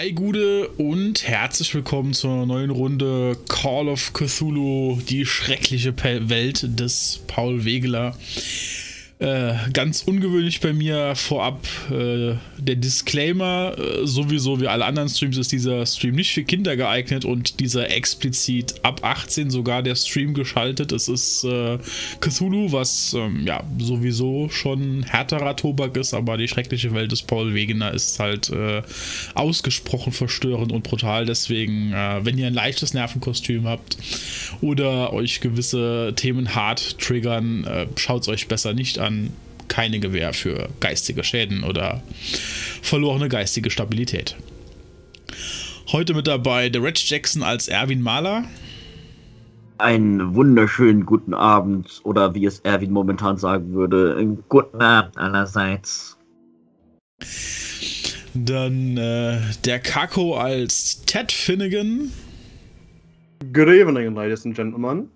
Hi Gude und herzlich willkommen zur neuen Runde Call of Cthulhu, die schreckliche Welt des Paul Wegeler. Äh, ganz ungewöhnlich bei mir vorab äh, der Disclaimer. Äh, sowieso wie alle anderen Streams ist dieser Stream nicht für Kinder geeignet und dieser explizit ab 18 sogar der Stream geschaltet. Es ist äh, Cthulhu, was ähm, ja sowieso schon härterer Tobak ist, aber die schreckliche Welt des Paul Wegener ist halt äh, ausgesprochen verstörend und brutal. Deswegen, wenn ihr ein leichtes Nervenkostüm habt oder euch gewisse Themen hart triggern, schaut es euch besser nicht an dann keine Gewähr für geistige Schäden oder verlorene geistige Stabilität. Heute mit dabei der Red Jackson als Erwin Mahler. Einen wunderschönen guten Abend oder wie es Erwin momentan sagen würde, einen guten Abend allerseits. Dann äh, der Kako als Ted Finnegan. Good evening, ladies and gentlemen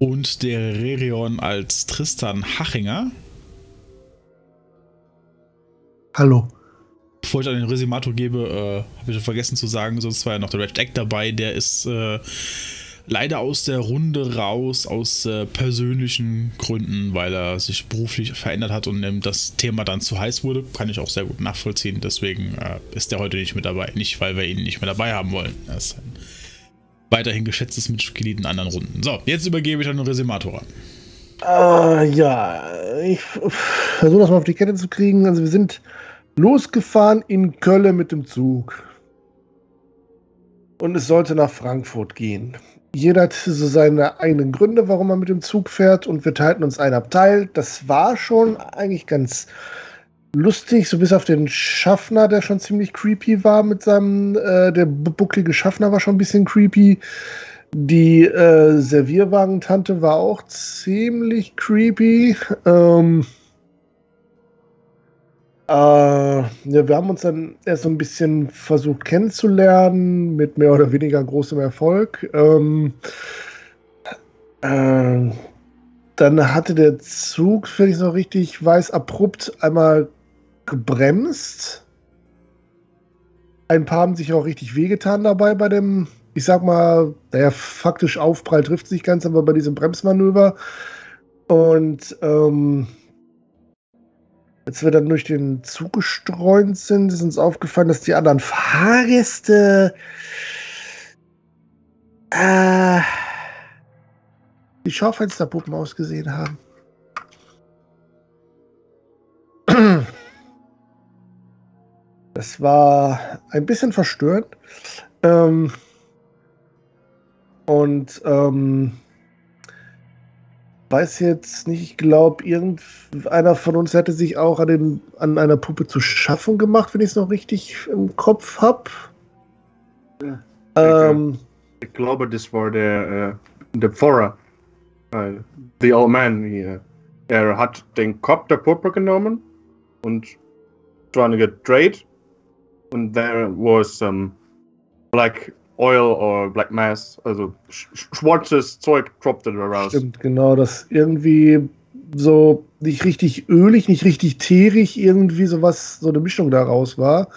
und der Rerion als Tristan Hachinger. Hallo. Bevor ich an den Resimato gebe, äh, habe ich schon vergessen zu sagen, sonst war ja noch der Red Jack dabei, der ist äh, leider aus der Runde raus, aus äh, persönlichen Gründen, weil er sich beruflich verändert hat und ähm, das Thema dann zu heiß wurde. Kann ich auch sehr gut nachvollziehen. Deswegen äh, ist der heute nicht mit dabei. Nicht, weil wir ihn nicht mehr dabei haben wollen. Er ist ein weiterhin geschätztes Mitglied in anderen Runden. So, jetzt übergebe ich an den Resimator. Äh, ja, ich versuche das mal auf die Kette zu kriegen. Also wir sind losgefahren in Köln mit dem Zug. Und es sollte nach Frankfurt gehen. Jeder hat so seine eigenen Gründe, warum er mit dem Zug fährt und wir teilten uns ein Abteil. Das war schon eigentlich ganz lustig, so bis auf den Schaffner, der schon ziemlich creepy war mit seinem, äh, der bucklige Schaffner war schon ein bisschen creepy. Die äh, Servierwagentante war auch ziemlich creepy. Ähm, äh, ja, wir haben uns dann erst so ein bisschen versucht kennenzulernen, mit mehr oder weniger großem Erfolg. Ähm, äh, dann hatte der Zug, wenn ich es noch richtig weiß, abrupt einmal gebremst. Ein paar haben sich auch richtig wehgetan dabei bei dem, ich sag mal, naja, faktisch Aufprall trifft sich ganz, aber bei diesem Bremsmanöver. Und ähm, als wir dann durch den Zug gestreunt sind, ist uns aufgefallen, dass die anderen Fahrgäste äh, die Schaufensterpuppen ausgesehen haben. Das war ein bisschen verstörend. Ähm, und ähm, weiß jetzt nicht, ich glaube, irgendeiner von uns hätte sich auch an, den, an einer Puppe zu schaffen gemacht, wenn ich es noch richtig im Kopf habe. Ja, ähm, ich glaube, das war der, äh, der Pfarrer. Uh, the old man. He, er hat den Kopf der Puppe genommen und dran gedreht und there was some black oil or black mass, also schwarzes Zeug droppte da raus. Stimmt, genau, das irgendwie so nicht richtig ölig, nicht richtig teerig, irgendwie sowas, so eine Mischung daraus war.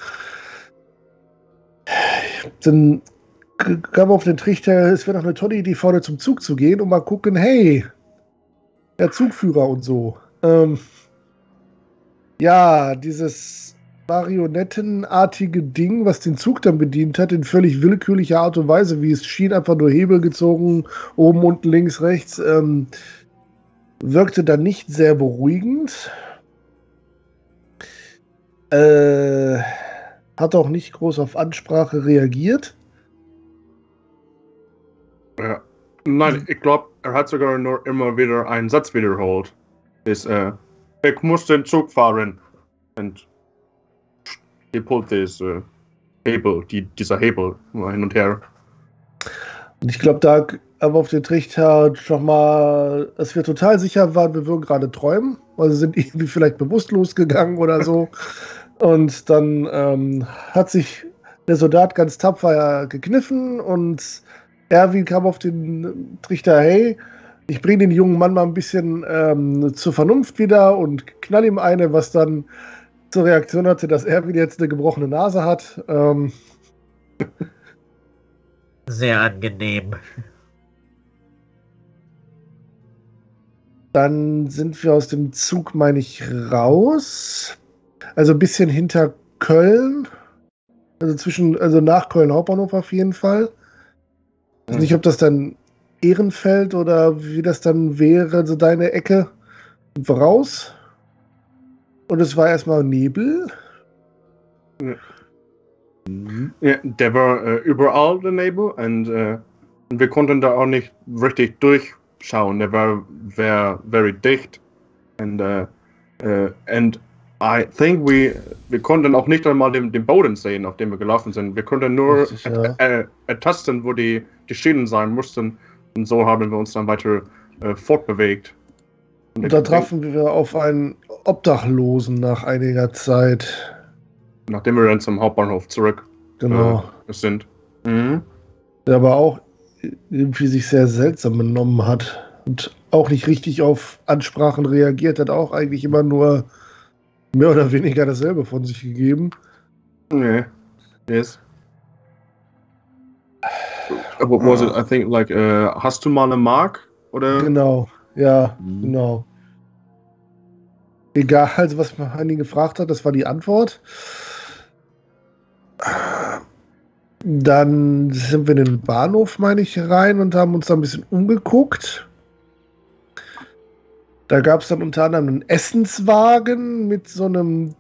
Dann kam auf den Trichter, es wäre doch eine tolle Idee, vorne zum Zug zu gehen und mal gucken, hey, der Zugführer und so. Ähm, ja, dieses marionettenartige Ding, was den Zug dann bedient hat, in völlig willkürlicher Art und Weise, wie es schien, einfach nur Hebel gezogen, oben, unten, links, rechts, ähm, wirkte dann nicht sehr beruhigend. Äh, hat auch nicht groß auf Ansprache reagiert. Ja. Nein, ich glaube, er hat sogar nur immer wieder einen Satz wiederholt. Ist, äh, ich muss den Zug fahren. Und Hebel diese Hebel, die, dieser Hebel hin und her. Und ich glaube, da aber auf den Trichter schon mal, dass wir total sicher waren, wir würden gerade träumen, weil sie sind irgendwie vielleicht bewusstlos gegangen oder so. und dann ähm, hat sich der Soldat ganz tapfer gekniffen und Erwin kam auf den Trichter, hey, ich bringe den jungen Mann mal ein bisschen ähm, zur Vernunft wieder und knall ihm eine, was dann zur Reaktion hatte, dass Erwin jetzt eine gebrochene Nase hat. Ähm, Sehr angenehm. Dann sind wir aus dem Zug, meine ich, raus. Also ein bisschen hinter Köln. Also zwischen, also nach Köln Hauptbahnhof auf jeden Fall. Ich weiß nicht, ob das dann Ehrenfeld oder wie das dann wäre, so deine Ecke. Sind wir raus. Und es war erstmal Nebel. Ja. Ja, der war äh, überall der Nebel und äh, wir konnten da auch nicht richtig durchschauen. Der war very, very dicht. Und uh, uh, and I think we, wir konnten auch nicht einmal den, den Boden sehen, auf dem wir gelaufen sind. Wir konnten nur Richtig, ja. äh, ertasten, wo die, die Schienen sein mussten. Und so haben wir uns dann weiter äh, fortbewegt. Und da trafen wir auf einen Obdachlosen nach einiger Zeit. Nachdem wir dann zum Hauptbahnhof zurück Genau. äh, sind. Mhm. Der aber auch irgendwie sich sehr seltsam benommen hat. Und auch nicht richtig auf Ansprachen reagiert hat. Auch eigentlich immer nur mehr oder weniger dasselbe von sich gegeben. Yeah. Yes. Uh, What was it? I think like uh, hast du mal eine Mark oder? Genau, ja, Mhm. genau. Egal, also was man an ihn gefragt hat, das war die Antwort. Dann sind wir in den Bahnhof, meine ich, rein und haben uns da ein bisschen umgeguckt. Da gab es dann unter anderem einen Essenswagen mit so einem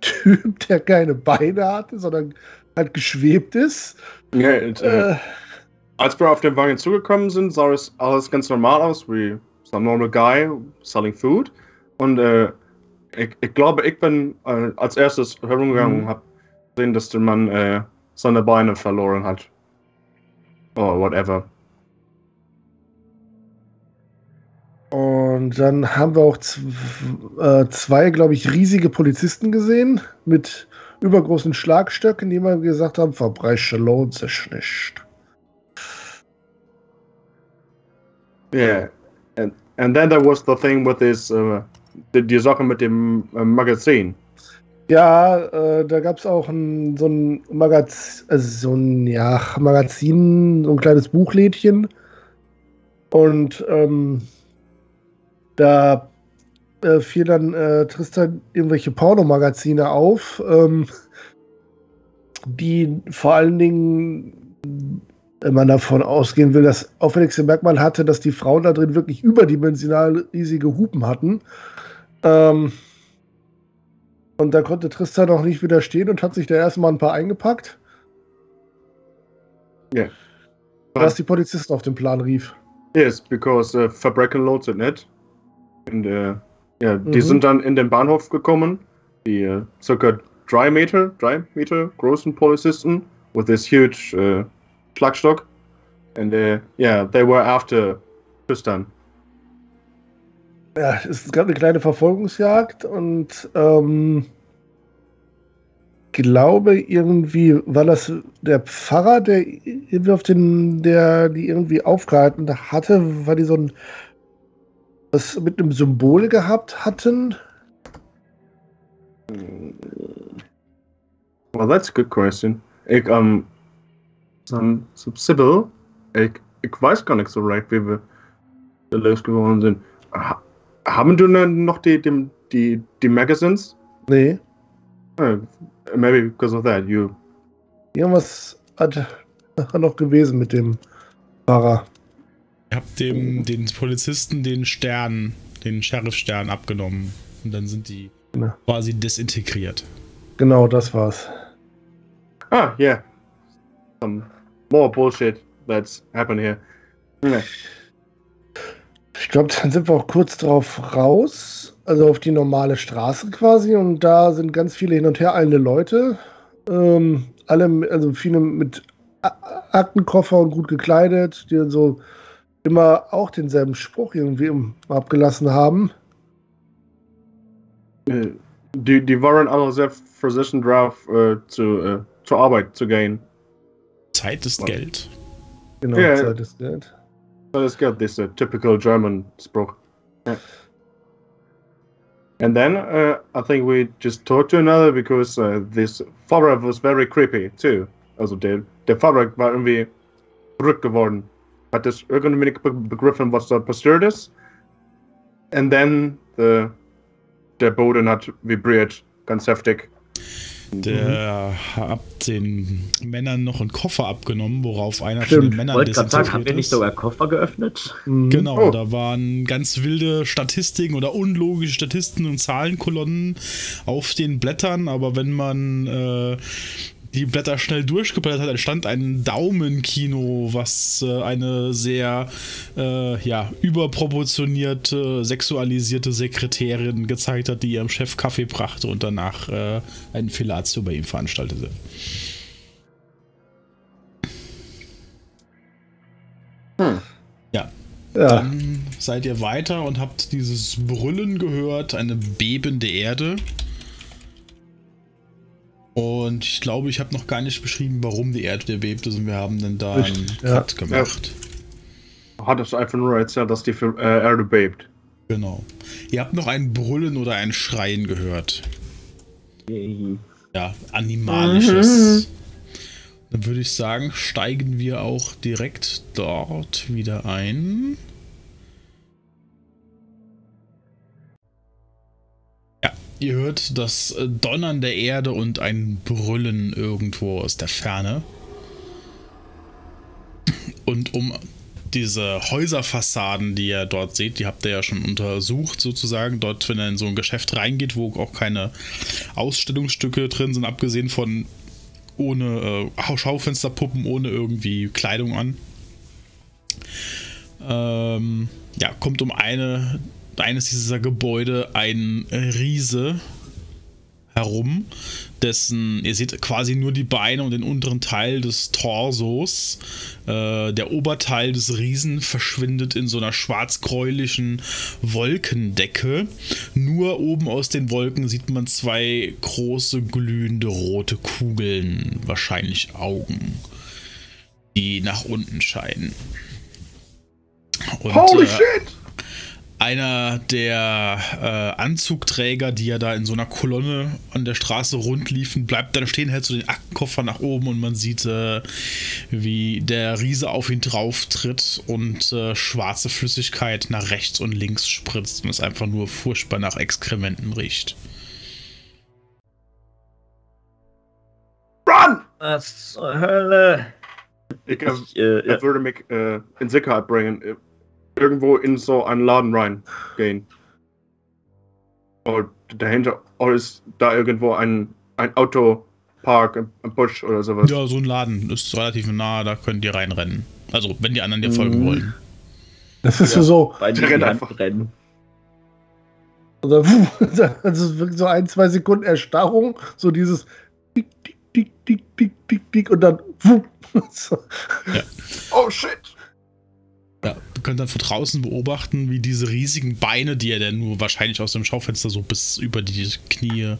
Typ, der keine Beine hatte, sondern halt geschwebt ist. Ja, Äh, als wir auf den Wagen zugekommen sind, sah es alles ganz normal aus, wie some normal guy selling food. Und äh, ich, ich glaube, ich bin äh, als erstes herumgegangen Mhm. und habe gesehen, dass der Mann äh, seine Beine verloren hat. Or whatever. Und dann haben wir auch äh, zwei, glaube ich, riesige Polizisten gesehen mit übergroßen Schlagstöcken, die mal gesagt haben, Verbrechen lohnt sich nicht. Yeah. And, and then there was the thing with this, uh, die, die Sache mit dem äh, Magazin. Ja, äh, da gab es auch ein, so ein Magazin, also so ein ja, Magazin, so ein kleines Buchlädchen. Und ähm, da äh, fiel dann äh, Tristan irgendwelche Pornomagazine auf, ähm, die vor allen Dingen, wenn man davon ausgehen will, das auffälligste Merkmal hatte, dass die Frauen da drin wirklich überdimensional riesige Hupen hatten. Ähm, und da konnte Tristan auch nicht widerstehen und hat sich da erstmal ein paar eingepackt. Ja. Was die Polizisten auf den Plan rief. Yes, because uh, Verbrechen lohnt sich nicht. Und äh, ja, die Mhm. sind dann in den Bahnhof gekommen, die äh, circa drei Meter, drei Meter großen Polizisten with this huge äh, Schlagstock. And uh, yeah, they were after Tristan. Ja, es gab eine kleine Verfolgungsjagd und ähm, glaube irgendwie war das der Pfarrer, der irgendwie auf den, der die irgendwie aufgehalten hatte, weil die so ein was mit einem Symbol gehabt hatten. Well, that's a good question. Ich, ähm, um, so Sybil, ich, ich weiß gar nicht so recht, wie wir losgeworden sind. Ha haben du denn noch die, die, die, die Magazines? Nee, Uh, maybe because of that, you. irgendwas hat noch gewesen mit dem Pfarrer. Ihr habt dem, den Polizisten den Stern, den Sheriff-Stern abgenommen. Und dann sind die Ja. quasi desintegriert. Genau, das war's. Ah, yeah. Some more bullshit that's happened here. Yeah. Ich glaube, dann sind wir auch kurz drauf raus, also auf die normale Straße quasi. Und da sind ganz viele hin und her eilende Leute. Ähm, alle, also viele mit Aktenkoffer und gut gekleidet, die so immer auch denselben Spruch irgendwie abgelassen haben. Äh, Die, die waren alle sehr versichert drauf, äh, zu, äh, zur Arbeit zu gehen. Zeit ist Was? Geld. Genau, Ja. Zeit ist Geld. So it's got this uh, typical German Spruch. Yeah. And then uh, I think we just talked to another because uh, this Farah was very creepy too. Also der, der Fahrer war irgendwie verrückt geworden. Hat das irgendwie nicht begriffen, was dort passiert ist. Und dann the, der Boden hat vibriert ganz heftig. Der mhm. hat den Männern noch einen Koffer abgenommen, worauf einer Stimmt. von den Männern Wollte gerade sagen, haben wir nicht sogar Koffer geöffnet? Mhm. Genau, oh. da waren ganz wilde Statistiken oder unlogische Statistiken und Zahlenkolonnen auf den Blättern, aber wenn man äh, die Blätter schnell durchgeblättert hat, entstand ein Daumenkino, was äh, eine sehr äh, ja, überproportionierte, sexualisierte Sekretärin gezeigt hat, die ihrem Chef Kaffee brachte und danach äh, einen Fellatio bei ihm veranstaltete. Hm. Ja. ja. Dann seid ihr weiter und habt dieses Brüllen gehört, eine bebende Erde. Und ich glaube, ich habe noch gar nicht beschrieben, warum die Erde bebt ist und wir haben dann da einen ja. Cut gemacht. Ja. Hat es einfach nur erzählt, dass die äh, Erde bebt. Genau. Ihr habt noch ein Brüllen oder ein Schreien gehört. Ja, animalisches. Mhm. Dann würde ich sagen, steigen wir auch direkt dort wieder ein. Ihr hört das Donnern der Erde und ein Brüllen irgendwo aus der Ferne. Und um diese Häuserfassaden, die ihr dort seht, die habt ihr ja schon untersucht sozusagen. Dort, wenn er in so ein Geschäft reingeht, wo auch keine Ausstellungsstücke drin sind, abgesehen von ohne äh, Schaufensterpuppen, ohne irgendwie Kleidung an. Ähm, ja, kommt um eine eines dieser Gebäude ein Riese herum, dessen, ihr seht quasi nur die Beine und den unteren Teil des Torsos. Äh, der Oberteil des Riesen verschwindet in so einer schwarzgräulichen Wolkendecke. Nur oben aus den Wolken sieht man zwei große glühende rote Kugeln, wahrscheinlich Augen, die nach unten scheinen. Und, Holy äh, shit! Einer der äh, Anzugträger, die ja da in so einer Kolonne an der Straße rund liefen, bleibt dann stehen, hält so den Aktenkoffer nach oben und man sieht, äh, wie der Riese auf ihn drauf tritt und äh, schwarze Flüssigkeit nach rechts und links spritzt und es einfach nur furchtbar nach Exkrementen riecht. Run! Was zur Hölle? Ich, äh, ich äh, ja. würde mich äh, in Sicherheit bringen irgendwo in so einen Laden reingehen. Und dahinter ist da irgendwo ein, ein Autopark im Busch oder sowas. Ja, so ein Laden ist relativ nah, da könnt ihr reinrennen. Also, wenn die anderen dir folgen mhm. wollen. Das ist ja, so. Bei die rennt einfach rennen. Oder, das ist wirklich so ein, zwei Sekunden Erstarrung, so dieses Tick, Tick, Tick, Tick, Tick, Tick, Tick und dann. Ja. Oh shit! Ja, du könnt dann von draußen beobachten, wie diese riesigen Beine, die ihr dann nur wahrscheinlich aus dem Schaufenster so bis über die Knie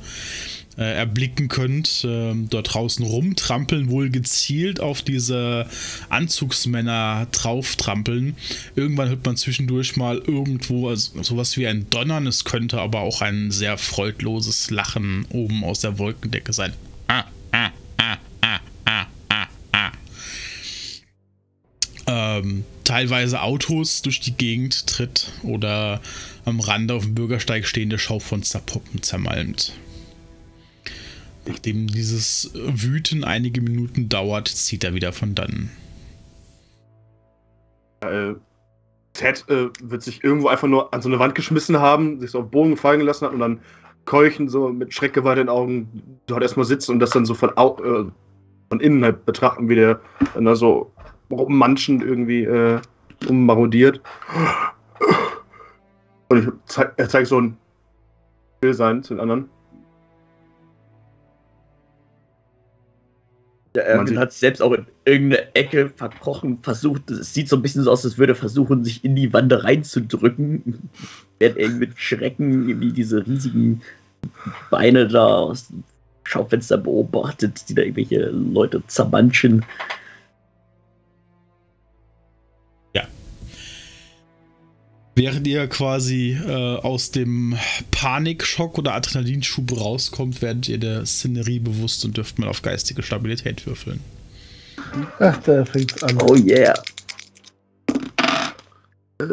äh, erblicken könnt, äh, dort draußen rumtrampeln, wohl gezielt auf diese Anzugsmänner drauftrampeln. Irgendwann hört man zwischendurch mal irgendwo also sowas wie ein Donnern, es könnte aber auch ein sehr freudloses Lachen oben aus der Wolkendecke sein. Ähm, teilweise Autos durch die Gegend tritt oder am Rande auf dem Bürgersteig stehende Schaufensterpuppen zermalmt. Nachdem dieses Wüten einige Minuten dauert, zieht er wieder von dann. Äh, Ted äh, wird sich irgendwo einfach nur an so eine Wand geschmissen haben, sich so auf den Boden fallen gelassen hat und dann keuchen so mit schreckgeweihten Augen dort erstmal sitzen und das dann so von, äh, von innen halt betrachten, wie der dann da so manchen irgendwie äh, ummarodiert. Und ich zeig, er zeigt so ein sein zu den anderen. Ja, er hat selbst auch in irgendeine Ecke verkrochen, versucht, es sieht so ein bisschen so aus, als würde er versuchen, sich in die Wand reinzudrücken. Während er mit Schrecken wie diese riesigen Beine da aus dem Schaufenster beobachtet, die da irgendwelche Leute zermanschen. Während ihr quasi äh, aus dem Panikschock oder Adrenalinschub rauskommt, werdet ihr der Szenerie bewusst und dürft mal auf geistige Stabilität würfeln. Ach, da fängt's an. Oh yeah. Äh,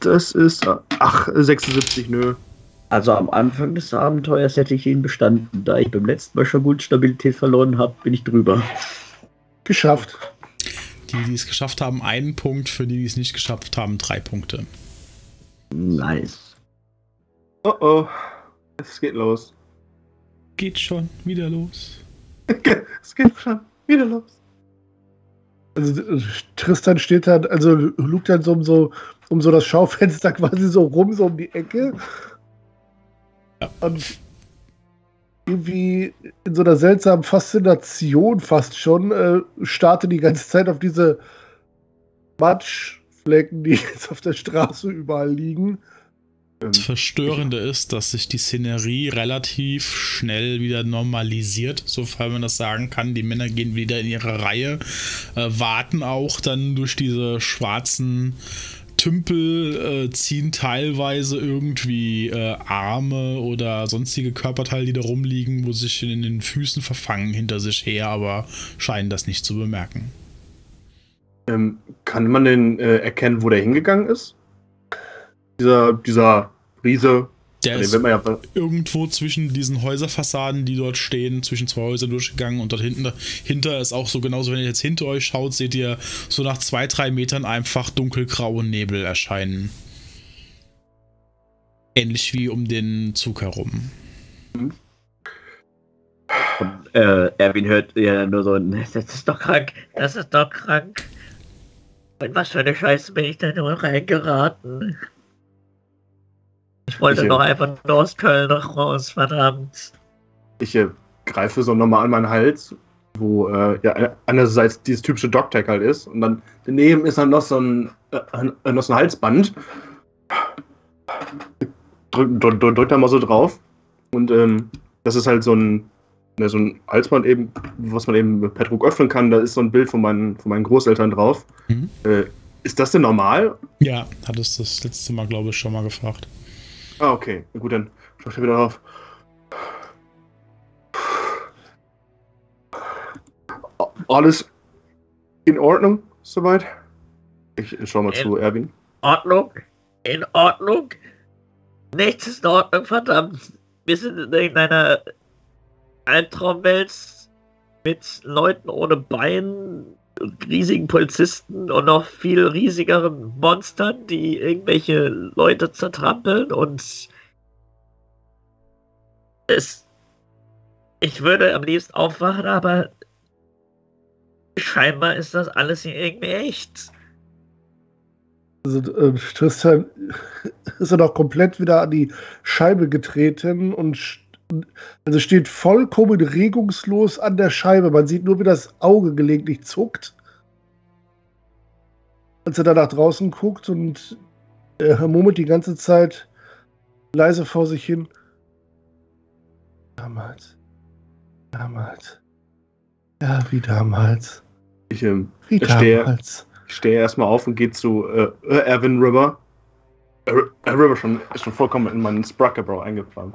das ist. Ach, 76, nö. Also am Anfang des Abenteuers hätte ich ihn bestanden. Da ich beim letzten Mal schon gut Stabilität verloren habe, bin ich drüber. Geschafft. Die, die es geschafft haben, einen Punkt. Für die, die es nicht geschafft haben, drei Punkte. Nice. Oh oh. Es geht los. Geht schon wieder los. es geht schon wieder los. Also Tristan steht dann, also lugt dann so um so, um so das Schaufenster quasi so rum, so um die Ecke. Ja. Und irgendwie in so einer seltsamen Faszination fast schon, äh, starte die ganze Zeit auf diese Matschflecken, die jetzt auf der Straße überall liegen. Das Verstörende ist, dass sich die Szenerie relativ schnell wieder normalisiert, sofern man das sagen kann. Die Männer gehen wieder in ihre Reihe, äh, warten auch dann durch diese schwarzen Tümpel, äh, ziehen teilweise irgendwie äh, Arme oder sonstige Körperteile, die da rumliegen, wo sich in den Füßen verfangen hinter sich her, aber scheinen das nicht zu bemerken. Ähm, kann man denn äh, erkennen, wo der hingegangen ist? Dieser, dieser Riese. Der ist wird man ja, irgendwo zwischen diesen Häuserfassaden, die dort stehen, zwischen zwei Häusern durchgegangen und dort hinten, hinter ist auch so genauso, wenn ihr jetzt hinter euch schaut, seht ihr so nach zwei, drei Metern einfach dunkelgraue Nebel erscheinen. Ähnlich wie um den Zug herum. Und äh, Erwin hört ja nur so ein, das ist doch krank, das ist doch krank. Und was für eine Scheiße bin ich da nur reingeraten? Ich wollte Ich, äh, doch einfach nur aus Köln noch raus, verdammt. ich äh, greife so nochmal an meinen Hals, wo äh, ja einerseits dieses typische Dogtag halt ist und dann daneben ist dann noch so ein, äh, äh, noch so ein Halsband. Drück, drück, drück, drück da mal so drauf und ähm, das ist halt so ein, ne, so ein Halsband eben, was man eben per Druck öffnen kann. Da ist so ein Bild von meinen, von meinen Großeltern drauf. Mhm. Äh, ist das denn normal? Ja, hattest das letzte Mal, glaube ich, schon mal gefragt. Ah, okay. Gut, dann schau ich wieder drauf. Alles in Ordnung soweit? Ich schau mal In- zu, Erwin. Ordnung? In Ordnung? Nichts ist in Ordnung, verdammt. Wir sind in irgendeiner Albtraumwelt mit Leuten ohne Beinen, riesigen Polizisten und noch viel riesigeren Monstern, die irgendwelche Leute zertrampeln und es. Ich würde am liebsten aufwachen, aber scheinbar ist das alles hier irgendwie echt. Also äh, Tristan ist dann auch komplett wieder an die Scheibe getreten und also steht vollkommen regungslos an der Scheibe. Man sieht nur, wie das Auge gelegentlich zuckt. Als er da nach draußen guckt und er murmelt die ganze Zeit leise vor sich hin. Damals. Damals. Ja, wie damals. Ich, ähm, Wie stehe- damals. ich stehe erstmal auf und gehe zu äh, äh, Erwin River. Äh, äh, River schon, ist schon vollkommen in meinen Sprackebrow eingefahren.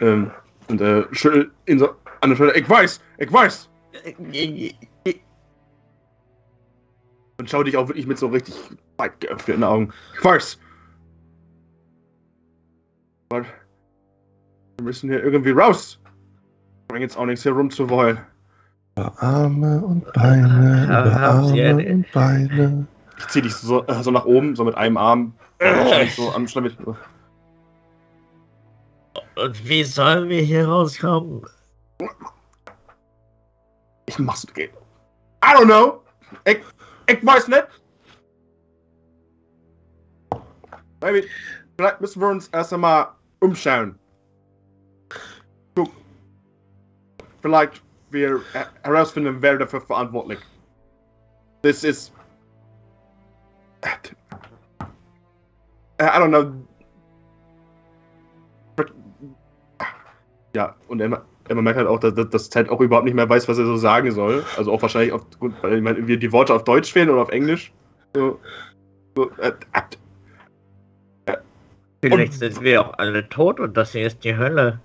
Ähm, und äh, schüttel ihn so an der Schulter. Ich weiß, ich weiß. Und schau dich auch wirklich mit so richtig weit geöffneten Augen. Ich weiß. Aber wir müssen hier irgendwie raus. Bring jetzt auch nichts hier rumzuwollen. Über Arme und Beine, über Arme und Beine. Ich zieh dich so, äh, so nach oben, so mit einem Arm. Wahrscheinlich so am Schlamm. Und wie sollen wir hier rauskommen? Ich mach's gehen. I don't know. Ich, ich weiß nicht. Maybe, vielleicht müssen wir uns erst einmal umschauen. Guck. Vielleicht wir her- herausfinden, wer dafür verantwortlich. Das ist. I don't know. Ja, und Emma, Emma merkt halt auch, dass, dass- Ted auch überhaupt nicht mehr weiß, was er so sagen soll. Also auch wahrscheinlich aufgrund, weil ich meine, irgendwie die Worte auf Deutsch fehlen oder auf Englisch. So, so, äh, äh, Vielleicht sind wir auch alle tot und das hier ist die Hölle.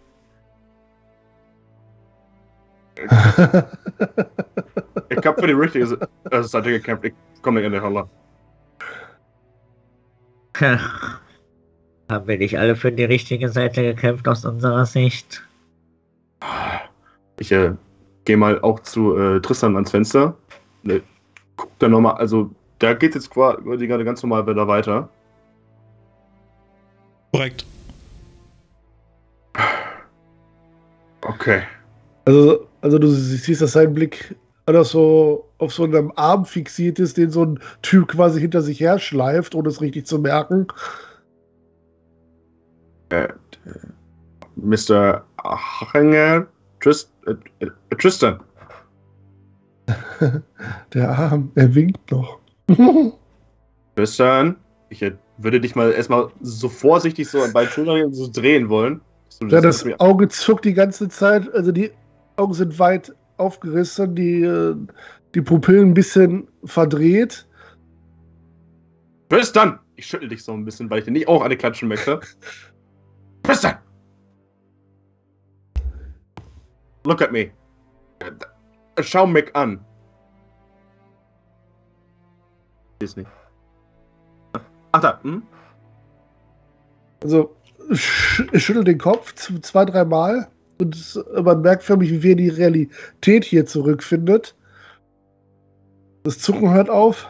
ich habe für die richtige Seite gekämpft. Ich komme nicht in die Hölle. Haben wir nicht alle für die richtige Seite gekämpft aus unserer Sicht? Ich äh, gehe mal auch zu äh, Tristan ans Fenster. Ne, guck da nochmal, also da geht jetzt quasi gerade ganz normal wieder weiter. Korrekt. Okay. Also, also du siehst, dass sein Blick alles so auf so einem Arm fixiert ist, den so ein Typ quasi hinter sich her schleift, ohne es richtig zu merken. Äh, Mr. Hachinger, Trist, äh, äh, Tristan. Der Arm, er winkt noch. Tristan, ich würde dich mal erstmal so vorsichtig so an beiden Schultern so drehen wollen. Ja, das Auge zuckt die ganze Zeit, also die Augen sind weit aufgerissen, die, äh, die Pupillen ein bisschen verdreht. Tristan! Ich schüttel dich so ein bisschen, weil ich dir nicht auch eine klatschen möchte. Tristan! Look at me. Schau mich an. Nicht. Ach da, hm? Also, ich schüttel den Kopf zwei, dreimal und man merkt förmlich, wie wenig Realität hier zurückfindet. Das Zucken hört auf.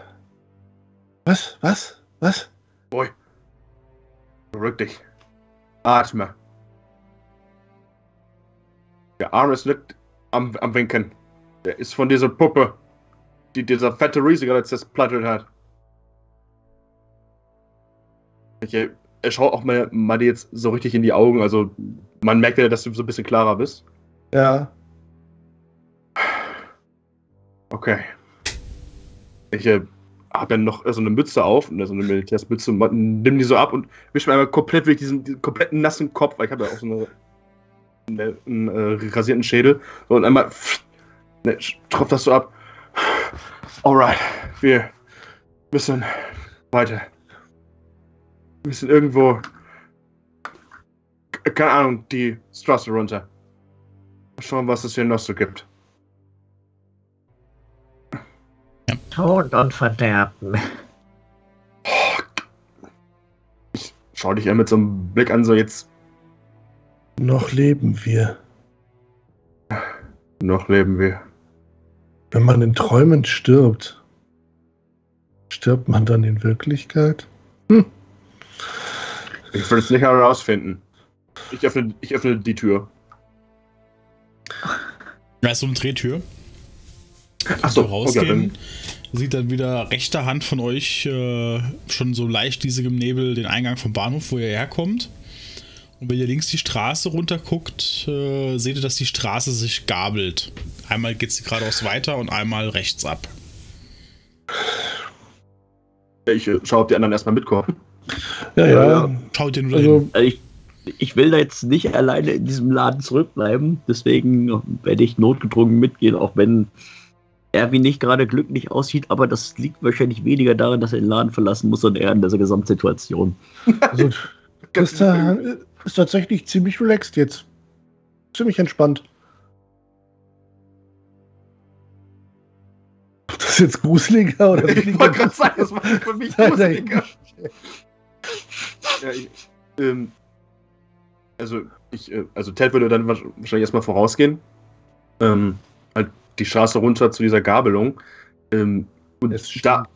Was? Was? Was? Boy. Beruhig dich. Atme. Der Arm ist nicht am, am Winken. Der ist von dieser Puppe, die dieser fette Riesiger jetzt zerplattert hat. Ich, er schaut auch mal, mal jetzt so richtig in die Augen. Also man merkt ja, dass du so ein bisschen klarer bist. Ja. Okay. Ich äh, habe dann noch so eine Mütze auf, so eine Militärsmütze, nimm die so ab und wisch mir einmal komplett wirklich diesen, diesen kompletten nassen Kopf, weil ich habe ja auch so eine, einen äh, rasierten Schädel. So, und einmal pff, ne, tropft das so ab. Alright, wir müssen weiter. Wir sind irgendwo. Keine Ahnung, die Straße runter. Schauen, was es hier noch so gibt. Tod und Verderben. Ich schau dich ja mit so einem Blick an, so jetzt. Noch leben wir. Noch leben wir. Wenn man in Träumen stirbt, stirbt man dann in Wirklichkeit? Hm. Ich will es nicht herausfinden. Ich öffne, ich öffne die Tür. Da ist so eine Drehtür. Achso, rausgehen. Okay, dann. Sieht dann wieder rechter Hand von euch äh, schon so leicht diesigem Nebel den Eingang vom Bahnhof, wo ihr herkommt. Und wenn ihr links die Straße runter guckt, äh, seht ihr, dass die Straße sich gabelt. Einmal geht sie geradeaus weiter und einmal rechts ab. Ich äh, schaue, ob die anderen erstmal mitkommen. Ja, ja. Schaut ihr nur also, also ich, ich will da jetzt nicht alleine in diesem Laden zurückbleiben. Deswegen werde ich notgedrungen mitgehen, auch wenn Erwin nicht gerade glücklich aussieht. Aber das liegt wahrscheinlich weniger daran, dass er den Laden verlassen muss, sondern eher in dieser Gesamtsituation. Also, Christa ist tatsächlich ziemlich relaxed jetzt. Ziemlich entspannt. Ob das jetzt gruseliger oder Ich wollte gerade sagen, das war für mich gruseliger. Ja, ich, ähm, also, ich, äh, also Ted würde dann wahrscheinlich erstmal vorausgehen. Ähm, halt die Straße runter zu dieser Gabelung. Ähm, und es da.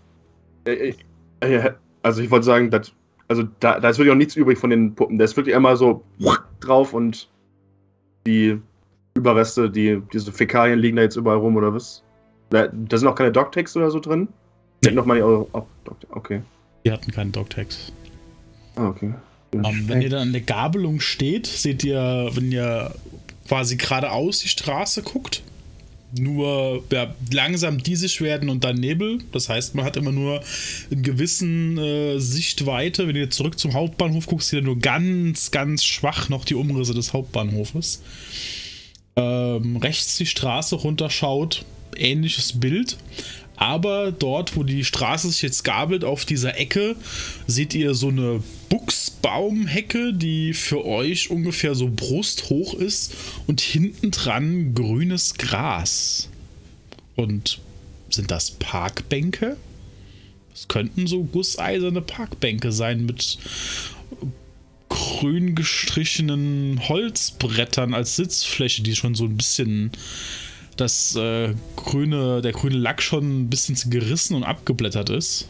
Äh, äh, also, ich wollte sagen, dass, also da, da ist wirklich auch nichts übrig von den Puppen. Da ist wirklich einmal so drauf und die Überreste, die, diese Fäkalien liegen da jetzt überall rum oder was? Da, da sind auch keine Dogtags oder so drin? Nee. Nochmal die auch, auch Okay. Die hatten keinen Dogtags. Ah, okay. Um, ähm, wenn ihr dann an der Gabelung steht, seht ihr, wenn ihr quasi geradeaus die Straße guckt, nur ja, langsam diesig werden und dann Nebel. Das heißt, man hat immer nur in gewissen äh, Sichtweite. Wenn ihr zurück zum Hauptbahnhof guckt, seht ihr nur ganz, ganz schwach noch die Umrisse des Hauptbahnhofes. Ähm, rechts die Straße runterschaut, ähnliches Bild. Aber dort, wo die Straße sich jetzt gabelt, auf dieser Ecke, seht ihr so eine Buchsbaumhecke, die für euch ungefähr so brusthoch ist und hinten dran grünes Gras. Und Sind das Parkbänke? Es könnten so gusseiserne Parkbänke sein mit grün gestrichenen Holzbrettern als Sitzfläche, die schon so ein bisschen das äh, grüne, der grüne Lack schon ein bisschen gerissen und abgeblättert ist.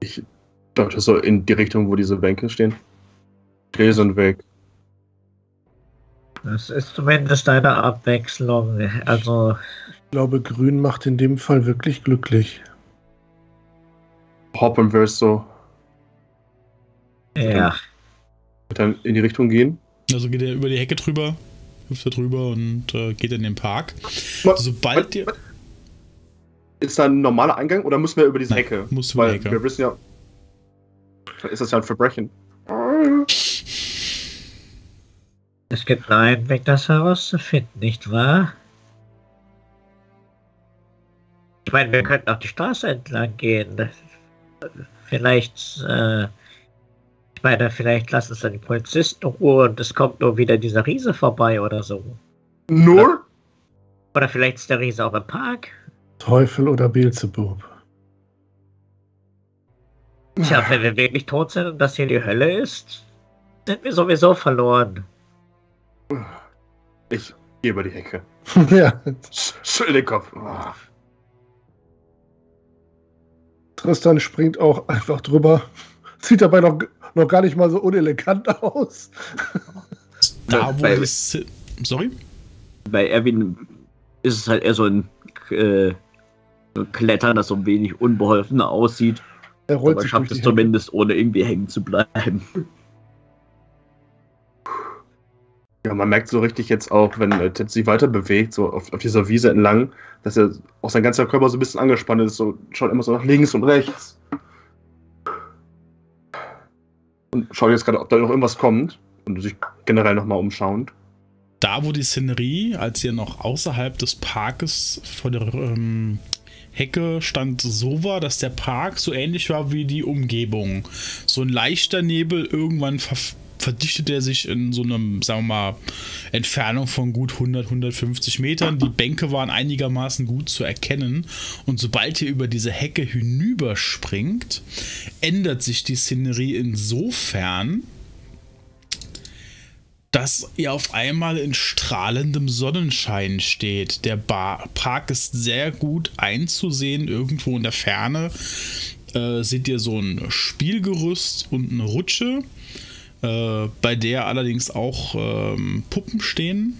Ich dachte so in die Richtung, wo diese Bänke stehen. Die sind weg. Das ist zumindest eine Abwechslung. Also, Ich glaube, Grün macht in dem Fall wirklich glücklich. Hoppen wir so ja. Dann in die Richtung gehen. Also geht er über die Hecke drüber, hüpft er drüber und äh, geht in den Park. Ma- Sobald ihr. Ist da ein normaler Eingang oder müssen wir über diese Nein, Hecke? musst du über Weil die Hecke. wir wissen ja. Ist das ja ein Verbrechen. Es gibt nur einen Weg, das herauszufinden, nicht wahr? Ich meine, wir könnten auch die Straße entlang gehen. Vielleicht, äh, meine, vielleicht lassen es dann die Polizisten Ruhe und es kommt nur wieder dieser Riese vorbei oder so. Nur? Oder vielleicht ist der Riese auch im Park. Teufel oder Beelzebub. Tja, wenn wir wirklich tot sind und das hier die Hölle ist, sind wir sowieso verloren. Ich gehe über die Hecke. ja, Sch- Schüttel den Kopf. Tristan springt auch einfach drüber. Sieht dabei noch, noch gar nicht mal so unelegant aus. Da, wo Bei- das. Sorry? Bei Erwin ist es halt eher so ein äh, Klettern, das so ein wenig unbeholfener aussieht. Er rollt aber sich schafft es zumindest, ohne irgendwie hängen zu bleiben. Ja, man merkt so richtig jetzt auch, wenn äh, Ted sich weiter bewegt, so auf, auf dieser Wiese entlang, dass er auch sein ganzer Körper so ein bisschen angespannt ist, so schaut immer so nach links und rechts. Und schaut jetzt gerade, ob da noch irgendwas kommt und sich generell nochmal umschauend. Da, wo die Szenerie, als ihr noch außerhalb des Parkes vor der ähm, Hecke stand, so war, dass der Park so ähnlich war wie die Umgebung. So ein leichter Nebel, irgendwann ver verdichtet er sich in so einem, sagen wir mal, Entfernung von gut 100, 150 Metern. Die Bänke waren einigermaßen gut zu erkennen. Und sobald ihr über diese Hecke hinüberspringt, ändert sich die Szenerie insofern, dass ihr auf einmal in strahlendem Sonnenschein steht. Der Bar Park ist sehr gut einzusehen. Irgendwo in der Ferne äh, seht ihr so ein Spielgerüst und eine Rutsche, äh, bei der allerdings auch ähm, Puppen stehen.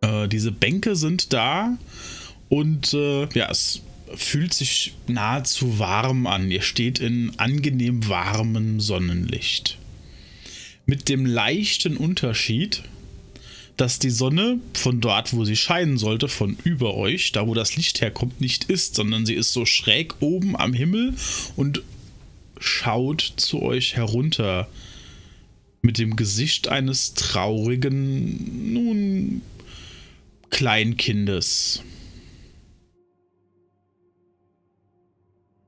Äh, diese Bänke sind da und äh, ja, es fühlt sich nahezu warm an. Ihr steht in angenehm warmem Sonnenlicht mit dem leichten Unterschied, dass die Sonne von dort, wo sie scheinen sollte, von über euch, da wo das Licht herkommt, nicht ist, sondern sie ist so schräg oben am Himmel und schaut zu euch herunter mit dem Gesicht eines traurigen, nun, Kleinkindes.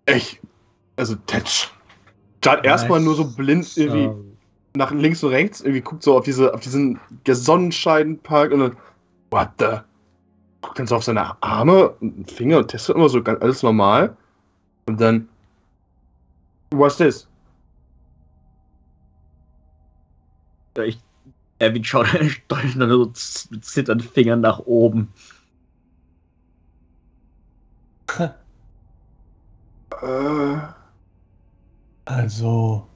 Ich, also Ted schaut erstmal nur so blind irgendwie So. nach links und rechts, irgendwie guckt so auf diese, auf diesen Sonnenscheidenpark und dann, what the? Guckt dann so auf seine Arme und Finger und testet immer so ganz alles normal. Und dann, what's this? Ich, Erwin schaut steuert dann so mit zitternden Fingern nach oben. Äh, Also,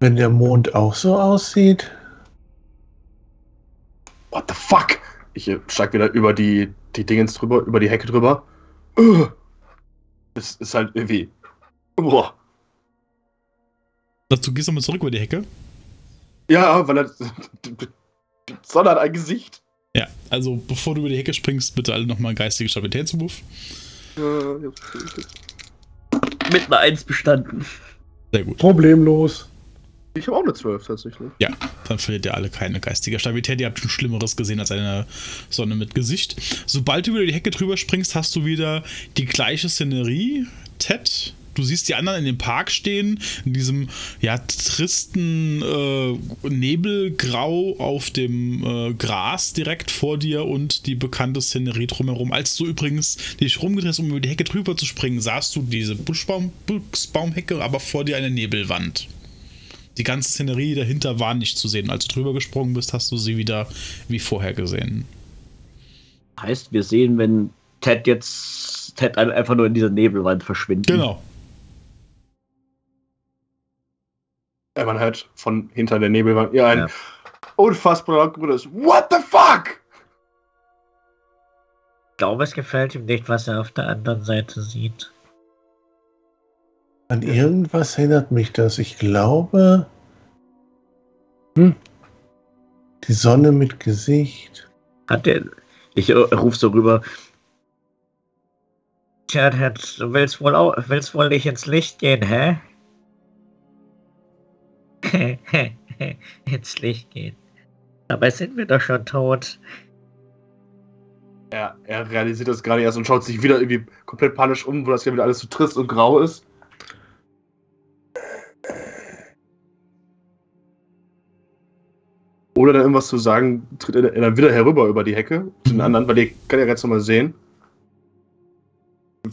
wenn der Mond auch so aussieht, what the fuck? Ich äh, steig wieder über die, die Dingens drüber, über die Hecke drüber. Das ist halt irgendwie. Boah. Du gehst nochmal zurück über die Hecke. Ja, weil er. Die Sonne hat ein Gesicht. Ja, also bevor du über die Hecke springst, bitte alle nochmal geistige Stabilitätswurf. Äh, Mit einer Eins bestanden. Sehr gut. problemlos. Ich habe auch eine 12 tatsächlich. Ja, dann verliert ihr alle keine geistige Stabilität. Ihr habt schon Schlimmeres gesehen als eine Sonne mit Gesicht. Sobald du über die Hecke drüber springst, hast du wieder die gleiche Szenerie. Ted, du siehst die anderen in dem Park stehen, in diesem ja tristen äh, Nebelgrau auf dem äh, Gras direkt vor dir und die bekannte Szenerie drumherum. Als du übrigens dich rumgedreht hast, um über die Hecke drüber zu springen, sahst du diese Buschbaum, Buchsbaumhecke, aber vor dir eine Nebelwand. Die ganze Szenerie dahinter war nicht zu sehen. Als du drüber gesprungen bist, hast du sie wieder wie vorher gesehen. Heißt, wir sehen, wenn Ted jetzt Ted einfach nur in dieser Nebelwand verschwindet. Genau. Ja, man hört von hinter der Nebelwand ja ein ja. unfassbar grünes What the fuck? Ich glaube, es gefällt ihm nicht, was er auf der anderen Seite sieht. An irgendwas erinnert mich das. Ich glaube. Hm. Die Sonne mit Gesicht. Hat der. Ich äh, ruf so rüber. Tja, du willst wohl, auch, willst wohl nicht ins Licht gehen, hä? ins Licht gehen. Dabei sind wir doch schon tot. Ja, er realisiert das gerade erst und schaut sich wieder irgendwie komplett panisch um, wo das ja wieder alles so trist und grau ist. Oder dann irgendwas zu sagen, tritt er dann wieder herüber über die Hecke zu den anderen, weil die kann er jetzt nochmal sehen.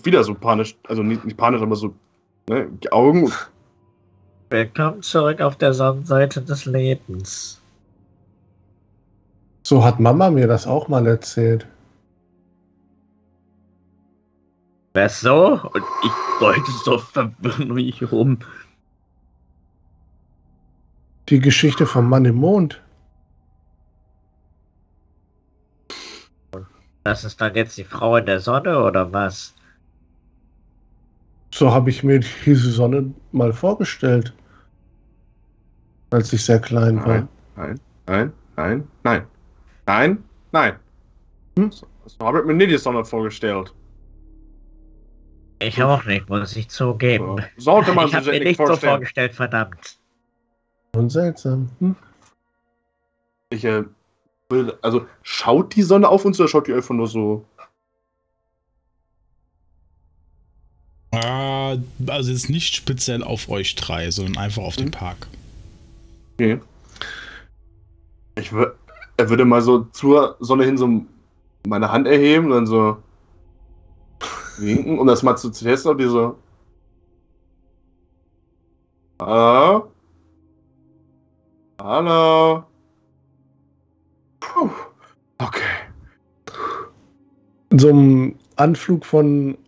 Wieder so panisch, also nicht, nicht panisch, aber so, ne, die Augen. Willkommen zurück auf der Sonnenseite des Lebens. So hat Mama mir das auch mal erzählt. Was so? Und ich wollte so verwirren mich rum. Die Geschichte vom Mann im Mond. Das ist dann jetzt die Frau in der Sonne oder was? So habe ich mir diese Sonne mal vorgestellt. Als ich sehr klein nein, war. Nein, nein, nein, nein. Nein, nein. Hm? So, so habe ich mir nicht die Sonne vorgestellt. Ich auch nicht, muss ich zugeben. So, sollte man ich habe mir nicht vorstellen. so vorgestellt, verdammt. Und seltsam. Hm? Ich äh, also schaut die Sonne auf uns oder schaut die einfach nur so? Ah, also jetzt nicht speziell auf euch drei, sondern einfach auf mhm. den Park. Okay. Ich würde, er würde mal so zur Sonne hin so meine Hand erheben und dann so winken, um das mal zu testen, ob die so. Hallo? Hallo? Puh. Okay. So einem Anflug von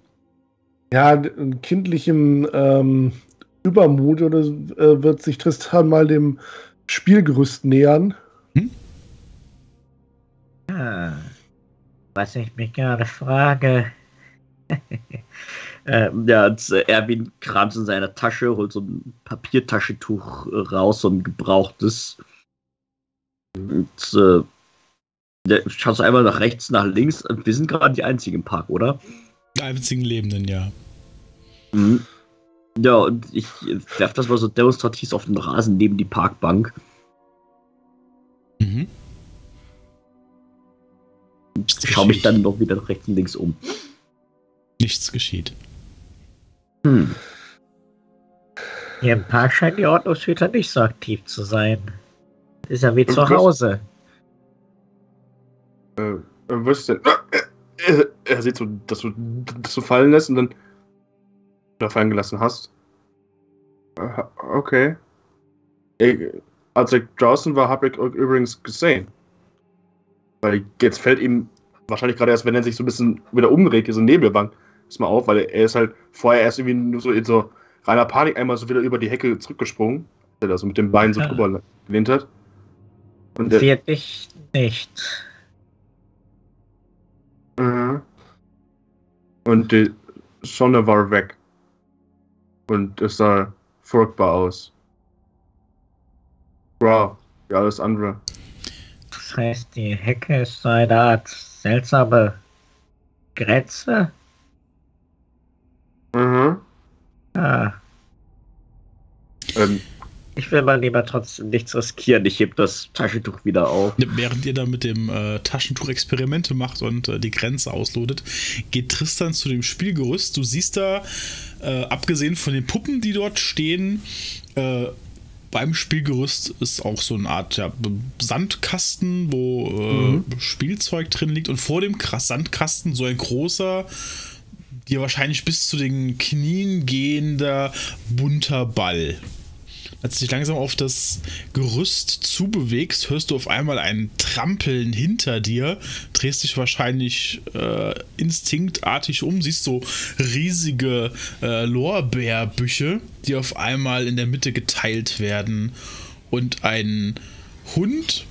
ja, kindlichem ähm, Übermut oder äh, wird sich Tristan mal dem Spielgerüst nähern. Hm? Ah, was ich mich gerade frage. ähm, ja, und, äh, Erwin kramt in seiner Tasche, holt so ein Papiertaschentuch raus, so ein gebrauchtes. Und äh, ja, schaust du einmal nach rechts, nach links. Wir sind gerade die einzigen im Park, oder? Die einzigen Lebenden, ja. Mhm. Ja, und ich werfe das mal so demonstrativ auf den Rasen neben die Parkbank. Mhm. Ich schaue mich dann noch wieder nach rechts und links um. Nichts geschieht. Hm. Hier im Park scheint die Ordnungshüter nicht so aktiv zu sein. Ist ja wie zu Hause. Äh, was denn? Er, er sieht so, dass du das so fallen lässt und dann da fallen gelassen hast. Äh, okay. Ich, als ich draußen war, habe ich übrigens gesehen. Weil jetzt fällt ihm wahrscheinlich gerade erst, wenn er sich so ein bisschen wieder umdreht, diese Nebelbank, ist mal auf, weil er ist halt vorher erst irgendwie nur so in so reiner Panik einmal so wieder über die Hecke zurückgesprungen, der da so mit dem Bein so drüber gelehnt hat. Und der, dich nicht. Mhm. Und die Sonne war weg. Und es sah furchtbar aus. Wow, wie alles andere. Das heißt, die Hecke ist so eine Art seltsame Grenze? Mhm. Ah. Ähm, Ich will mal lieber trotzdem nichts riskieren. Ich heb das Taschentuch wieder auf. Während ihr da mit dem äh, Taschentuch Experimente macht und äh, die Grenze auslotet, geht Tristan zu dem Spielgerüst. Du siehst da, äh, abgesehen von den Puppen, die dort stehen, äh, beim Spielgerüst ist auch so eine Art ja, Sandkasten, wo äh, mhm. Spielzeug drin liegt und vor dem Sandkasten so ein großer, dir wahrscheinlich bis zu den Knien gehender bunter Ball. Als du dich langsam auf das Gerüst zubewegst, hörst du auf einmal ein Trampeln hinter dir, drehst dich wahrscheinlich äh, instinktartig um, siehst so riesige äh, Lorbeerbüsche, die auf einmal in der Mitte geteilt werden und ein Hund,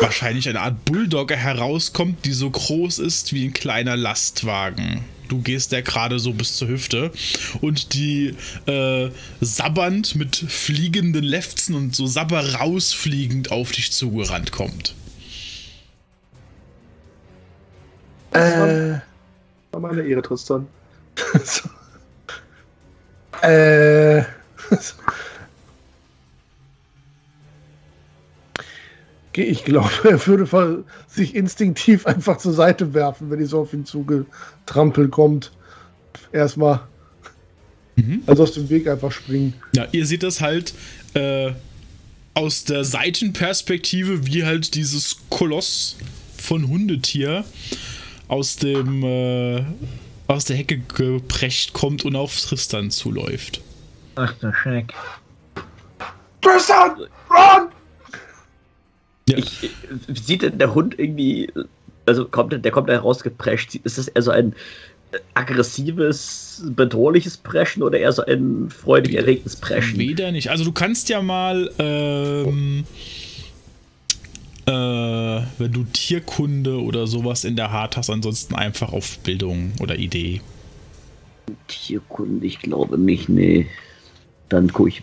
wahrscheinlich eine Art Bulldogger herauskommt, die so groß ist wie ein kleiner Lastwagen. Du gehst der gerade so bis zur Hüfte und die äh, sabbernd mit fliegenden Lefzen und so sabber rausfliegend auf dich zugerannt kommt. Äh. War meine Ehre, Tristan. äh. Ich glaube, er würde sich instinktiv einfach zur Seite werfen, wenn die so auf ihn zugetrampelt kommt. Erstmal. Mhm. Also aus dem Weg einfach springen. Ja, ihr seht das halt äh, aus der Seitenperspektive, wie halt dieses Koloss von Hundetier aus dem äh, aus der Hecke geprescht kommt und auf Tristan zuläuft. Ach du Schreck. Tristan! Run! Ja. Ich, sieht denn der Hund irgendwie, also kommt der kommt da herausgeprescht, ist das eher so ein aggressives, bedrohliches Preschen oder eher so ein freudig erregtes Preschen? Weder nicht. Also du kannst ja mal, ähm, äh, wenn du Tierkunde oder sowas in der Hart hast, ansonsten einfach auf Bildung oder Idee. Tierkunde, ich glaube nicht, nee. Dann gucke ich.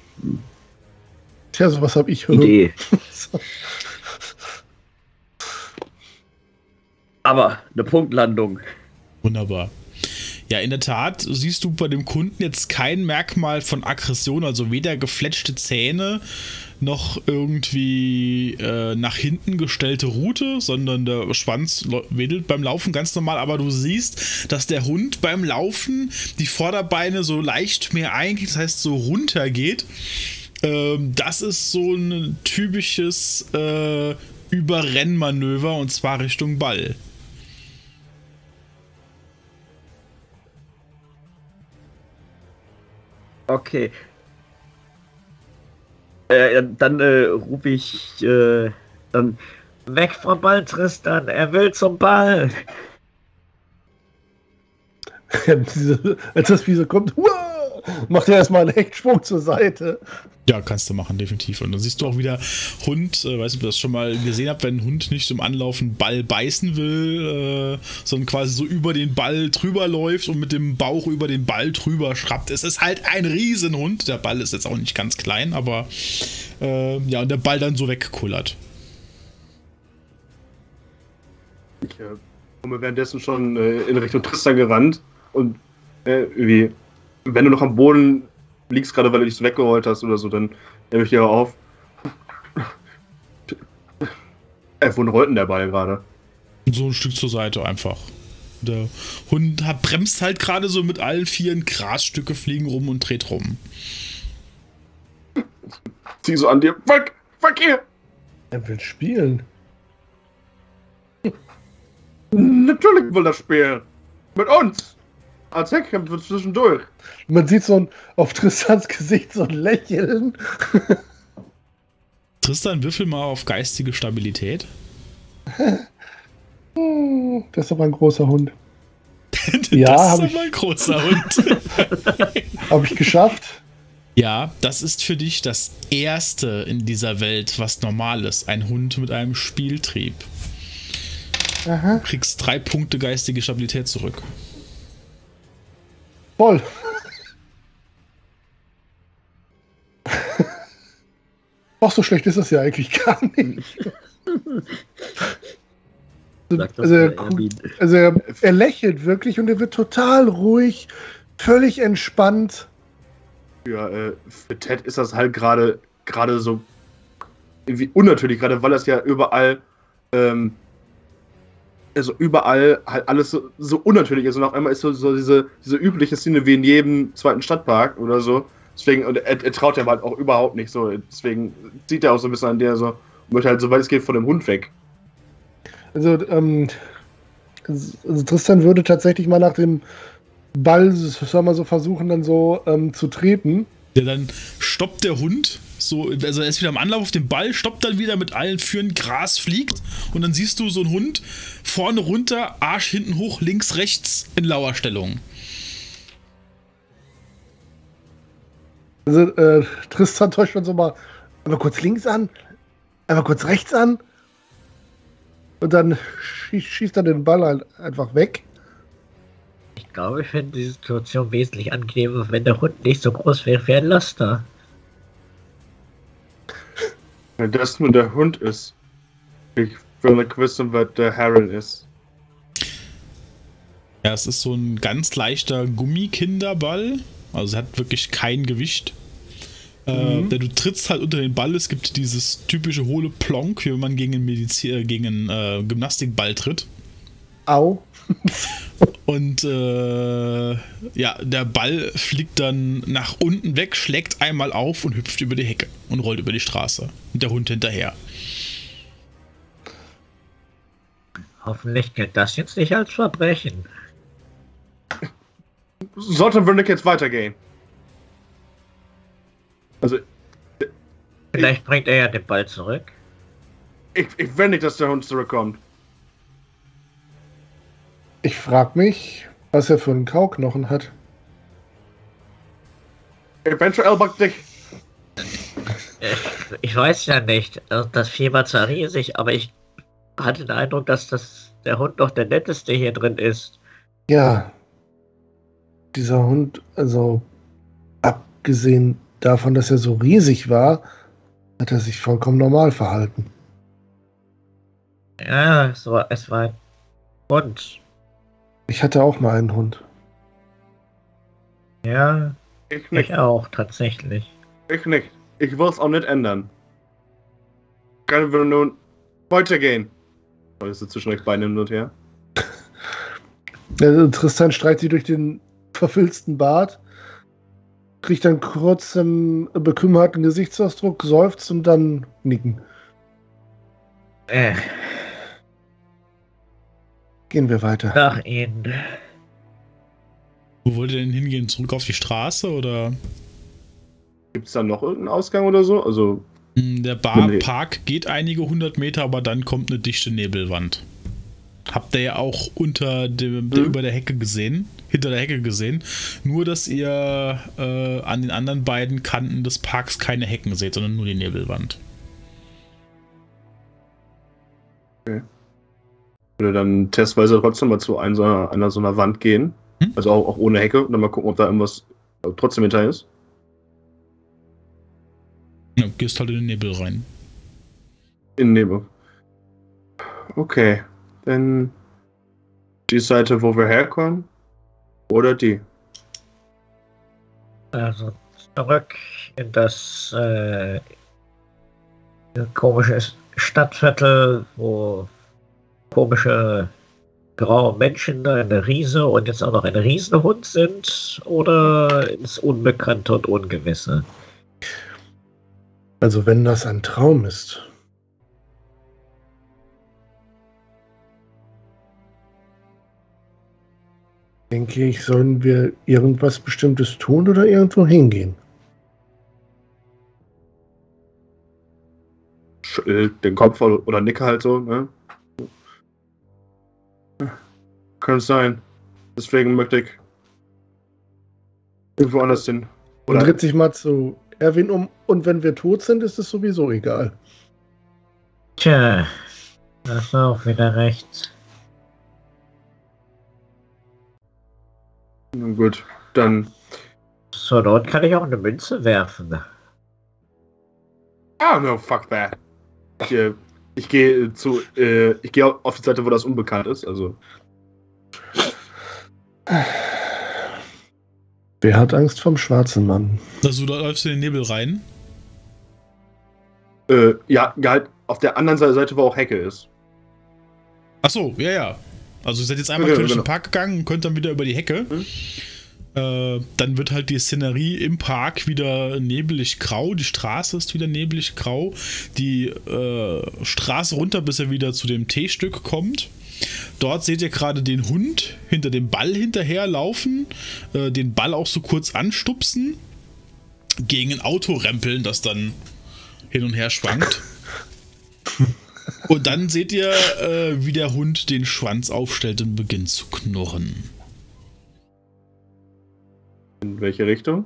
Tja, sowas habe ich. Idee. Aber eine Punktlandung. Wunderbar. Ja, in der Tat siehst du bei dem Kunden jetzt kein Merkmal von Aggression, also weder gefletschte Zähne noch irgendwie äh, nach hinten gestellte Rute, sondern der Schwanz wedelt beim Laufen ganz normal, aber du siehst, dass der Hund beim Laufen die Vorderbeine so leicht mehr eingeht, das heißt so runter geht. Ähm, das ist so ein typisches äh, Überrennmanöver und zwar Richtung Ball. Okay. Äh, dann äh, rufe ich äh, dann weg vom Ball, Tristan. Er will zum Ball. als das Wiese kommt, macht er erstmal einen Hechtsprung zur Seite. Ja, kannst du machen, definitiv. Und dann siehst du auch wieder Hund, äh, weiß nicht, ob ihr das schon mal gesehen habt, wenn ein Hund nicht im Anlaufen Ball beißen will, äh, sondern quasi so über den Ball drüber läuft und mit dem Bauch über den Ball drüber schrappt. Es ist halt ein Riesenhund. Der Ball ist jetzt auch nicht ganz klein, aber äh, ja, und der Ball dann so wegkullert. Ich äh, komme währenddessen schon äh, in Richtung Tristan gerannt und äh, irgendwie, wenn du noch am Boden liegst gerade, weil du dich weggeholt hast oder so, dann nehme ich dir auf. Äh, wohin rollt denn der Ball gerade? So ein Stück zur Seite einfach. Der Hund hat, bremst halt gerade so mit allen vieren Grasstücke fliegen rum und dreht rum. Zieh so an dir. Weg! Weg hier! Er will spielen. Natürlich will er spielen. Mit uns! Als Heckkämpfer zwischendurch. Man sieht so ein, auf Tristans Gesicht so ein Lächeln. Tristan, würfel mal auf geistige Stabilität. Das ist aber ein großer Hund. ja, das ist aber ein großer Hund. habe ich geschafft. Ja, das ist für dich das erste in dieser Welt, was normal ist. Ein Hund mit einem Spieltrieb. Aha. Du kriegst drei Punkte geistige Stabilität zurück. Voll. Ach, so schlecht ist das ja eigentlich gar nicht. Also, er, also er, er, lächelt wirklich und er wird total ruhig, völlig entspannt. Ja, äh, für Ted ist das halt gerade gerade so irgendwie unnatürlich, gerade weil das ja überall ähm, also überall halt alles so, so unnatürlich ist und auf einmal ist so, so diese, diese übliche Szene wie in jedem zweiten Stadtpark oder so. Deswegen, und er, er traut ja halt auch überhaupt nicht so. Deswegen zieht er auch so ein bisschen an der so, möchte halt so weit es geht von dem Hund weg. Also, ähm, also Tristan würde tatsächlich mal nach dem Ball, soll mal so versuchen, dann so ähm, zu treten. Ja, dann stoppt der Hund so, also er ist wieder am Anlauf auf den Ball, stoppt dann wieder mit allen Führen, Gras fliegt und dann siehst du so einen Hund vorne runter, Arsch hinten hoch, links, rechts in Lauerstellung. Also äh, Tristan täuscht schon so mal einmal kurz links an, einmal kurz rechts an und dann schießt, schießt er den Ball halt einfach weg. Ich glaube, ich finde die Situation wesentlich angenehmer, wenn der Hund nicht so groß wäre wie ein Laster. Wenn das nur der Hund ist. Ich will nicht wissen, was der Heron ist. Ja, es ist so ein ganz leichter Gummikinderball. Also hat wirklich kein Gewicht. Äh, mhm. Äh, du trittst halt unter den Ball. Es gibt dieses typische hohle Plonk, wie wenn man gegen einen, Medizi äh, gegen einen äh, Gymnastikball tritt. Au. Und äh, ja, der Ball fliegt dann nach unten weg, schlägt einmal auf und hüpft über die Hecke und rollt über die Straße. Und der Hund hinterher. Hoffentlich gilt das jetzt nicht als Verbrechen. Sollte Wündig jetzt weitergehen? Also. Vielleicht ich, bringt er ja den Ball zurück. Ich, ich will nicht, dass der Hund zurückkommt. Ich frag mich, was er für einen Kauknochen hat. Eventuell backt dich. Ich, ich weiß ja nicht. Also das Vieh war zwar riesig, aber ich hatte den Eindruck, dass das der Hund doch der netteste hier drin ist. Ja. Dieser Hund, also abgesehen davon, dass er so riesig war, hat er sich vollkommen normal verhalten. Ja, so, es war ein Hund. Ich hatte auch mal einen Hund. Ja, ich, nicht. ich auch, tatsächlich. Ich nicht. Ich will es auch nicht ändern. Können wir nun weitergehen? Oh, ist zwischen euch beiden hin und her. Ja, Tristan streicht sie durch den verfilzten Bart, kriegt dann kurz einen bekümmerten Gesichtsausdruck, seufzt und dann nicken. Äh, Gehen wir weiter. Nach Ihnen. Wo wollt ihr denn hingehen? Zurück auf die Straße oder? Gibt es da noch irgendeinen Ausgang oder so? Also. Hm, der Barpark geht einige hundert Meter, aber dann kommt eine dichte Nebelwand. Habt ihr ja auch unter dem, mhm. über der Hecke gesehen, hinter der Hecke gesehen. Nur, dass ihr äh, an den anderen beiden Kanten des Parks keine Hecken seht, sondern nur die Nebelwand. Okay würde dann testweise trotzdem mal zu einer, einer so einer Wand gehen. Hm? Also auch, auch, ohne Hecke und dann mal gucken, ob da irgendwas trotzdem hinter ist. Ja, gehst halt in den Nebel rein. In den Nebel. Okay. Dann die Seite, wo wir herkommen. Oder die? Also zurück in das äh, komische Stadtviertel, wo komische graue Menschen da eine Riese und jetzt auch noch ein Riesenhund sind oder ins Unbekannte und Ungewisse? Also wenn das ein Traum ist. Denke ich, sollen wir irgendwas Bestimmtes tun oder irgendwo hingehen? Schüttelt den Kopf oder nicke halt so, ne? Kann sein. Deswegen möchte ich irgendwo anders hin. Oder und dreht sich mal zu Erwin um. Und wenn wir tot sind, ist es sowieso egal. Tja, das ist auch wieder recht. Nun gut, dann. So, dort kann ich auch eine Münze werfen. Ah, no, fuck that. Ich, äh, ich gehe zu, äh, ich gehe auf die Seite, wo das unbekannt ist, also Wer hat Angst vom schwarzen Mann? Also du läufst in den Nebel rein. Äh, ja, halt auf der anderen Seite, wo auch Hecke ist. Ach so, ja, ja. Also ihr seid jetzt einmal Ja, durch den genau. Park gegangen und könnt dann wieder über die Hecke. Mhm. Äh, dann wird halt die Szenerie im Park wieder nebelig grau. Die Straße ist wieder neblig grau. Die äh, Straße runter, bis er wieder zu dem T-Stück kommt. Dort seht ihr gerade den Hund hinter dem Ball hinterherlaufen, äh, den Ball auch so kurz anstupsen, gegen ein Auto rempeln, das dann hin und her schwankt. Und dann seht ihr, äh, wie der Hund den Schwanz aufstellt und beginnt zu knurren. In welche Richtung?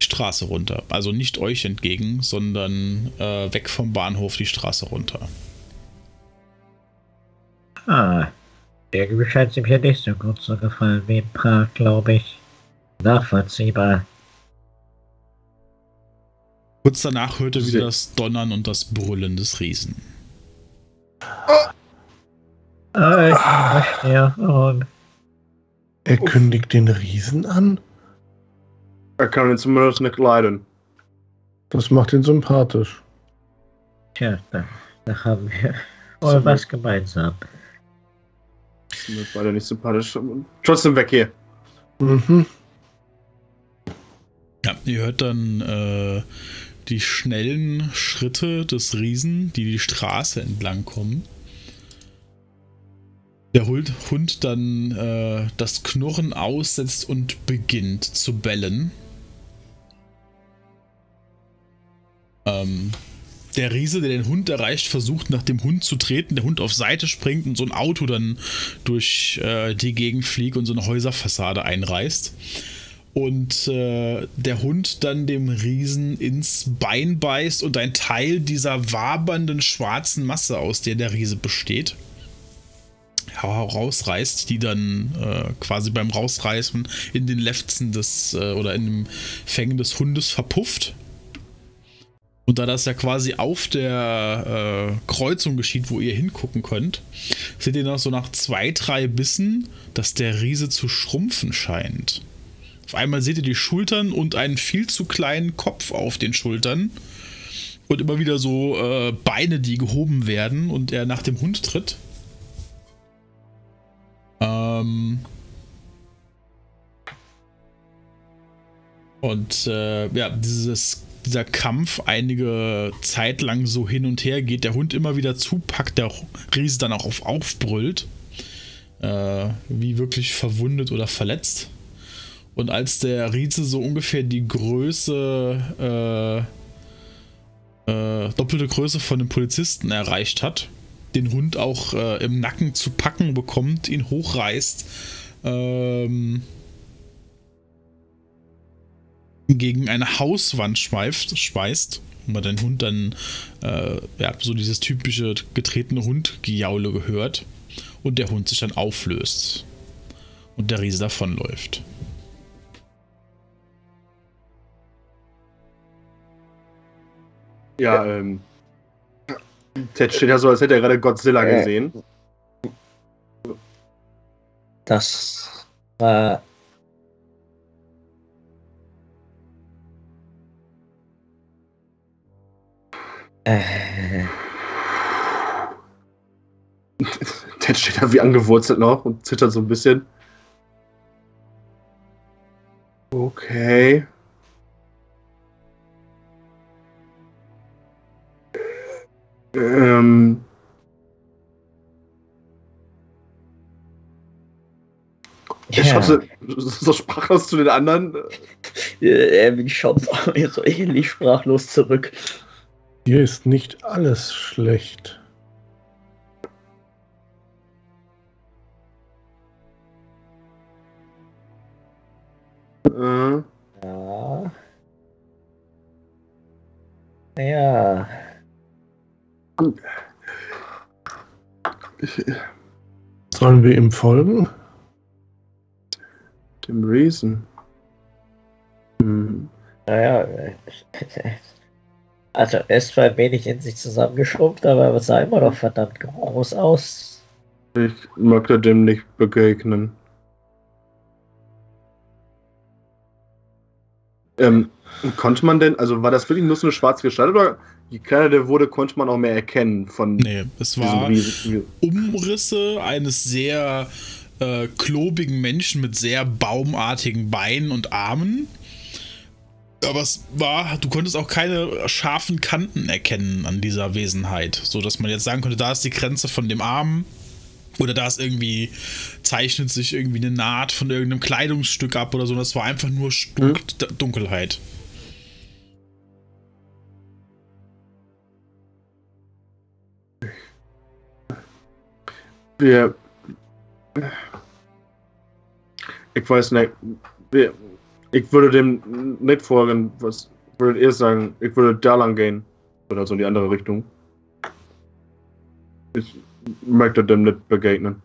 Die Straße runter. Also nicht euch entgegen, sondern äh, weg vom Bahnhof die Straße runter. Ah, irgendwie scheint ihm hier nicht so gut zu gefallen wie in Prag, glaube ich. Nachvollziehbar. Kurz danach hört ihr wieder das Donnern und das Brüllen des Riesen. Ah, ich verstehe. Und Er kündigt den Riesen an? Er kann ihn zumindest nicht leiden. Das macht ihn sympathisch. tja, da, da haben wir wohl was gemeinsam. Zumindest war der nicht sympathisch. Trotzdem weg hier. Mhm. Ja, ihr hört dann äh, die schnellen Schritte des Riesen, die die Straße entlang kommen. Der Hund, Hund dann äh, das Knurren aussetzt und beginnt zu bellen. Ähm, der Riese, der den Hund erreicht, versucht nach dem Hund zu treten. Der Hund auf Seite springt und so ein Auto dann durch äh, die Gegend fliegt und so eine Häuserfassade einreißt und äh, der Hund dann dem Riesen ins Bein beißt und ein Teil dieser wabernden schwarzen Masse, aus der der Riese besteht, rausreißt, die dann äh, quasi beim Rausreißen in den Lefzen des äh, oder in dem Fängen des Hundes verpufft. Und da das ja quasi auf der äh, Kreuzung geschieht, wo ihr hingucken könnt, seht ihr noch so nach zwei, drei Bissen, dass der Riese zu schrumpfen scheint. Auf einmal seht ihr die Schultern und einen viel zu kleinen Kopf auf den Schultern. Und immer wieder so äh, Beine, die gehoben werden und er nach dem Hund tritt. Ähm. Und äh, ja, dieses, dieser Kampf einige Zeit lang so hin und her geht, der Hund immer wieder zupackt, der Riese dann auch auf aufbrüllt. Äh, wie wirklich verwundet oder verletzt. Und als der Riese so ungefähr die Größe, äh, äh, doppelte Größe von dem Polizisten erreicht hat, den Hund auch äh, im Nacken zu packen bekommt, ihn hochreißt, ähm, gegen eine Hauswand schweift, schweißt, wo man den Hund dann, äh, ja, so dieses typische getretene Hundgejaule gehört und der Hund sich dann auflöst und der Riese davonläuft. Ja, ähm. Ted steht ja so, als hätte er gerade Godzilla Äh. gesehen. Das war. Äh, Ted steht da wie angewurzelt noch und zittert so ein bisschen. Okay. Ähm. Ich Ja. schaue so sprachlos zu den anderen. Äh, Er schaut so ähnlich sprachlos zurück. Hier ist nicht alles schlecht. Äh, ja. Ja. Sollen wir ihm folgen? dem Reason. Hm. Naja. Also, er ist zwar ein wenig in sich zusammengeschrumpft, aber er sah immer noch verdammt groß aus. Ich möchte dem nicht begegnen. Ähm, konnte man denn, also war das wirklich nur so eine schwarze Gestalt oder je kleiner der wurde, konnte man auch mehr erkennen von. Nee, es war Umrisse eines sehr äh, klobigen Menschen mit sehr baumartigen Beinen und Armen. Aber es war, du konntest auch keine scharfen Kanten erkennen an dieser Wesenheit, so dass man jetzt sagen könnte, da ist die Grenze von dem Arm oder da ist irgendwie, zeichnet sich irgendwie eine Naht von irgendeinem Kleidungsstück ab oder so. Das war einfach nur Dun hm? Dunkelheit. Wir. Ich weiß nicht. Wir, ich würde dem nicht folgen. Was würdet ihr sagen? Ich würde da lang gehen. Oder so in die andere Richtung. Ich möchte dem nicht begegnen.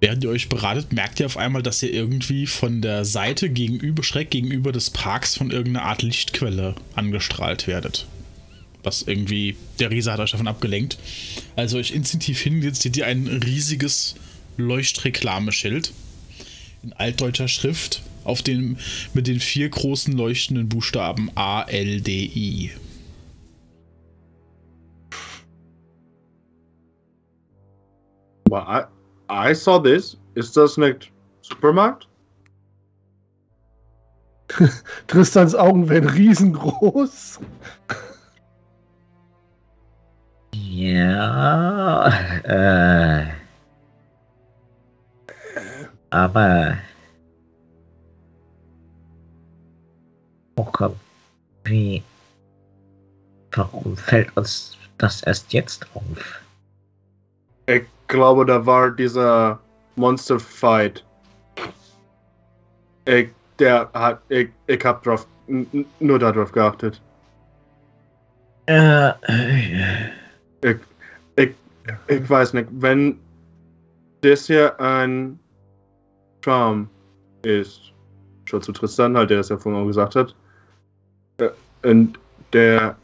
Während ihr euch beratet, merkt ihr auf einmal, dass ihr irgendwie von der Seite gegenüber, schräg gegenüber des Parks von irgendeiner Art Lichtquelle angestrahlt werdet. Was irgendwie, der Riese hat euch davon abgelenkt. Also euch instinktiv hin, jetzt seht ihr ein riesiges Leuchtreklameschild in altdeutscher Schrift auf dem, mit den vier großen leuchtenden Buchstaben A, L, D, I. Well, I, I saw this. Ist das nicht Supermarkt? Tristans Augen werden riesengroß. Ja, äh, aber oh, wie, warum fällt uns das erst jetzt auf? Ich glaube, da war dieser Monster Fight. Ich, der hat, ich, ich hab drauf, nur darauf geachtet. Äh, äh, ich, ich, ich weiß nicht, wenn das hier ein Traum ist, schon zu Tristan, halt, der es ja vorhin auch gesagt hat, äh, und der,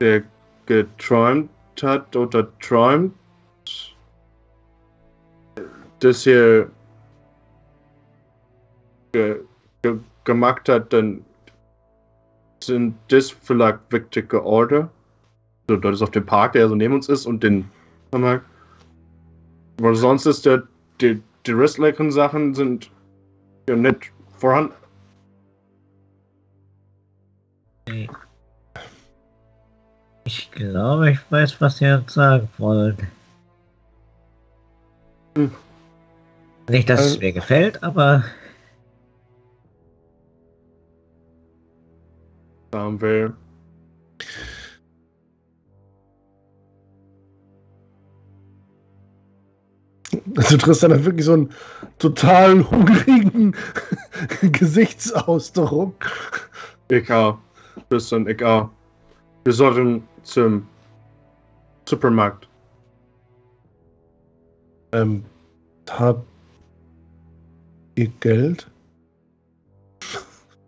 der geträumt hat oder träumt, das hier ge, ge, gemacht hat, dann sind das vielleicht wichtige Orte. So, dort ist auf dem Park, der so neben uns ist, und den. Weil sonst ist der, die, die Wrestling-Sachen sind ja nicht vorhanden. Ich glaube, ich weiß, was ihr jetzt sagen wollt. Hm. Nicht, dass es mir gefällt, aber. Haben wir. Also Tristan hat wirklich so einen total hungrigen Gesichtsausdruck. Egal. Tristan, egal. Wir sollten zum Supermarkt. Ähm, hab ihr Geld?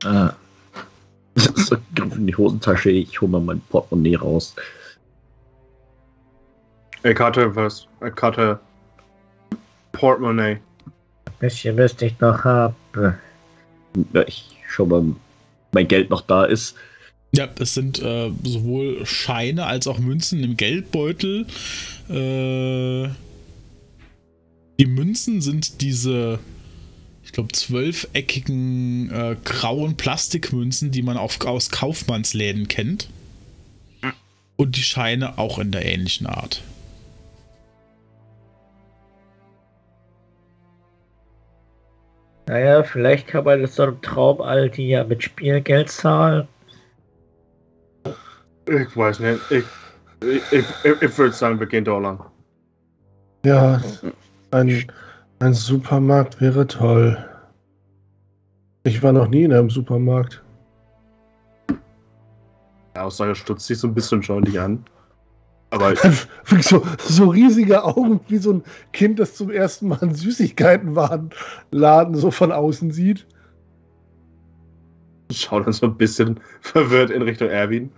Ah. So, in die Hosentasche, ich hole mal mein Portemonnaie raus. Ich hatte was. Ich hatte Portemonnaie. Ein bisschen müsste ich noch haben. Ja, ich schau mal, mein Geld noch da ist. Ja, es sind äh, sowohl Scheine als auch Münzen im Geldbeutel. Äh, die Münzen sind diese ich glaube, zwölfeckigen äh, grauen Plastikmünzen, die man auf, aus Kaufmannsläden kennt. Und die Scheine auch in der ähnlichen Art. Naja, vielleicht kann man das so einem Traum all die ja mit Spielgeld zahlen. Ich weiß nicht. Ich, ich, ich, ich würde sagen, wir gehen da lang. Ja, ein ein Supermarkt wäre toll. Ich war noch nie in einem Supermarkt. Die Aussage stutzt sich so ein bisschen schon dich an. Aber so, so riesige Augen, wie so ein Kind, das zum ersten Mal einen Süßigkeitenladen so von außen sieht. Schau dann so ein bisschen verwirrt in Richtung Erwin.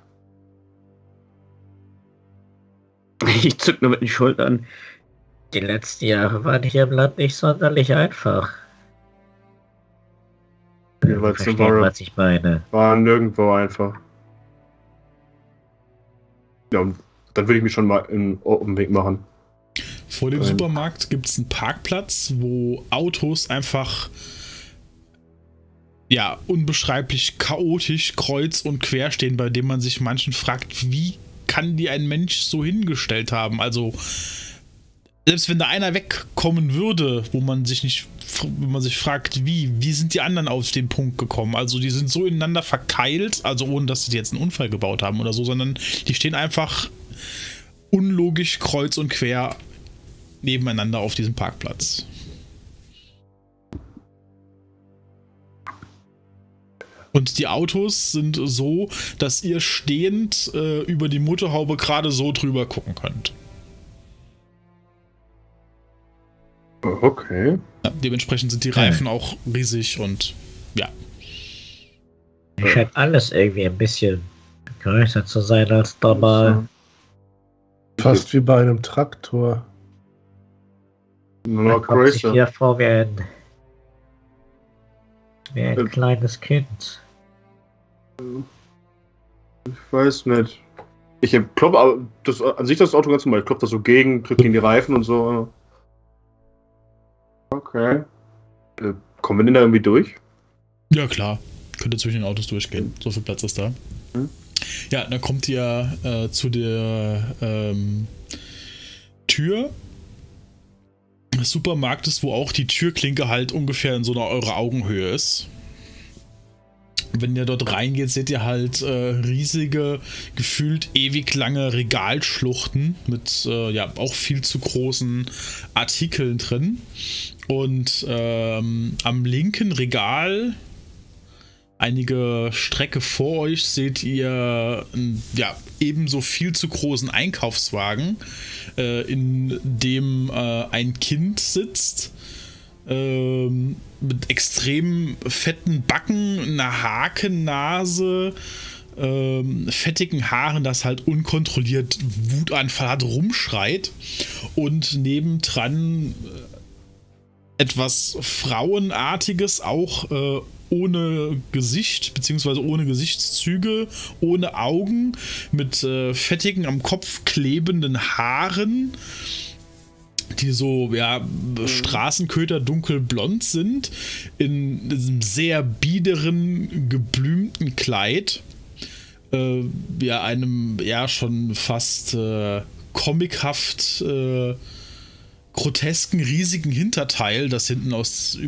Ich zück nur mit den Schultern. Die letzten Jahre waren hier im Land nicht sonderlich einfach. Silvara was ich meine. war nirgendwo einfach. Ja, und dann würde ich mich schon mal in, auf den Weg machen. Vor dem Ähm. Supermarkt gibt es einen Parkplatz, wo Autos einfach ja unbeschreiblich chaotisch kreuz und quer stehen, bei dem man sich manchen fragt, wie kann die ein Mensch so hingestellt haben? Also selbst wenn da einer wegkommen würde, wo man sich nicht, wo man sich fragt, wie, wie sind die anderen auf den Punkt gekommen? Also die sind so ineinander verkeilt, also ohne dass sie jetzt einen Unfall gebaut haben oder so, sondern die stehen einfach unlogisch kreuz und quer nebeneinander auf diesem Parkplatz. Und die Autos sind so, dass ihr stehend äh, über die Motorhaube gerade so drüber gucken könnt. Okay. Ja, dementsprechend sind die Reifen auch riesig und ja. Scheint alles irgendwie ein bisschen größer zu sein als normal. Fast wie bei einem Traktor. Nur größer. hier vor wie ein, wie ein Ähm. kleines Kind. Ich weiß nicht. Ich glaube, das, an sich das Auto ganz normal. Ich glaube, das so gegen, drückt gegen die Reifen und so. Okay. Äh, kommen wir denn da irgendwie durch? Ja, klar. Könnt ihr zwischen den Autos durchgehen. So viel Platz ist da. Mhm. Ja, dann kommt ihr äh, zu der ähm, Tür des Supermarktes, wo auch die Türklinke halt ungefähr in so einer eurer Augenhöhe ist. Wenn ihr dort reingeht, seht ihr halt äh, riesige, gefühlt ewig lange Regalschluchten mit äh, ja auch viel zu großen Artikeln drin. Und ähm, am linken Regal, einige Strecke vor euch, seht ihr einen, ja, ebenso viel zu großen Einkaufswagen, äh, in dem äh, ein Kind sitzt. Ähm, mit extrem fetten Backen, einer Hakennase, ähm, fettigen Haaren, das halt unkontrolliert Wutanfall hat, rumschreit. Und nebendran äh, etwas Frauenartiges, auch äh, ohne Gesicht, beziehungsweise ohne Gesichtszüge, ohne Augen, mit äh, fettigen am Kopf klebenden Haaren, die so, ja, Straßenköter dunkelblond sind, in diesem sehr biederen, geblümten Kleid. Äh, ja, einem, ja, schon fast äh, comichaft äh, grotesken, riesigen Hinterteil, das hinten aus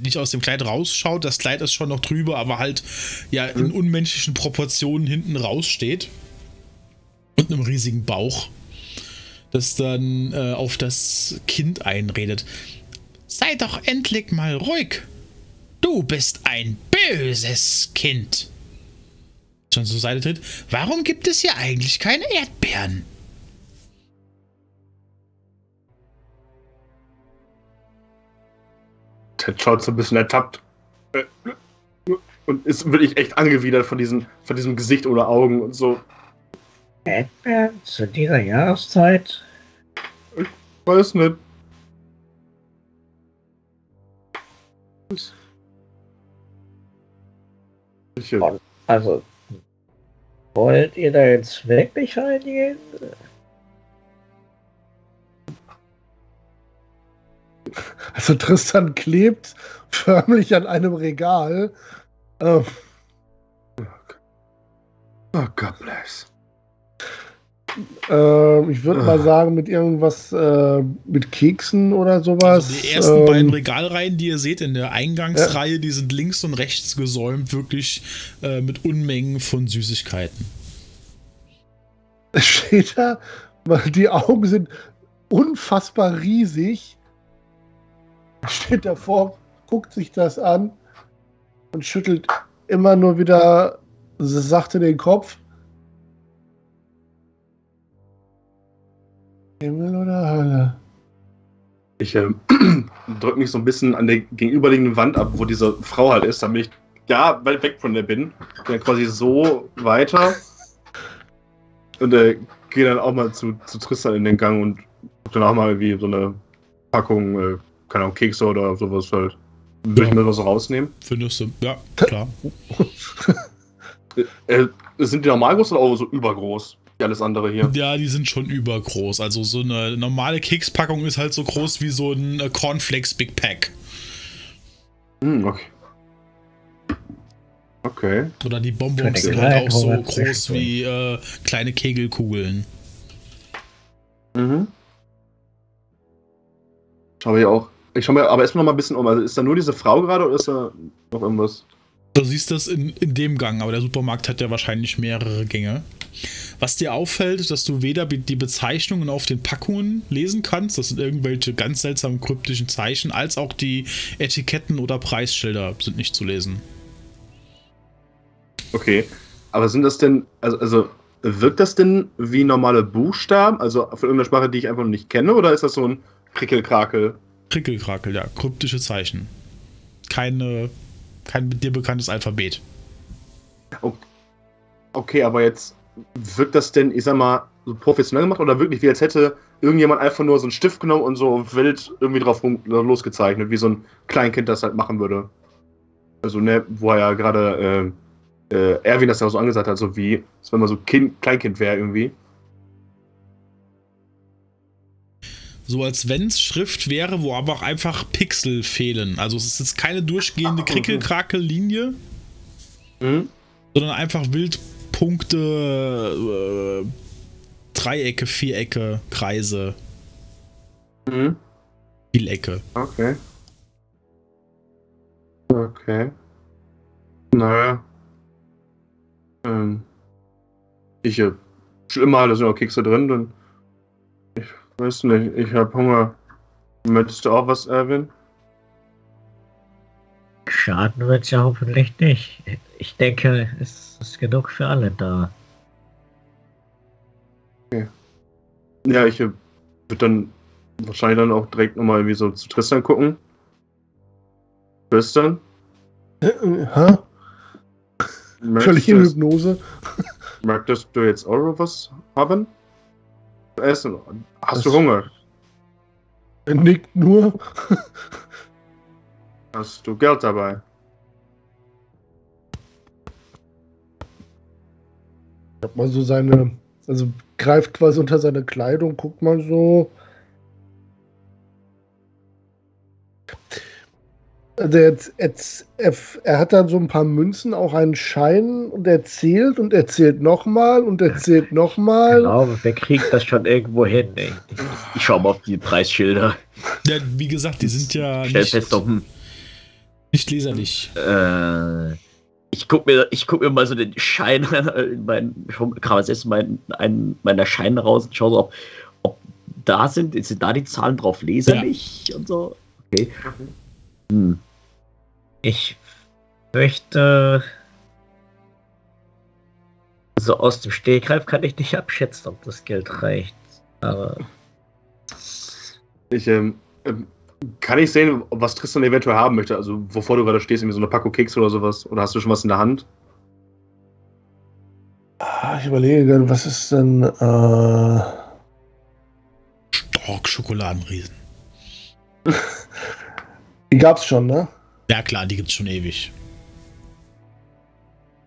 nicht aus dem Kleid rausschaut. Das Kleid ist schon noch drüber, aber halt ja in unmenschlichen Proportionen hinten raussteht. Und einem riesigen Bauch, das dann äh, auf das Kind einredet. Sei doch endlich mal ruhig. Du bist ein böses Kind. Schon zur Seite tritt. Warum gibt es hier eigentlich keine Erdbeeren? Ted schaut so ein bisschen ertappt. Äh, Und ist wirklich echt angewidert von, diesen, von diesem Gesicht oder Augen und so. Erdbeeren zu dieser Jahreszeit? Weiß nicht. Ich, Also, wollt ihr da jetzt wirklich reingehen? Also Tristan klebt förmlich an einem Regal. Ähm, oh God bless. ähm, ich würde mal Ah. sagen, mit irgendwas äh, mit Keksen oder sowas. Also die ersten ähm, beiden Regalreihen, die ihr seht in der Eingangsreihe, die sind links und rechts gesäumt, wirklich äh, mit Unmengen von Süßigkeiten. steht da, weil die Augen sind unfassbar riesig. Steht davor, guckt sich das an und schüttelt immer nur wieder sachte den Kopf. Himmel oder Hölle? Ich äh, drücke mich so ein bisschen an der gegenüberliegenden Wand ab, wo diese Frau halt ist, damit ich ja weit weg von der bin. Bin quasi so weiter. Und äh, gehe dann auch mal zu, zu Tristan in den Gang und hab dann auch mal irgendwie so eine Packung, äh, keine Ahnung, Kekse oder sowas halt Würde ich mir was rausnehmen? Findest du? Ja, klar. äh, sind die normal groß oder auch so übergroß? Wie alles andere hier. Ja, die sind schon übergroß. Also so eine normale Kekspackung ist halt so groß wie so ein äh, Cornflakes Big Pack. Hm, okay. Okay. Oder die Bonbons sind halt auch so groß wie äh, kleine Kegelkugeln. Mhm. Schau ich auch. Ich schau mir aber erstmal noch mal ein bisschen um. Also ist da nur diese Frau gerade oder ist da noch irgendwas? Du siehst das in, in dem Gang, aber der Supermarkt hat ja wahrscheinlich mehrere Gänge. Was dir auffällt, dass du weder die Bezeichnungen auf den Packungen lesen kannst, das sind irgendwelche ganz seltsamen kryptischen Zeichen, als auch die Etiketten oder Preisschilder sind nicht zu lesen. Okay, aber sind das denn, also, also wirkt das denn wie normale Buchstaben, also von irgendeiner Sprache, die ich einfach noch nicht kenne, oder ist das so ein Krickelkrakel? Krickelkrakel, ja, kryptische Zeichen. Keine, kein dir bekanntes Alphabet. Okay, aber jetzt wirkt das denn, ich sag mal, so professionell gemacht oder wirklich wie als hätte irgendjemand einfach nur so einen Stift genommen und so wild irgendwie drauf losgezeichnet, wie so ein Kleinkind das halt machen würde? Also, ne, wo er ja gerade äh, äh, Erwin das ja so angesagt hat, so wie, als wenn man so kind, Kleinkind wäre irgendwie. So als wenn es Schrift wäre, wo aber auch einfach Pixel fehlen. Also es ist jetzt keine durchgehende Krickelkrakel-Linie, mhm. sondern einfach Wildpunkte, äh, Dreiecke, Vierecke, Kreise. Mhm. Vielecke. Okay. Okay. Naja. Ähm. Ich äh, schlimmer, da sind auch Kekse drin, dann. Ich weiß nicht, ich hab Hunger. Möchtest du auch was, Erwin? Schaden wird's ja hoffentlich nicht. Ich denke, es ist genug für alle da. Okay. Ja, ich würde dann wahrscheinlich dann auch direkt nochmal irgendwie so zu Tristan gucken. Tristan? Hä? Völlig in Hypnose. Möchtest du jetzt auch was haben? Essen. Hast das du Hunger? Er nickt nur. Hast du Geld dabei? Ich hab mal so seine, also greift quasi unter seine Kleidung, guckt mal so. Der, er, er, hat dann so ein paar Münzen, auch einen Schein und er zählt und er zählt nochmal und er zählt nochmal. Genau, wer kriegt das schon irgendwo hin? Ey? Ich schau mal auf die Preisschilder. Ja, wie gesagt, die sind ja nicht, nicht leserlich. Äh, ich guck mir, ich guck mir mal so den Schein, mein, kam erstes mein, einen meiner Scheine raus und schau so, ob, ob da sind, sind da die Zahlen drauf leserlich ja. und so. Okay. Hm. Ich möchte. So aus dem Stegreif kann ich nicht abschätzen, ob das Geld reicht. Aber. Ich, ähm, ähm, kann ich sehen, was Tristan eventuell haben möchte? Also, wovor du gerade stehst, irgendwie so eine Packung Keks oder sowas? Oder hast du schon was in der Hand? Ah, ich überlege gerade, was ist denn. Äh... Stork Schokoladenriesen. Die gab's schon, ne? Ja klar, die gibt's schon ewig.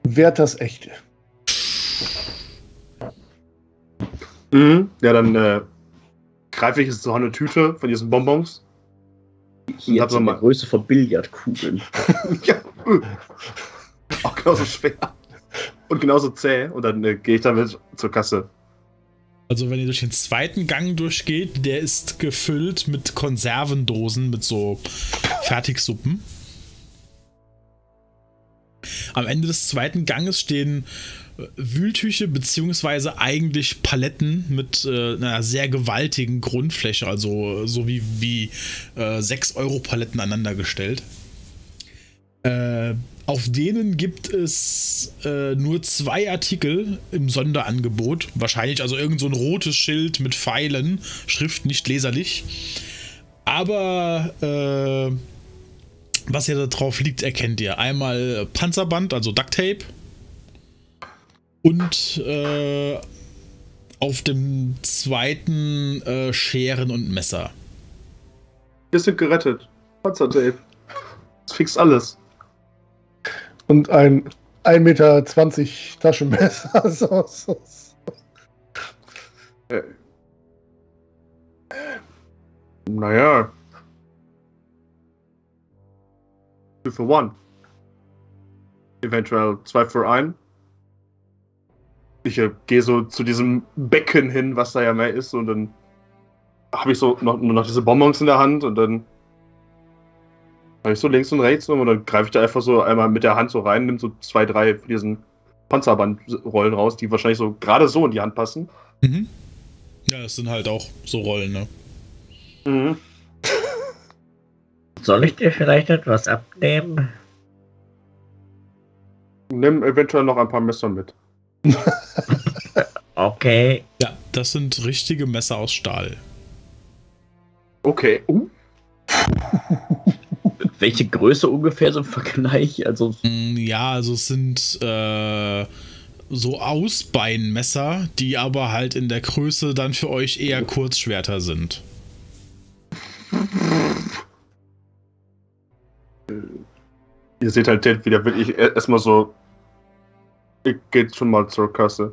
Werthers echte. Mhm. Ja, dann äh, greife ich jetzt so eine Tüte von diesen Bonbons. Hier hat so eine Größe von Billardkugeln. ja. Auch genauso schwer. Und genauso zäh. Und dann äh, gehe ich damit zur Kasse. Also wenn ihr durch den zweiten Gang durchgeht, der ist gefüllt mit Konservendosen, mit so Fertigsuppen. Am Ende des zweiten Ganges stehen äh, Wühltüche beziehungsweise eigentlich Paletten mit äh, einer sehr gewaltigen Grundfläche, also so wie, wie äh, 6 Euro Paletten aneinandergestellt. Äh, auf denen gibt es äh, nur zwei Artikel im Sonderangebot. Wahrscheinlich also irgend so ein rotes Schild mit Pfeilen, Schrift nicht leserlich. Aber äh, was hier da drauf liegt, erkennt ihr. Einmal Panzerband, also Duct Tape. Und äh, auf dem zweiten äh, Scheren und Messer. Wir sind gerettet. Panzertape. Das fixt alles. Und ein 1,20 Meter Taschenmesser. so, so, so. Äh. Naja. Two for one. Eventuell zwei für ein. Ich äh, gehe so zu diesem Becken hin, was da ja mehr ist, und dann habe ich so noch, nur noch diese Bonbons in der Hand und dann habe ich so links und rechts und dann greife ich da einfach so einmal mit der Hand so rein, nimm so zwei, drei von diesen Panzerbandrollen raus, die wahrscheinlich so gerade so in die Hand passen. Mhm. Ja, das sind halt auch so Rollen, ne? Mhm. Soll ich dir vielleicht etwas abnehmen? Nimm eventuell noch ein paar Messer mit. Okay. Ja, das sind richtige Messer aus Stahl. Okay. Uh. Welche Größe ungefähr so im Vergleich? Also, Mm, Ja, also es sind äh, so Ausbeinmesser, die aber halt in der Größe dann für euch eher Kurzschwerter sind. Ihr seht halt Ted wieder wirklich erstmal so. Ich geht schon mal zur Kasse.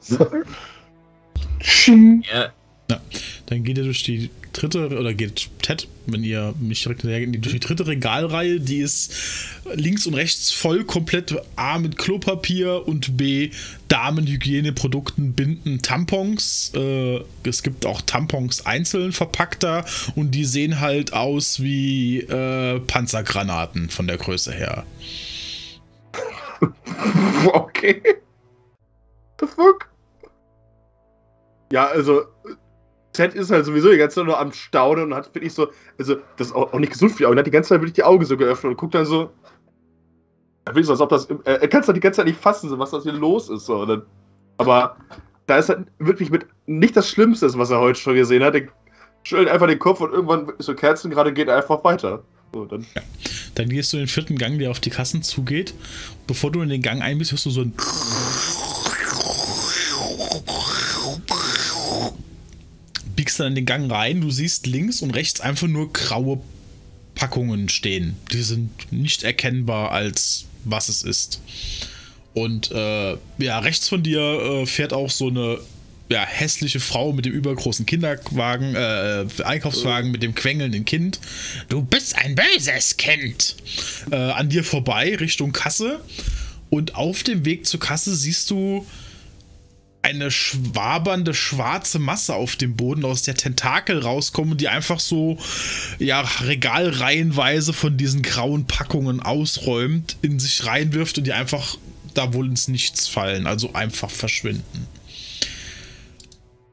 so. Sching. ja, Dann geht ihr durch die dritte, oder geht Ted, wenn ihr mich direkt hinterher geht, durch die dritte Regalreihe, die ist links und rechts voll komplett A mit Klopapier und B Damenhygieneprodukten, Binden, Tampons. Äh, es gibt auch Tampons einzeln verpackter und die sehen halt aus wie äh, Panzergranaten von der Größe her. okay. The fuck? Ja, also. Ted ist halt sowieso die ganze Zeit nur am Staunen und hat wirklich so. Also, das ist auch, nicht gesund für die Augen. Er hat die ganze Zeit wirklich die Augen so geöffnet und guckt dann so. Er will so, als ob das. Er, kann es halt die ganze Zeit nicht fassen, was das hier los ist. So. Dann, aber da ist halt wirklich mit nicht das Schlimmste, was er heute schon gesehen hat. Er schüttelt einfach den Kopf und irgendwann ist so Kerzen gerade geht einfach weiter. So, dann. Dann gehst du in den vierten Gang, der auf die Kassen zugeht. Bevor du in den Gang ein bist, hörst du so ein. Biegst dann in den Gang rein, du siehst links und rechts einfach nur graue Packungen stehen. Die sind nicht erkennbar als was es ist. Und äh, ja, rechts von dir äh, fährt auch so eine ja, hässliche Frau mit dem übergroßen Kinderwagen, äh, Einkaufswagen mit dem quengelnden Kind. Du bist ein böses Kind. Äh, an dir vorbei Richtung Kasse. Und auf dem Weg zur Kasse siehst du eine schwabernde schwarze Masse auf dem Boden, aus der Tentakel rauskommen, die einfach so ja, regalreihenweise von diesen grauen Packungen ausräumt, in sich reinwirft und die einfach da wohl ins Nichts fallen, also einfach verschwinden.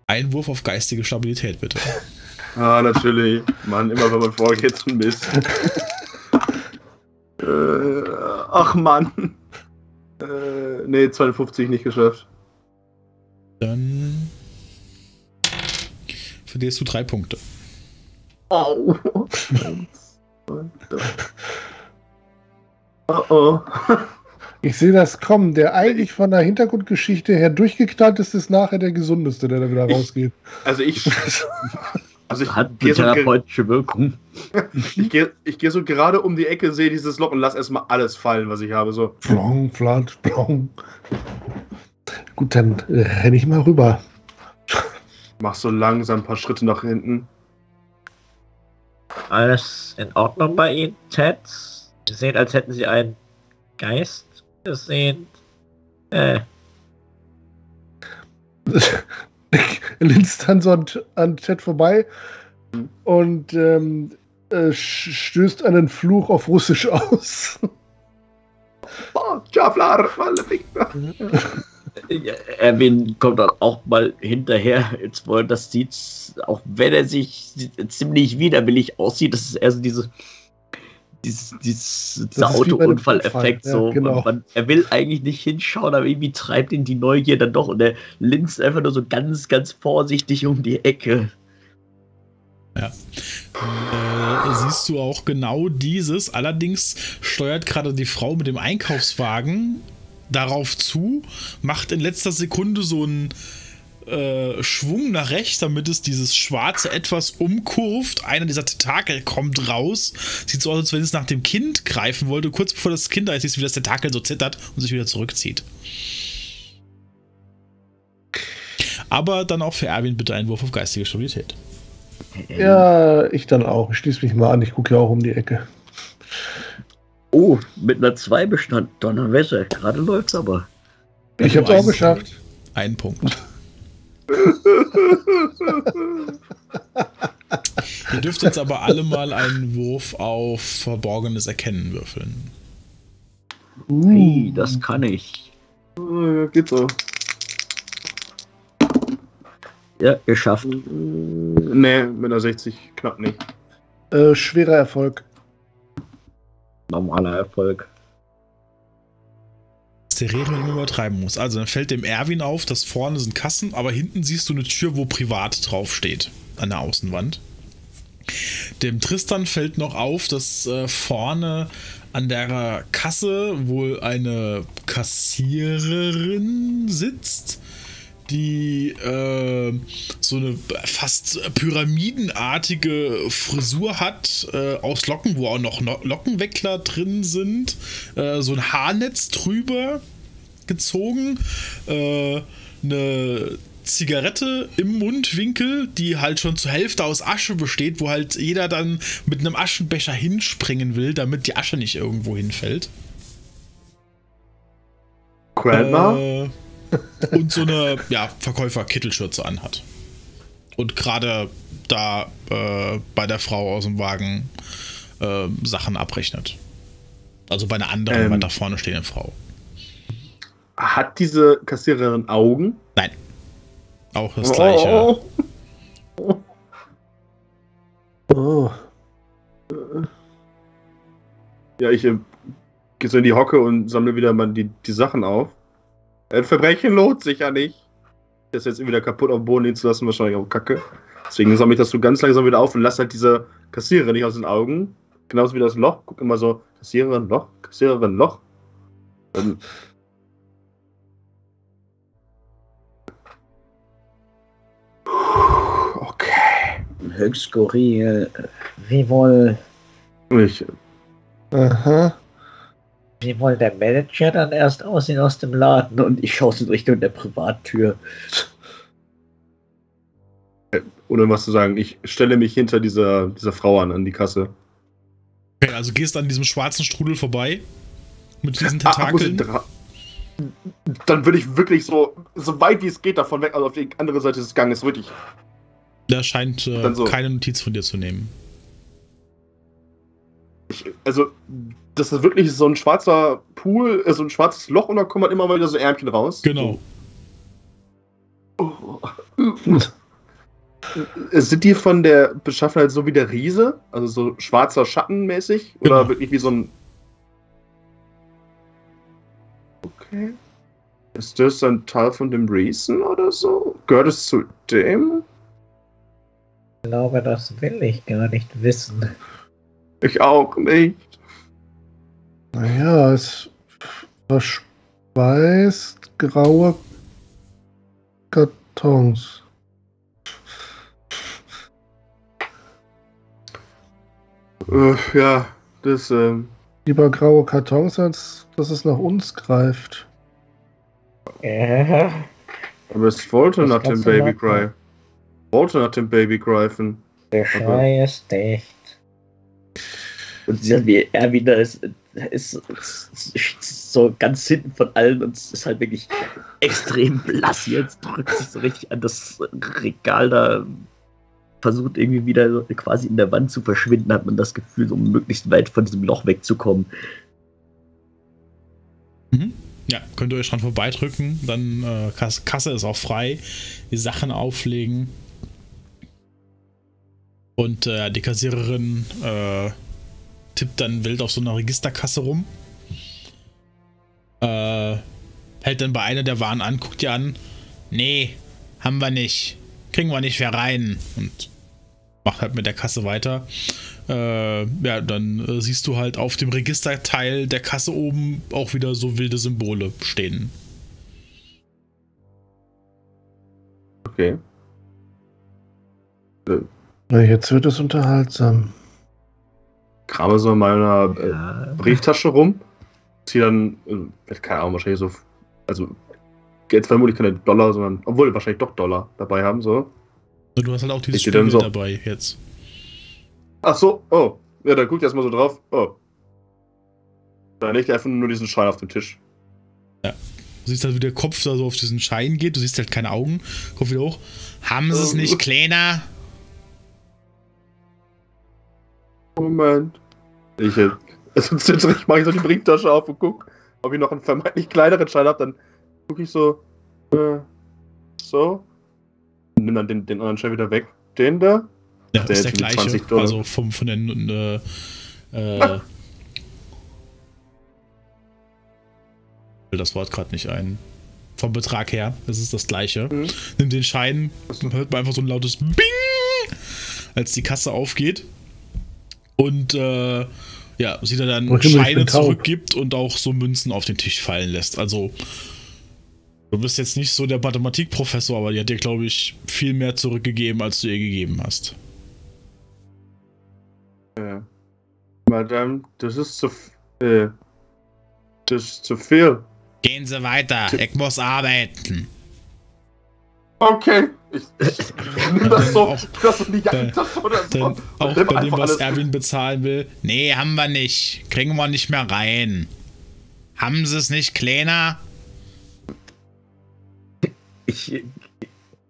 Einwurf auf geistige Stabilität, bitte. Ah, natürlich. Mann, immer wenn man vorgeht zum Mist. äh, ach Mann. Äh, nee, 52 nicht geschafft. Dann verlierst du drei Punkte. Au. oh oh. Ich sehe das kommen. Der eigentlich von der Hintergrundgeschichte her durchgeknallt ist, ist nachher der gesundeste, der da wieder Ich- rausgeht. Also ich. Also ich hat eine gehe so, therapeutische Wirkung. ich geh, ich geh so gerade um die Ecke, sehe dieses Loch und lass erstmal alles fallen, was ich habe. So. Flong, flatsch, plong. Gut, dann äh, renne ich mal rüber. Mach so langsam ein paar Schritte nach hinten. Alles in Ordnung bei Ihnen, Ted? Sie sehen, als hätten Sie einen Geist gesehen. Äh, linst dann so an, an Chat vorbei und ähm, äh, stößt einen Fluch auf Russisch aus. Oh, Javlar, Ja, Erwin kommt dann auch mal hinterher, jetzt wo er das sieht, auch wenn er sich ziemlich widerwillig aussieht, das ist eher so diese, dieses, dieses, dieser Autounfall-Effekt. Unfall, ja, so. genau. man, er will eigentlich nicht hinschauen, aber irgendwie treibt ihn die Neugier dann doch und er linst einfach nur so ganz, ganz vorsichtig um die Ecke. Äh, siehst du auch genau dieses. Allerdings steuert gerade die Frau mit dem Einkaufswagen darauf zu, macht in letzter Sekunde so einen äh, Schwung nach rechts, damit es dieses schwarze etwas umkurvt. Einer dieser Tentakel kommt raus. Sieht so aus, als wenn es nach dem Kind greifen wollte. Kurz bevor das Kind da ist, wie das Tentakel so zittert und sich wieder zurückzieht. Aber dann auch für Erwin bitte ein Wurf auf geistige Stabilität. Ja, ich dann auch. Ich schließe mich mal an. Ich gucke ja auch um die Ecke. Oh, mit einer 2 bestand. Donnerwetter. Gerade läuft's aber. Ich hab's auch geschafft. Ein Punkt. Ihr dürft jetzt aber alle mal einen Wurf auf verborgenes Erkennen würfeln. Uh, das kann ich. Ja, geht so. Ja, geschafft. Nee, mit einer 60 knapp nicht. Äh, schwerer Erfolg. Normaler Erfolg. der Regel übertreiben muss. Also dann fällt dem Erwin auf, dass vorne sind Kassen, aber hinten siehst du eine Tür, wo privat draufsteht an der Außenwand. Dem Tristan fällt noch auf, dass äh, vorne an der Kasse wohl eine Kassiererin sitzt, die äh, so eine fast pyramidenartige Frisur hat äh, aus Locken, wo auch noch no Lockenweckler drin sind, äh, so ein Haarnetz drüber gezogen, äh, eine Zigarette im Mundwinkel, die halt schon zur Hälfte aus Asche besteht, wo halt jeder dann mit einem Aschenbecher hinspringen will, damit die Asche nicht irgendwo hinfällt. Grandma? Und so eine ja, Verkäufer-Kittelschürze anhat. Und gerade da äh, bei der Frau aus dem Wagen äh, Sachen abrechnet. Also bei einer anderen Ähm. weiter vorne stehenden Frau. Hat diese Kassiererin Augen? Nein. Auch das gleiche. Oh. Oh. Ja, ich äh, gehe so in die Hocke und sammle wieder mal die, die Sachen auf. Ein Verbrechen lohnt sich ja nicht. Das jetzt wieder kaputt auf den Boden liegen zu lassen, wahrscheinlich auch kacke. Deswegen sammle ich das so ganz langsam wieder auf und lasse halt diese Kassiererin nicht aus den Augen. Genauso wie das Loch. Guck immer so, Kassiererin, Loch, Kassiererin, Loch. Ähm, Okay. Höchst skurril. Wie wohl, Ich, Aha. Wie wohl der Manager dann erst aussehen aus dem Laden? und ich schaue in Richtung der Privattür. ohne was zu sagen, ich stelle mich hinter dieser, dieser Frau an, an die Kasse. Okay, also gehst an diesem schwarzen Strudel vorbei. Mit diesen Ah, ich Tentakeln. dra- Dann würde ich wirklich so, so weit wie es geht davon weg, also auf die andere Seite des Ganges, wirklich. Der scheint äh, so. keine Notiz von dir zu nehmen. Ich, also, das ist wirklich so ein schwarzer Pool, äh, so ein schwarzes Loch und da kommen halt immer mal wieder so Ärmchen raus. Genau. Oh. Sind die von der Beschaffenheit so wie der Riese? Also so schwarzer Schatten mäßig? Oder Genau. wirklich wie so ein. Okay. Ist das ein Teil von dem Riesen oder so? Gehört es zu dem? Ich glaube, das will ich gar nicht wissen. Ich auch nicht. Naja, es verspeist graue Kartons. Äh, ja, das, ähm. Lieber graue Kartons, als dass es nach uns greift. Äh, Aber es wollte Das nach dem Baby. Cry. Wollte nach dem Baby greifen. der Schrei ist dicht. Und sie wie er wieder ist, ist, ist so ganz hinten von allen und ist halt wirklich extrem blass jetzt, drückt sich so richtig an das Regal da, versucht irgendwie wieder quasi in der Wand zu verschwinden, hat man das Gefühl, um möglichst weit von diesem Loch wegzukommen. Mhm. Ja, könnt ihr euch dran vorbeidrücken. Dann äh, Kasse, Kasse ist auch frei. Die Sachen auflegen. Und äh, die Kassiererin äh, tippt dann wild auf so einer Registerkasse rum. Äh, hält dann bei einer der Waren an, guckt ihr an. Nee, haben wir nicht. Kriegen wir nicht mehr rein. Und macht halt mit der Kasse weiter. Äh, ja, dann äh, siehst du halt auf dem Registerteil der Kasse oben auch wieder so wilde Symbole stehen. Okay. Na, jetzt wird es unterhaltsam. Krame so in meiner äh, Ja. Brieftasche rum. Zieh dann, äh, keine Ahnung, wahrscheinlich so, also jetzt vermutlich keine Dollar, sondern, obwohl wahrscheinlich doch Dollar dabei haben, so. Du hast halt auch dieses Ich Spiegel so. dabei jetzt. Ach so, oh. Ja, dann guckt erstmal so drauf. Oh. Da legt er einfach nur diesen Schein auf den Tisch. Du siehst halt, wie der Kopf da so auf diesen Schein geht. Du siehst halt keine Augen. Kopf wieder hoch. Haben sie es Oh. nicht kleiner? Moment. Ich, also zittrig mache ich so die Brieftasche auf und guck, ob ich noch einen vermeintlich kleineren Schein habe. Dann gucke ich so, äh, so. Nimm dann den, den anderen Schein wieder weg. Den da? Ja, Der ist der jetzt gleiche. 20 Dollar. Also vom, von den. Äh, äh, Ah. fällt das Wort gerade nicht ein. Vom Betrag her, das ist das gleiche. Mhm. Nimm den Schein, dann hört man einfach so ein lautes Bing, als die Kasse aufgeht. Und äh, ja, sie da dann Scheine zurückgibt und auch so Münzen auf den Tisch fallen lässt. Also, du bist jetzt nicht so der Mathematikprofessor, aber die hat dir, glaube ich, viel mehr zurückgegeben, als du ihr gegeben hast. Äh, Madame, das ist zu, äh, das ist zu viel. Gehen Sie weiter, ich muss arbeiten. Okay. Ich, ich nimm das so, Auch- das so in die Jackentasche oder so. Auch bei dem, was alles Erwin bezahlen will. Nee, haben wir nicht. Kriegen wir nicht mehr rein. Haben Sie es nicht, kleiner? Ich,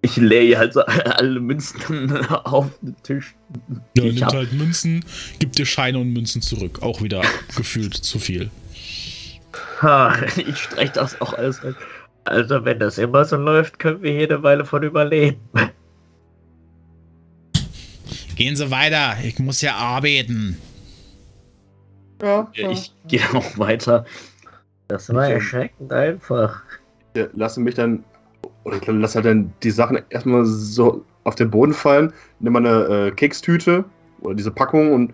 ich leere halt so alle Münzen auf den Tisch. Ja, Ich nimmt hab- halt Münzen, gibt dir Scheine und Münzen zurück. Auch wieder gefühlt zu viel. Ha, ich streiche das auch alles weg. Also, wenn das immer so läuft, können wir hier eine Weile von überleben. Gehen Sie weiter, ich muss ja arbeiten. Ja, Ja, ich gehe auch weiter. Das war Ich, erschreckend einfach. Ja, lassen mich dann, oder ich lasse halt dann die Sachen erstmal so auf den Boden fallen, nimm mal eine äh, Kekstüte oder diese Packung und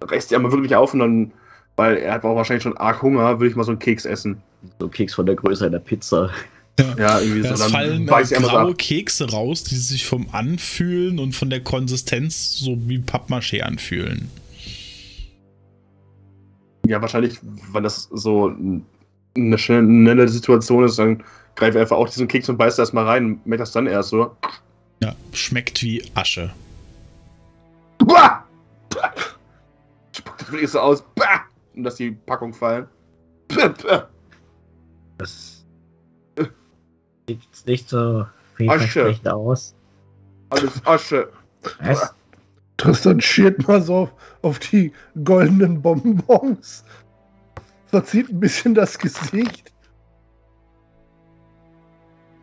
reiß die einmal wirklich auf und dann, weil er hat auch wahrscheinlich schon arg Hunger, würde ich mal so einen Keks essen. So ein Keks von der Größe einer Pizza. Ja, irgendwie Ja, so, es dann fallen ich äh, so graue ab. Kekse raus, die sich vom Anfühlen und von der Konsistenz so wie Pappmaché anfühlen. Ja, wahrscheinlich, weil das so eine schnelle Situation ist, dann greife einfach auch diesen Keks und beiß da erstmal rein und merke das dann erst so. Ja, schmeckt wie Asche. Bah! Bah! Spuckt das wirklich so aus. Bah! Und dass die Packung fallen. Das sieht jetzt nicht so Asche. vielversprechend aus. Alles Asche. Was? Tristan schiert mal so auf, auf die goldenen Bonbons. Verzieht ein bisschen das Gesicht.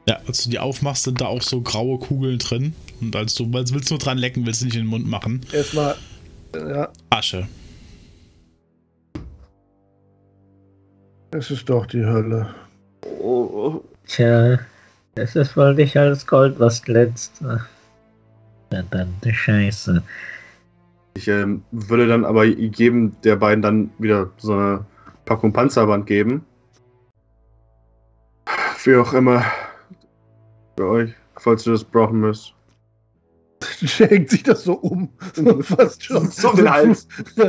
Ja, als du die aufmachst, sind da auch so graue Kugeln drin. Und als du als willst du nur dran lecken, willst du nicht in den Mund machen. Erstmal, ja, Asche. Es ist doch die Hölle. Oh. Tja, es ist wohl nicht alles Gold, was glänzt. Verdammte Scheiße. Ich ähm, würde dann aber jedem der beiden dann wieder so eine Packung Panzerband geben. Wie auch immer. Für euch, falls ihr das brauchen müsst. Schenkt sich das so um. So fast schon. So den Hals.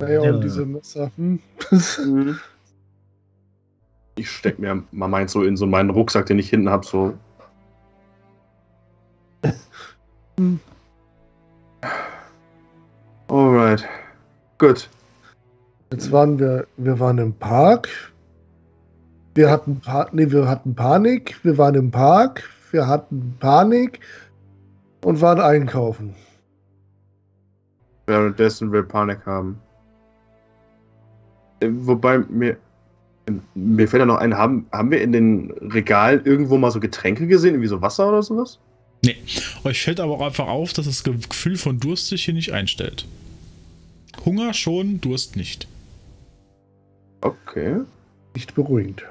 Naja, Ja. und diese Messer. Hm. Mhm. Ich steck mir mal meins so in so meinen Rucksack, den ich hinten hab, so. Alright. Gut. Jetzt waren wir, wir waren im Park. Wir hatten, pa nee, wir hatten Panik. Wir waren im Park. Wir hatten Panik und waren einkaufen. Währenddessen wir Panik haben. Wobei mir. Mir fällt da noch ein, haben, haben wir in den Regalen irgendwo mal so Getränke gesehen, irgendwie so Wasser oder sowas? Euch fällt aber auch einfach auf, dass das Gefühl von Durst sich hier nicht einstellt. Hunger schon, Durst nicht. Okay. Nicht beruhigend.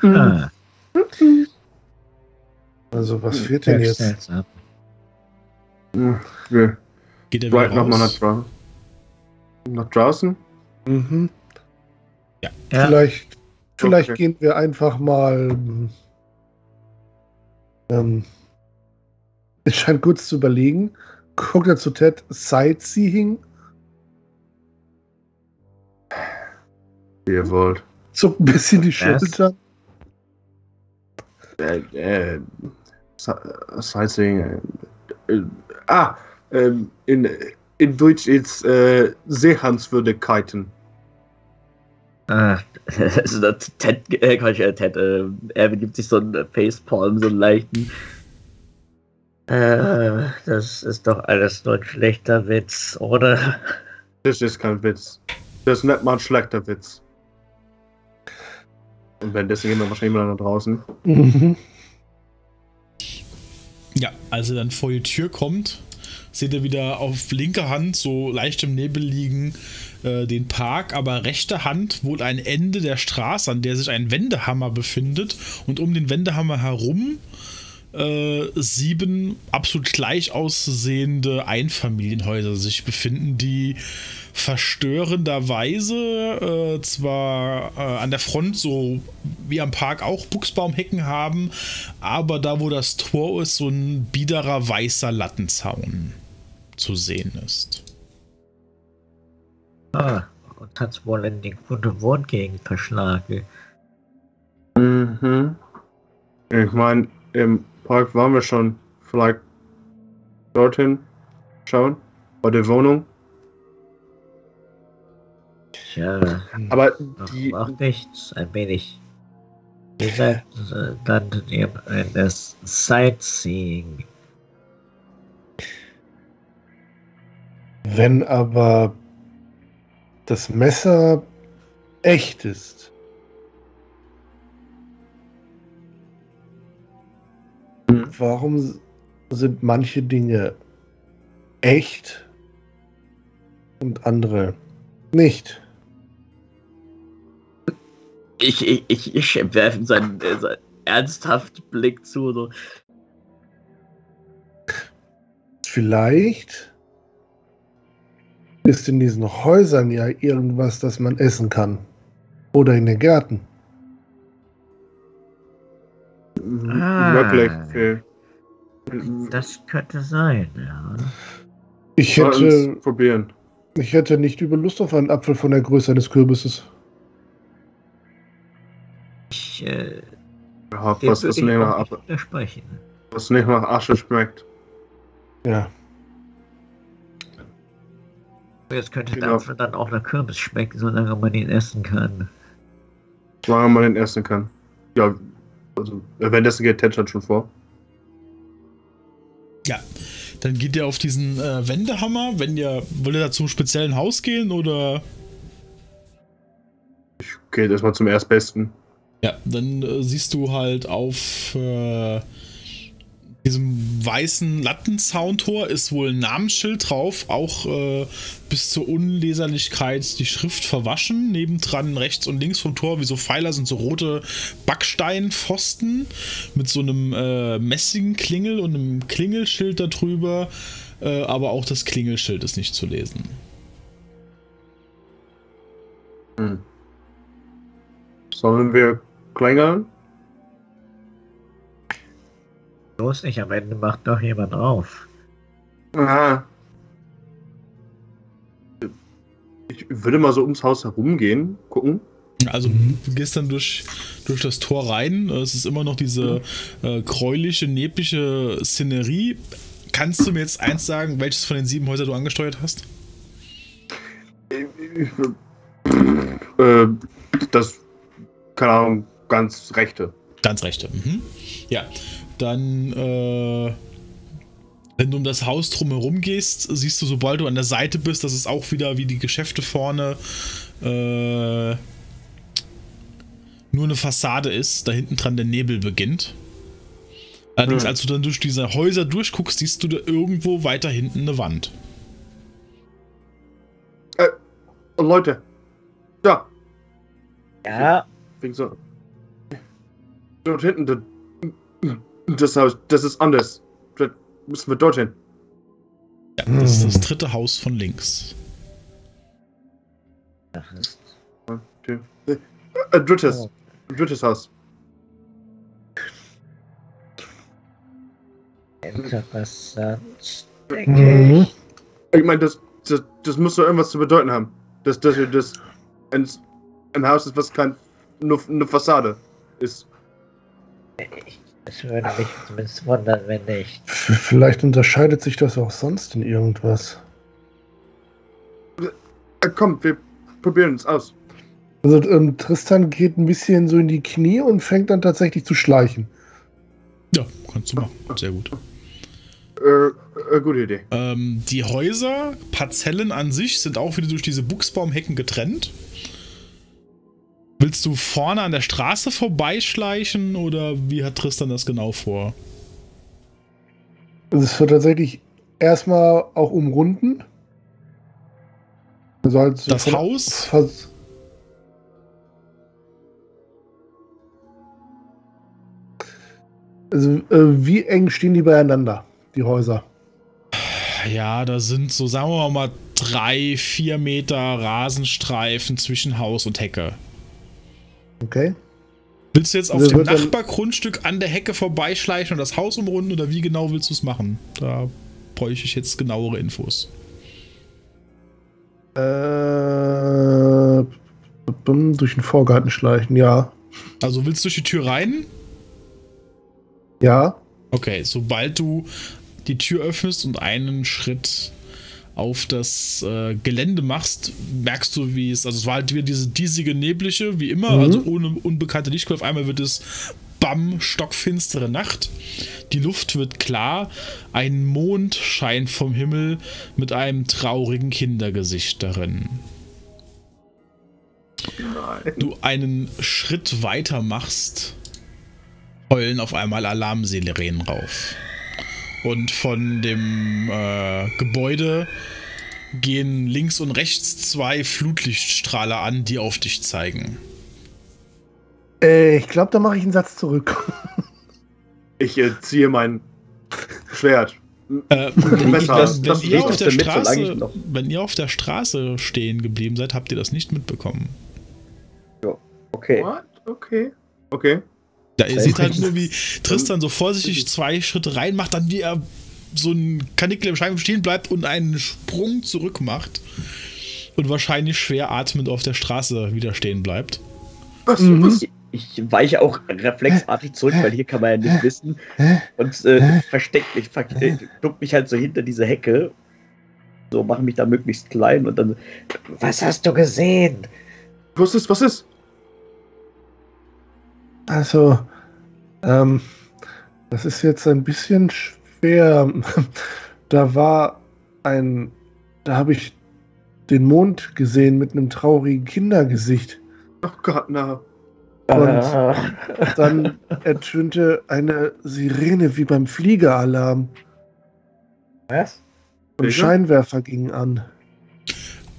Ah, Also, was fehlt denn jetzt? seltsam. Wir Geht er wieder right nochmal nach, raus? dra nach draußen. Mhm. Ja, Vielleicht Vielleicht Okay. gehen wir einfach mal. Ähm, es scheint kurz zu überlegen. Guckt er zu Ted Sightseeing, Wie ihr wollt. zuckt ein bisschen die? Schultern. Äh, äh, Si- Sightseeing. Äh, äh, ah, ähm, in, in Deutsch ist äh, Seehanswürdigkeiten. Ah, Also der Ted, äh, Quatsch, äh, Ted, äh, er benimmt sich so einen Facepalm, so einen leichten. äh, das ist doch alles nur ein schlechter Witz, oder? Das ist kein Witz. Das ist nicht mal ein schlechter Witz. Und währenddessen gehen wir wahrscheinlich mal nach draußen. Mhm. Ja, als ihr dann vor die Tür kommt, seht ihr wieder auf linker Hand, so leicht im Nebel liegen, äh, den Park, aber rechte Hand wohl ein Ende der Straße, an der sich ein Wendehammer befindet. Und um den Wendehammer herum äh, sieben absolut gleich aussehende Einfamilienhäuser sich befinden, die verstörenderweise äh, zwar äh, an der Front so wie am Park auch Buchsbaumhecken haben, aber da wo das Tor ist, so ein biederer weißer Lattenzaun zu sehen ist. Ah, und hat's wohl in die gute Wohngegend verschlagen. Mhm. Ich meine, im Park waren wir schon. Vielleicht dorthin schauen. Bei der Wohnung. Tja, Aber die. macht nichts, ein wenig. Wie gesagt, äh, dann eben das Sightseeing. Wenn aber das Messer echt ist, warum sind manche Dinge echt und andere nicht? Ich, ich, ich, ich werfe ihm seinen, äh, seinen ernsthaften Blick zu. So. Vielleicht ist in diesen Häusern ja irgendwas, das man essen kann. Oder in den Gärten. Ah. Wirklich. Äh, Das könnte sein, ja. Ich hätte, probieren. ich hätte nicht übel Lust auf einen Apfel von der Größe eines Kürbisses. Ich, äh, Ja, was, ist ich nicht nach, widersprechen. was nicht nach Asche schmeckt. Ja. Jetzt könnte der Genau. Apfel dann auch nach Kürbis schmecken, solange man ihn essen kann. Solange man den essen kann. Ja, also, währenddessen geht Ted schon vor. Ja, dann geht ihr auf diesen äh, Wendehammer, wenn ihr, wollt ihr da zum speziellen Haus gehen oder Ich gehe erstmal zum Erstbesten. Ja, dann äh, siehst du halt auf äh, diesem weißen Lattenzauntor ist wohl ein Namensschild drauf, auch äh, bis zur Unleserlichkeit die Schrift verwaschen. Nebendran rechts und links vom Tor, wie so Pfeiler, sind so rote Backsteinpfosten mit so einem äh, Messingklingel und einem Klingelschild darüber. Äh, aber auch das Klingelschild ist nicht zu lesen. Hm. Sollen wir klingeln? Los nicht, am Ende macht doch jemand auf. Aha. Ich würde mal so ums Haus herumgehen, gucken. Also Mhm. du gehst dann durch, durch das Tor rein. Es ist immer noch diese äh, gräuliche, neblige Szenerie. Kannst du mir jetzt eins sagen, welches von den sieben Häusern du angesteuert hast? Äh, das, keine Ahnung, ganz rechte. Ganz rechte. Mhm. Ja, dann, äh, wenn du um das Haus drumherum gehst, siehst du, sobald du an der Seite bist, dass es auch wieder wie die Geschäfte vorne äh, nur eine Fassade ist, da hinten dran der Nebel beginnt. Allerdings, Hm. als du dann durch diese Häuser durchguckst, siehst du da irgendwo weiter hinten eine Wand. Oh, Leute. Da, Ja, wegen so. Dort hinten, das, das Haus, das ist anders. Da müssen wir dorthin. Ja, das ist das dritte Haus von links. Okay. Äh, drittes. Ein drittes Haus. Interessant. Mhm. Ich. Ich meine, das, das, das muss doch irgendwas zu bedeuten haben. Dass, dass wir das ein, ein Haus ist, was kein nur eine Fassade ist. Es würde mich zumindest wundern, wenn nicht. Vielleicht unterscheidet sich das auch sonst in irgendwas. Äh, komm, wir probieren es aus. Also ähm, Tristan geht ein bisschen so in die Knie und fängt dann tatsächlich zu schleichen. Ja, kannst du machen. Sehr gut. Äh, äh, gute Idee. Ähm, die Häuser, Parzellen an sich sind auch wieder durch diese Buchsbaumhecken getrennt. Willst du vorne an der Straße vorbeischleichen oder wie hat Tristan das genau vor? Also es wird tatsächlich erstmal auch umrunden. Also halt Das Haus? vers- Also äh, wie eng stehen die beieinander, die Häuser? Ja, da sind so, sagen wir mal, drei, vier Meter Rasenstreifen zwischen Haus und Hecke. Okay. Willst du jetzt auf Also dem Nachbargrundstück an der Hecke vorbeischleichen und das Haus umrunden oder wie genau willst du es machen? Da bräuchte ich jetzt genauere Infos. Äh, durch den Vorgarten schleichen, ja. Also willst du durch die Tür rein? Ja. Okay, sobald du die Tür öffnest und einen Schritt auf das äh, Gelände machst, merkst du, wie es, also es war halt wieder diese diesige neblige, wie immer, Mhm. also ohne unbekannte Lichtquelle. Auf einmal wird es bam, stockfinstere Nacht. Die Luft wird klar, ein Mond scheint vom Himmel mit einem traurigen Kindergesicht darin. Nein. Du einen Schritt weiter machst, heulen auf einmal Alarmsirenen rauf. Und von dem äh, Gebäude gehen links und rechts zwei Flutlichtstrahler an, die auf dich zeigen. Äh, ich glaube, da mache ich einen Satz zurück. Ich äh, ziehe mein Schwert. Äh, wenn, das- ihr auf der Straße, wenn ihr auf der Straße stehen geblieben seid, habt ihr das nicht mitbekommen. Okay. What? Okay. Okay. Ja, ihr seht halt nur, wie Tristan so vorsichtig zwei Schritte rein macht, dann wie er so ein Kanickel im Scheiben stehen bleibt und einen Sprung zurück macht. Und wahrscheinlich schwer atmend auf der Straße wieder stehen bleibt. Was? Mhm. was? Ich, ich weiche auch reflexartig zurück, weil hier kann man ja nicht wissen. Und äh, versteck mich, äh, duck mich halt so hinter diese Hecke. So, mache mich da möglichst klein und dann. Was hast du gesehen? Was ist? Was ist? Also, ähm, das ist jetzt ein bisschen schwer. Da war ein, da habe ich den Mond gesehen mit einem traurigen Kindergesicht. Oh Gott, na. Und Ah, dann ertönte eine Sirene wie beim Fliegeralarm was? und? Scheinwerfer gingen an.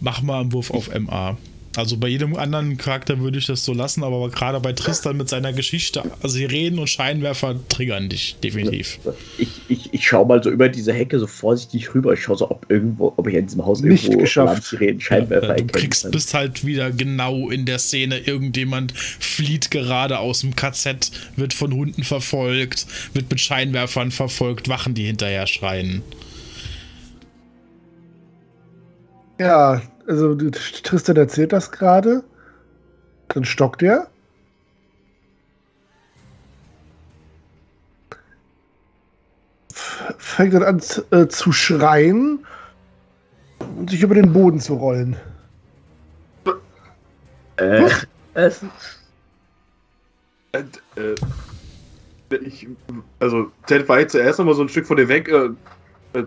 Mach mal einen Wurf auf MA. Also bei jedem anderen Charakter würde ich das so lassen, aber gerade bei Tristan mit seiner Geschichte, also Sirenen und Scheinwerfer triggern dich definitiv. Ich, ich, ich schaue mal so über diese Hecke so vorsichtig rüber. Ich schaue so, ob irgendwo, ob ich in diesem Haus Nicht irgendwo geschafft. Alarmsirenen, Scheinwerfer Ja, du kriegst, kann. bist halt wieder genau in der Szene. Irgendjemand flieht gerade aus dem KZ, wird von Hunden verfolgt, wird mit Scheinwerfern verfolgt, Wachen, die hinterher schreien. Ja, also Tristan erzählt das gerade. Dann stockt er. Fängt dann an äh, zu schreien und sich über den Boden zu rollen. Äh, es, Äh, äh, ich, also, Ted war jetzt zuerst noch mal so ein Stück von dir weg. Äh, äh,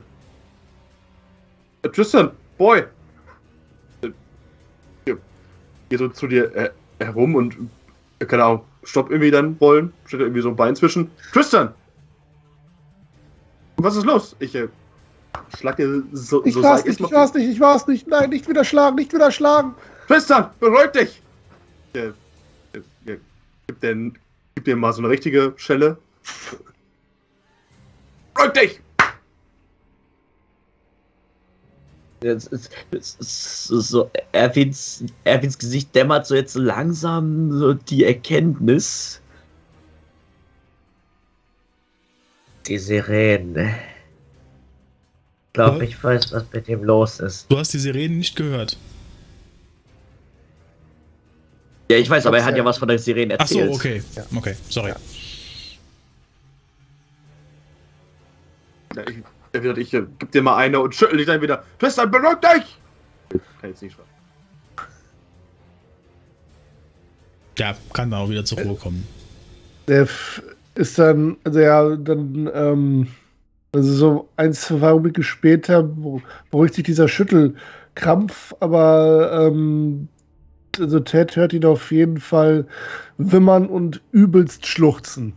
Tristan, Boy. Äh, hier, Geh so zu dir äh, herum und, äh, keine Ahnung, stopp irgendwie dann rollen. Steht da irgendwie so ein Bein zwischen. Tristan! Was ist los? Ich, äh, schlag dir so, Ich so war's nicht, ich war's nicht, ich war's nicht. Nein, nicht wieder schlagen, nicht wieder schlagen. Tristan, beruhig dich! Äh, äh, äh, gib, dir, gib dir mal so eine richtige Schelle. Beruhig dich! Es es ist so, Erwins, Erwins Gesicht dämmert so jetzt so langsam so die Erkenntnis. Die Sirenen. Ich glaube, ich weiß, was mit ihm los ist. Du hast die Sirenen nicht gehört. Ja, ich weiß, aber er hat ja was von der Sirene Ach so, erzählt. okay. Ja. Okay, sorry. Ja, ich, er wird, ich äh, gib dir mal eine und schüttel dich dann wieder. Tristan, beruhig dich! Kann jetzt nicht schreiben. Ja, kann dann auch wieder zur Ruhe kommen. Der f- ist dann, also ja, dann, ähm, also so ein, zwei Augenblicke später beru- beruhigt sich dieser Schüttelkrampf, aber ähm, also Ted hört ihn auf jeden Fall wimmern und übelst schluchzen.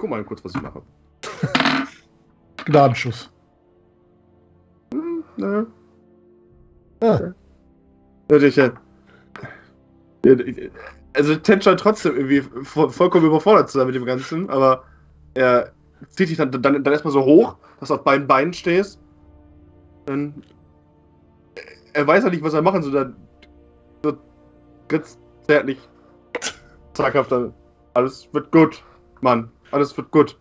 Guck mal kurz, was ich mache. Gnadenschuss. Hm, ne. Ah. Ja, ich, äh, ja, also Ted scheint trotzdem irgendwie vo- vollkommen überfordert zu sein mit dem Ganzen, aber er zieht dich dann, dann, dann erstmal so hoch, dass du auf beiden Beinen stehst. Dann er weiß ja nicht, was er machen soll. Dann so ganz zärtlich, zaghaft dann. Alles wird gut, Mann. Alles wird gut.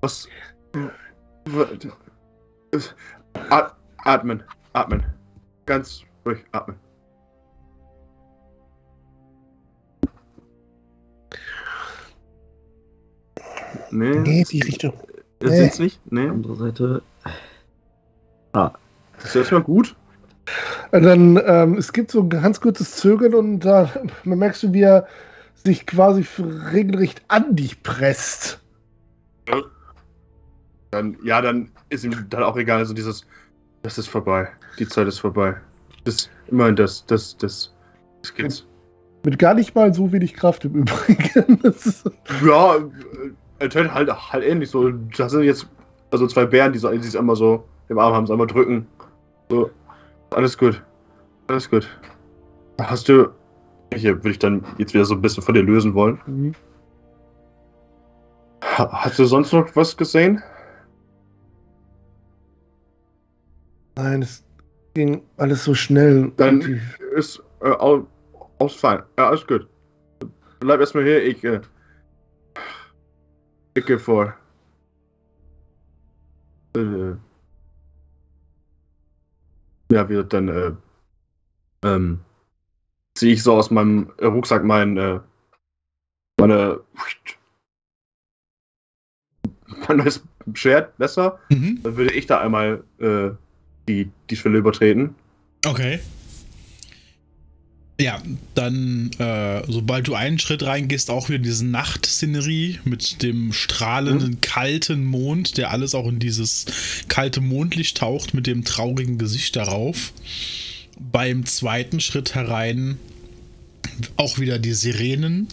Was? At- Atmen, atmen. Ganz ruhig atmen. Nee, Nee, die Richtung. ist nee. jetzt nicht. Nee, Andere Seite. das ist erstmal gut. Und dann, ähm, es gibt so ein ganz kurzes Zögern und da merkst du, wie er sich quasi regelrecht an dich presst. Dann, ja, dann ist ihm dann auch egal. Also dieses, das ist vorbei. Die Zeit ist vorbei. Das, immerhin das, das, das, das gibt's. Mit gar nicht mal so wenig Kraft im Übrigen. Ja, äh, er tut halt, halt ähnlich so. Das sind jetzt also zwei Bären, die so, die sich einmal so im Arm haben, so einmal drücken. So, alles gut. Alles gut. Hast du. Hier würde ich dann jetzt wieder so ein bisschen von dir lösen wollen. Mhm. Ha, hast du sonst noch was gesehen? Nein, es ging alles so schnell. Dann- Ist äh, all, alles fein. Ja, alles gut. Bleib erstmal hier, ich. Äh, ich gehe vor. Äh, ja, wird dann. Äh, ähm, ziehe ich so aus meinem äh, Rucksack mein. Äh, meine. Mein neues Schwert, besser. Mhm. Dann würde ich da einmal äh, die, die Schwelle übertreten. Okay. Ja, dann, äh, sobald du einen Schritt reingehst, auch wieder diese Nachtszenerie mit dem strahlenden, kalten Mond, der alles auch in dieses kalte Mondlicht taucht, mit dem traurigen Gesicht darauf. Beim zweiten Schritt herein auch wieder die Sirenen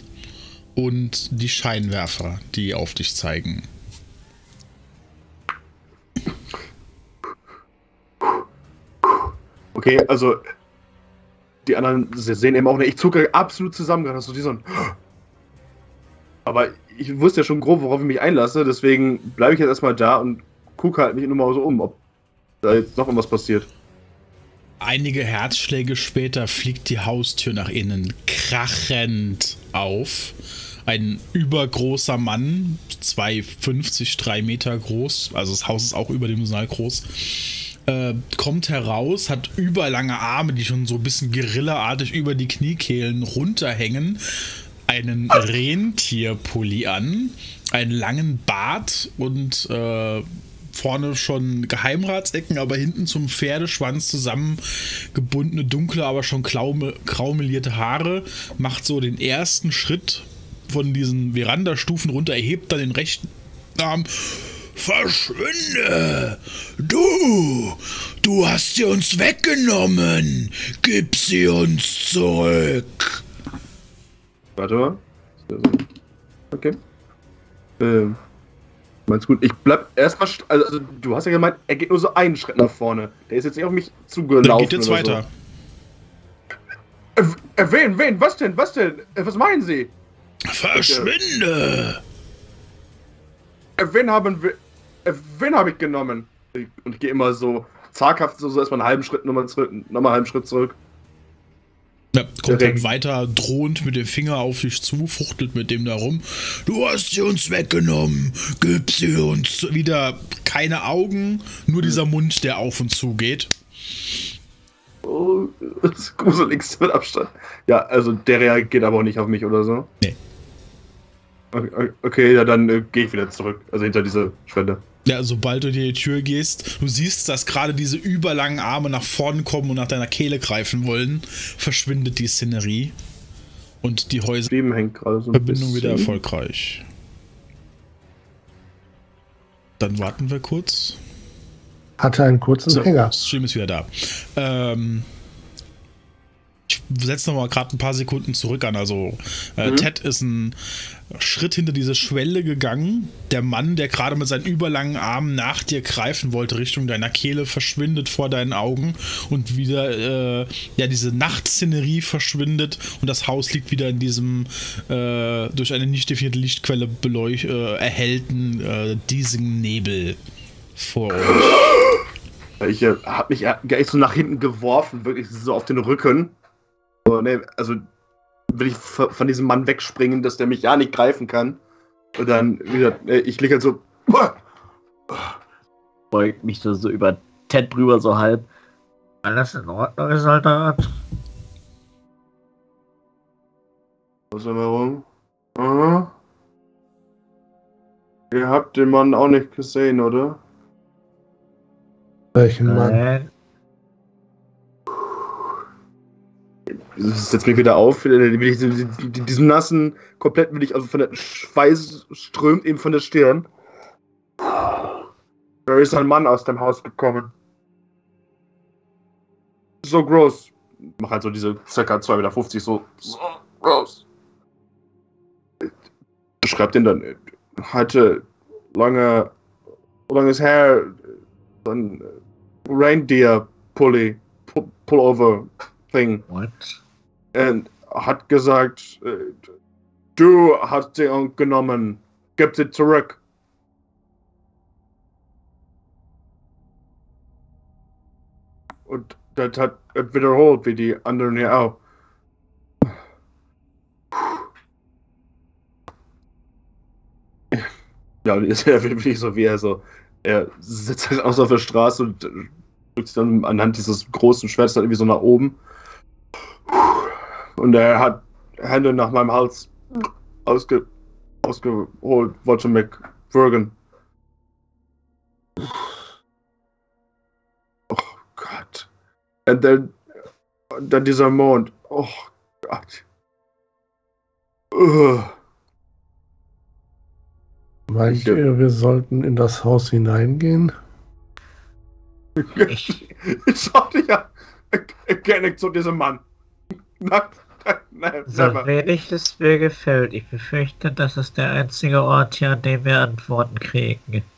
und die Scheinwerfer, die auf dich zeigen. Okay, also die anderen sehen eben auch nicht. Ich zucke absolut zusammen gerade. So die so ein Aber ich wusste ja schon grob, worauf ich mich einlasse. Deswegen bleibe ich jetzt erstmal da und gucke halt mich nur mal so um, ob da jetzt noch irgendwas passiert. Einige Herzschläge später fliegt die Haustür nach innen krachend auf. Ein übergroßer Mann, 2,50, 3 Meter groß, also das Haus ist auch überdimensional groß, äh, kommt heraus, hat überlange Arme, die schon so ein bisschen gerillaartig über die Kniekehlen runterhängen, einen Rentierpulli an, einen langen Bart und äh, vorne schon Geheimratsecken, aber hinten zum Pferdeschwanz zusammengebundene, dunkle, aber schon graume, graumelierte Haare, macht so den ersten Schritt von diesen Verandastufen runter, erhebt dann den rechten Arm. Verschwinde! Du! Du hast sie uns weggenommen! Gib sie uns zurück! Warte mal. Okay. Ähm. Meinst gut, ich bleib erstmal. st- Also, also, du hast ja gemeint, er geht nur so einen Schritt nach vorne. Der ist jetzt nicht auf mich zugelaufen. Dann geht jetzt oder weiter. So. Äh, äh, wen, wen? Was denn? Was denn? Äh, was meinen Sie? Verschwinde! Äh, wen haben wir. Äh, wen habe ich genommen? Und ich gehe immer so zaghaft so, so erstmal einen halben Schritt nochmal zurück, nochmal einen halben Schritt zurück. Ja, kommt dann weiter drohend mit dem Finger auf dich zu, fuchtelt mit dem da rum. Du hast sie uns weggenommen, gib sie uns. Wieder keine Augen, nur dieser Mund, der auf und zu geht. Oh, das gruseligste mit Abstand. Ja, also der reagiert aber auch nicht auf mich oder so. Nee. Okay, okay ja, dann äh, gehe ich wieder zurück. Also hinter diese Schwelle. Ja, sobald du in die Tür gehst, du siehst, dass gerade diese überlangen Arme nach vorne kommen und nach deiner Kehle greifen wollen, verschwindet die Szenerie. Und die Häuser. Leben hängt gerade so Verbindung wieder erfolgreich. Dann warten wir kurz. Hatte einen kurzen so, Hänger. Stream ist wieder da. Ähm, ich setze noch mal gerade ein paar Sekunden zurück an. Also äh, mhm. Ted ist ein Schritt hinter diese Schwelle gegangen. Der Mann, der gerade mit seinen überlangen Armen nach dir greifen wollte, Richtung deiner Kehle, verschwindet vor deinen Augen und wieder äh, ja diese Nachtszenerie verschwindet und das Haus liegt wieder in diesem äh, durch eine nicht definierte Lichtquelle beleucht, äh, erhellten äh, diesigen Nebel vor euch. Ich äh, habe mich gleich so nach hinten geworfen, wirklich so auf den Rücken. So, nee, also will ich von diesem Mann wegspringen, dass der mich ja nicht greifen kann. Und dann wieder, ich liege halt so. Beugt mich so, so über Ted drüber, so halb. Alles in Ordnung, Soldat? Was haben wir rum? Aha. Ihr habt den Mann auch nicht gesehen, oder? Welchen Mann? Setzt mich wieder auf, diesen nassen, komplett will ich, also von der Schweiß strömt eben von der Stirn. Da ist ein Mann aus dem Haus gekommen. So groß. Ich mach halt so diese circa 2,50 Meter, so, so groß. Schreibt den dann, hatte lange, langes Hair, dann Reindeer Pulli, Pullover Thing. What? Und hat gesagt, äh, du hast sie genommen, gib sie zurück. Und das hat wiederholt, wie die anderen hier auch. Ja, und ist ja wirklich so wie er so. Er sitzt halt auch so auf der Straße und drückt sich dann anhand dieses großen Schwerts dann irgendwie so nach oben. Und er hat Hände nach meinem Hals ausge, ausgeholt, wollte mich würgen. Oh Gott. Und dann, dann dieser Mond. Oh Gott. Uh. Meint ihr, wir sollten in das Haus hineingehen? Ich, ich schau dich ja. Ich kenne zu diesem Mann. Nein, nein, so wenig es mir gefällt. Ich befürchte, das ist der einzige Ort hier, an dem wir Antworten kriegen.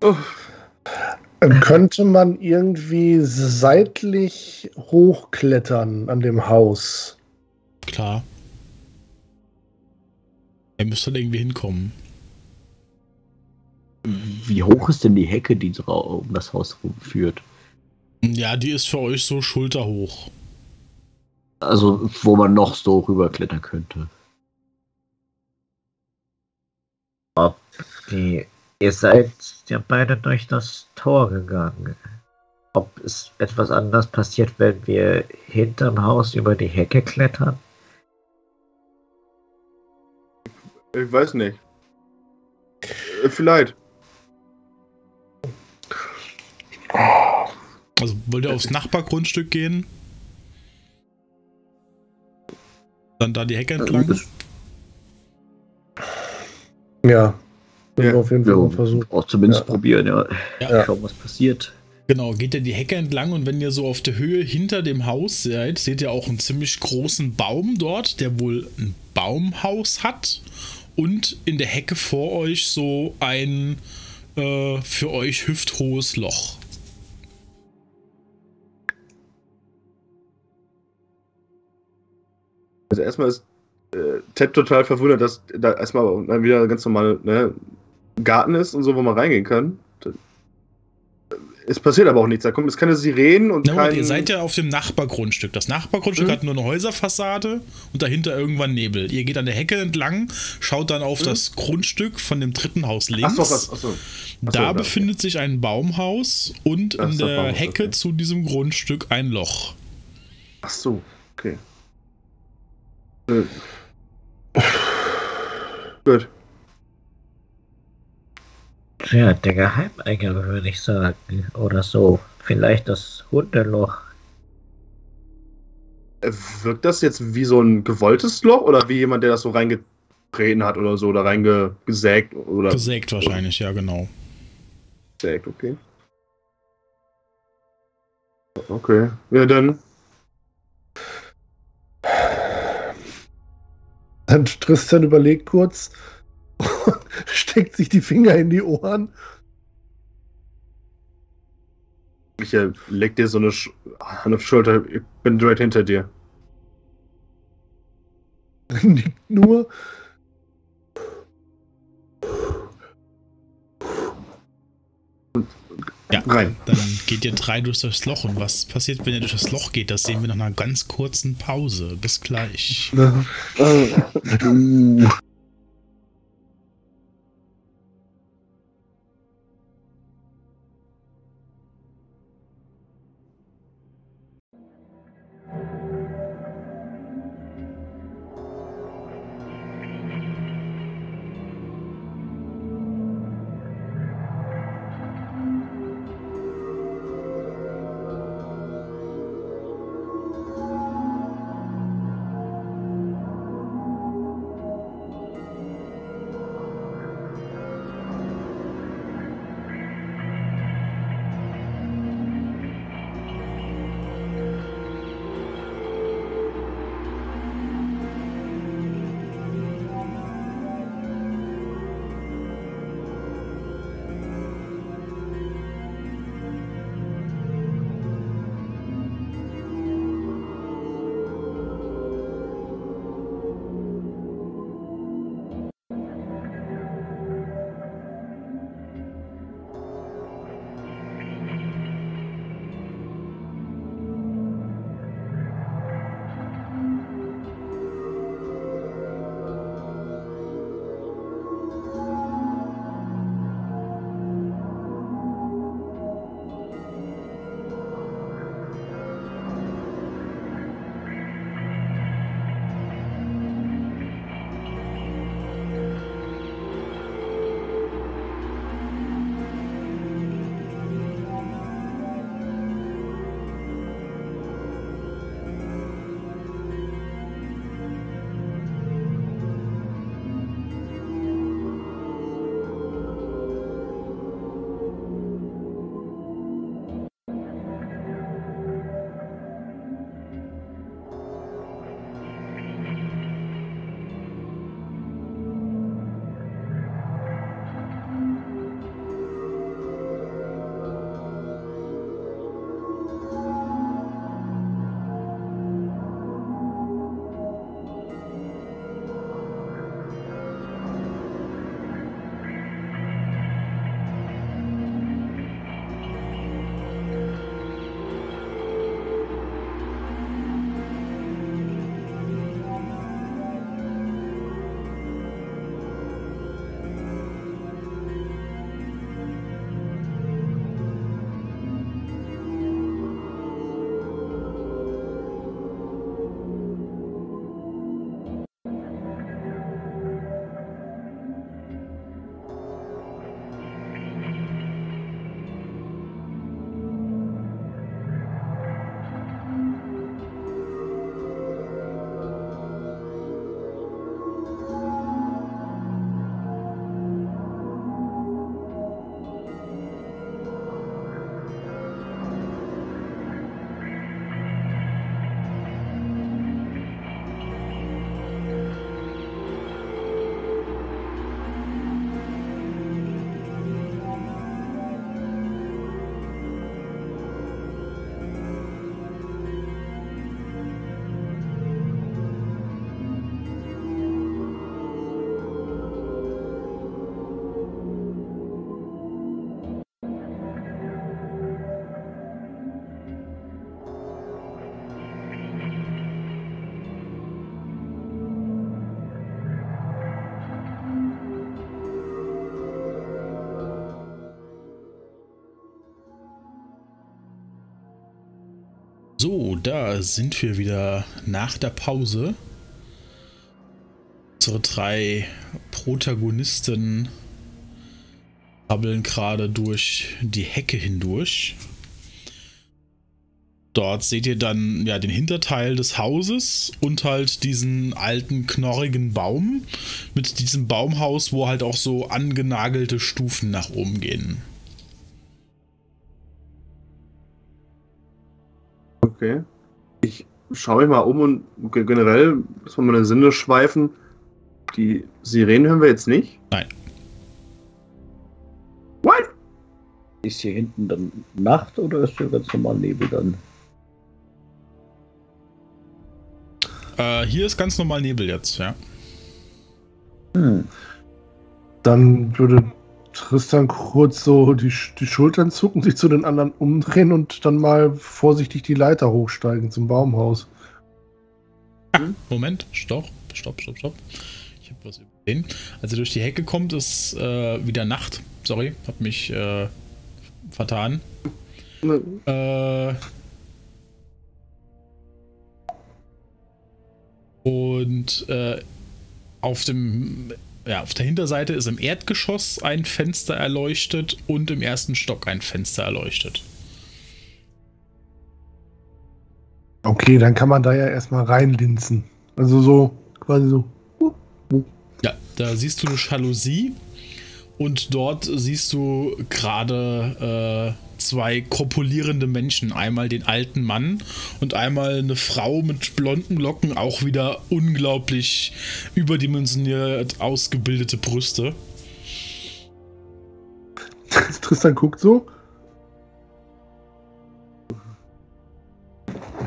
Oh. Könnte man irgendwie seitlich hochklettern an dem Haus? Klar. Er müsste dann irgendwie hinkommen. Wie hoch ist denn die Hecke, die um das Haus rumführt? Ja, die ist für euch so schulterhoch. Also, wo man noch so rüberklettern könnte. Ob die, ihr seid ja beide durch das Tor gegangen. Ob es etwas anders passiert, wenn wir hinterm Haus über die Hecke klettern? Ich weiß nicht. Äh, vielleicht. Also wollt ihr aufs Nachbargrundstück gehen? Dann da die Hecke entlang? Ja. ja. auf jeden Fall ja, versuchen. Auch zumindest ja. probieren, ja. ja. Schauen, was passiert. Genau, geht ihr die Hecke entlang und wenn ihr so auf der Höhe hinter dem Haus seid, seht ihr auch einen ziemlich großen Baum dort, der wohl ein Baumhaus hat und in der Hecke vor euch so ein äh, für euch hüfthohes Loch. Also erstmal ist äh, Ted total verwundert, dass da erstmal wieder ganz normal ne, Garten ist und so, wo man reingehen kann. Es passiert aber auch nichts. Da kommt es keine Sirenen und Na, kein... Ihr seid ja auf dem Nachbargrundstück. Das Nachbargrundstück Mhm. hat nur eine Häuserfassade und dahinter irgendwann Nebel. Ihr geht an der Hecke entlang, schaut dann auf Mhm. das Grundstück von dem dritten Haus links. Ach so, was, ach so. da Ach so, da- befindet sich ein Baumhaus und Ach in der Baumhaus, Hecke okay. zu diesem Grundstück ein Loch. Ach so, okay. Äh. Gut. Tja, der Geheimeingang würde ich sagen. Oder so. Vielleicht das Hundeloch. Wirkt das jetzt wie so ein gewolltes Loch oder wie jemand, der das so reingetreten hat oder so oder reingesägt oder Gesägt wahrscheinlich, ja, genau. gesägt, okay. Okay. Ja, dann. Dann Tristan überlegt kurz und steckt sich die Finger in die Ohren. Ich äh, leg dir so eine Sch Hand auf die Schulter. Ich bin direkt hinter dir. Nickt nur. Ja. Rein. Dann geht ihr drei durch das Loch. Und was passiert, wenn ihr durch das Loch geht? Das sehen wir nach einer ganz kurzen Pause. Bis gleich. So, da sind wir wieder nach der Pause. Unsere drei Protagonisten krabbeln gerade durch die Hecke hindurch. Dort seht ihr dann ja den Hinterteil des Hauses und halt diesen alten knorrigen Baum mit diesem Baumhaus, wo halt auch so angenagelte Stufen nach oben gehen. Okay. Ich schaue mich mal um und generell, dass wir meine Sinne schweifen. Die Sirenen hören wir jetzt nicht. Nein. What? Ist hier hinten dann Nacht oder ist hier ganz normal Nebel dann? Äh, hier ist ganz normal Nebel jetzt, ja. Hm. Dann würde Tristan kurz so die, die Schultern zucken, sich zu den anderen umdrehen und dann mal vorsichtig die Leiter hochsteigen zum Baumhaus. Moment, stopp, stopp, stopp, stopp. Ich habe was übersehen. Als er durch die Hecke kommt, ist äh, wieder Nacht. Sorry, hab mich äh, vertan. Äh, und äh, auf dem ja, auf der Hinterseite ist im Erdgeschoss ein Fenster erleuchtet und im ersten Stock ein Fenster erleuchtet. Okay, dann kann man da ja erstmal reinlinsen. Also so, quasi so. Ja, da siehst du eine Jalousie und dort siehst du gerade äh, zwei kopulierende Menschen. Einmal den alten Mann und einmal eine Frau mit blonden Locken, auch wieder unglaublich überdimensioniert ausgebildete Brüste. Tristan guckt so.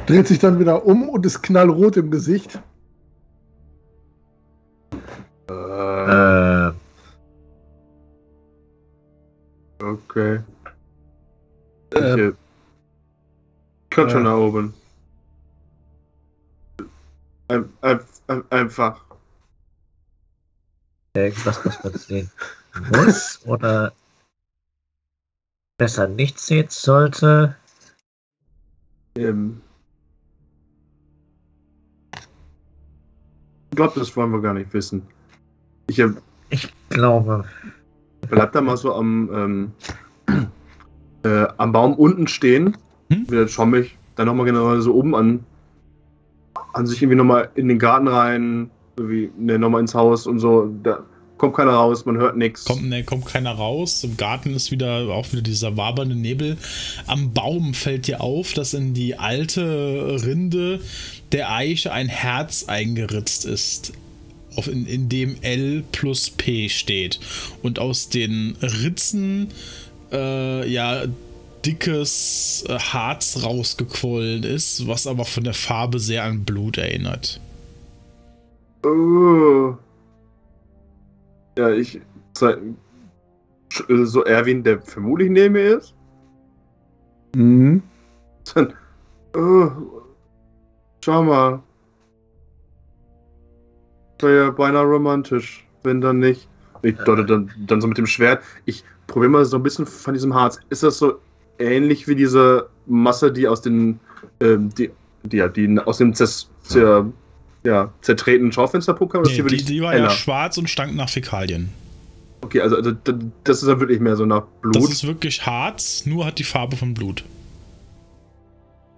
Dreht sich dann wieder um und ist knallrot im Gesicht. Äh. Okay. Ähm, ich kann schon äh. nach oben. Ein, ein, ein, einfach. Irgendwas, was man sehen muss oder besser nicht sehen sollte. Ähm, ich glaube, das wollen wir gar nicht wissen. Ich hab, Ich glaube, bleib da mal so am, ähm, äh, am Baum unten stehen. Hm? Wieder schau mich dann nochmal generell so oben an, an sich irgendwie nochmal in den Garten rein, irgendwie ne, nochmal ins Haus und so. Da kommt keiner raus, man hört nichts. Kommt, ne, kommt keiner raus. Im Garten ist wieder auch wieder dieser wabernde Nebel. Am Baum fällt dir auf, dass in die alte Rinde der Eiche ein Herz eingeritzt ist. Auf in, in dem L plus P steht. Und aus den Ritzen äh, ja dickes äh, Harz rausgequollen ist, was aber von der Farbe sehr an Blut erinnert. Oh. Ja, ich. sch- So Erwin, der vermutlich neben mir ist. Mhm. Dann. Oh, schau mal. Wäre ja beinahe romantisch, wenn dann nicht. Ich deute dann, dann so mit dem Schwert. Ich probiere mal so ein bisschen von diesem Harz. Ist das so ähnlich wie diese Masse, die aus den. Ähm, die, die, ja, die aus dem zers, zer, ja, zertretenen Schaufensterpunkt Nee, die, die war ja schwarz und stank nach Fäkalien. Okay, also, also das ist dann wirklich mehr so nach Das Blut. ist wirklich Harz, nur hat die Farbe von Blut.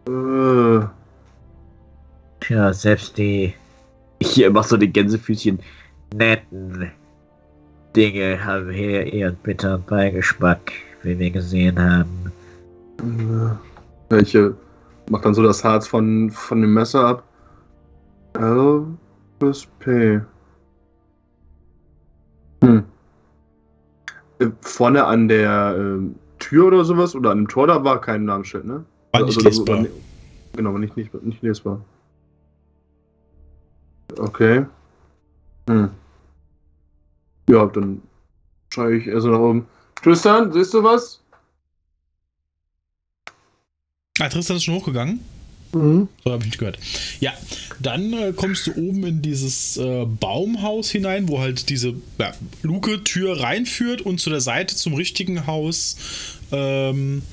Äh, ja, selbst die Hier machst du die Gänsefüßchen. netten Dinge haben hier ihren bitteren Beigeschmack, wie wir gesehen haben. äh, ich äh, mach dann so das Harz von, von dem Messer ab. L bis P. Hm. Äh, Vorne an der ähm, Tür oder sowas oder an dem Tor, da war kein Namensschild, ne? War nicht Also, lesbar. war genau, war nicht, nicht, nicht lesbar. Okay. Hm. Ja, dann schaue ich also nach oben. Tristan, siehst du was? Ah, Tristan ist schon hochgegangen. Mhm. So habe ich nicht gehört. Ja, dann äh, kommst du oben in dieses äh, Baumhaus hinein, wo halt diese ja, Luke, Tür reinführt und zu der Seite zum richtigen Haus ähm,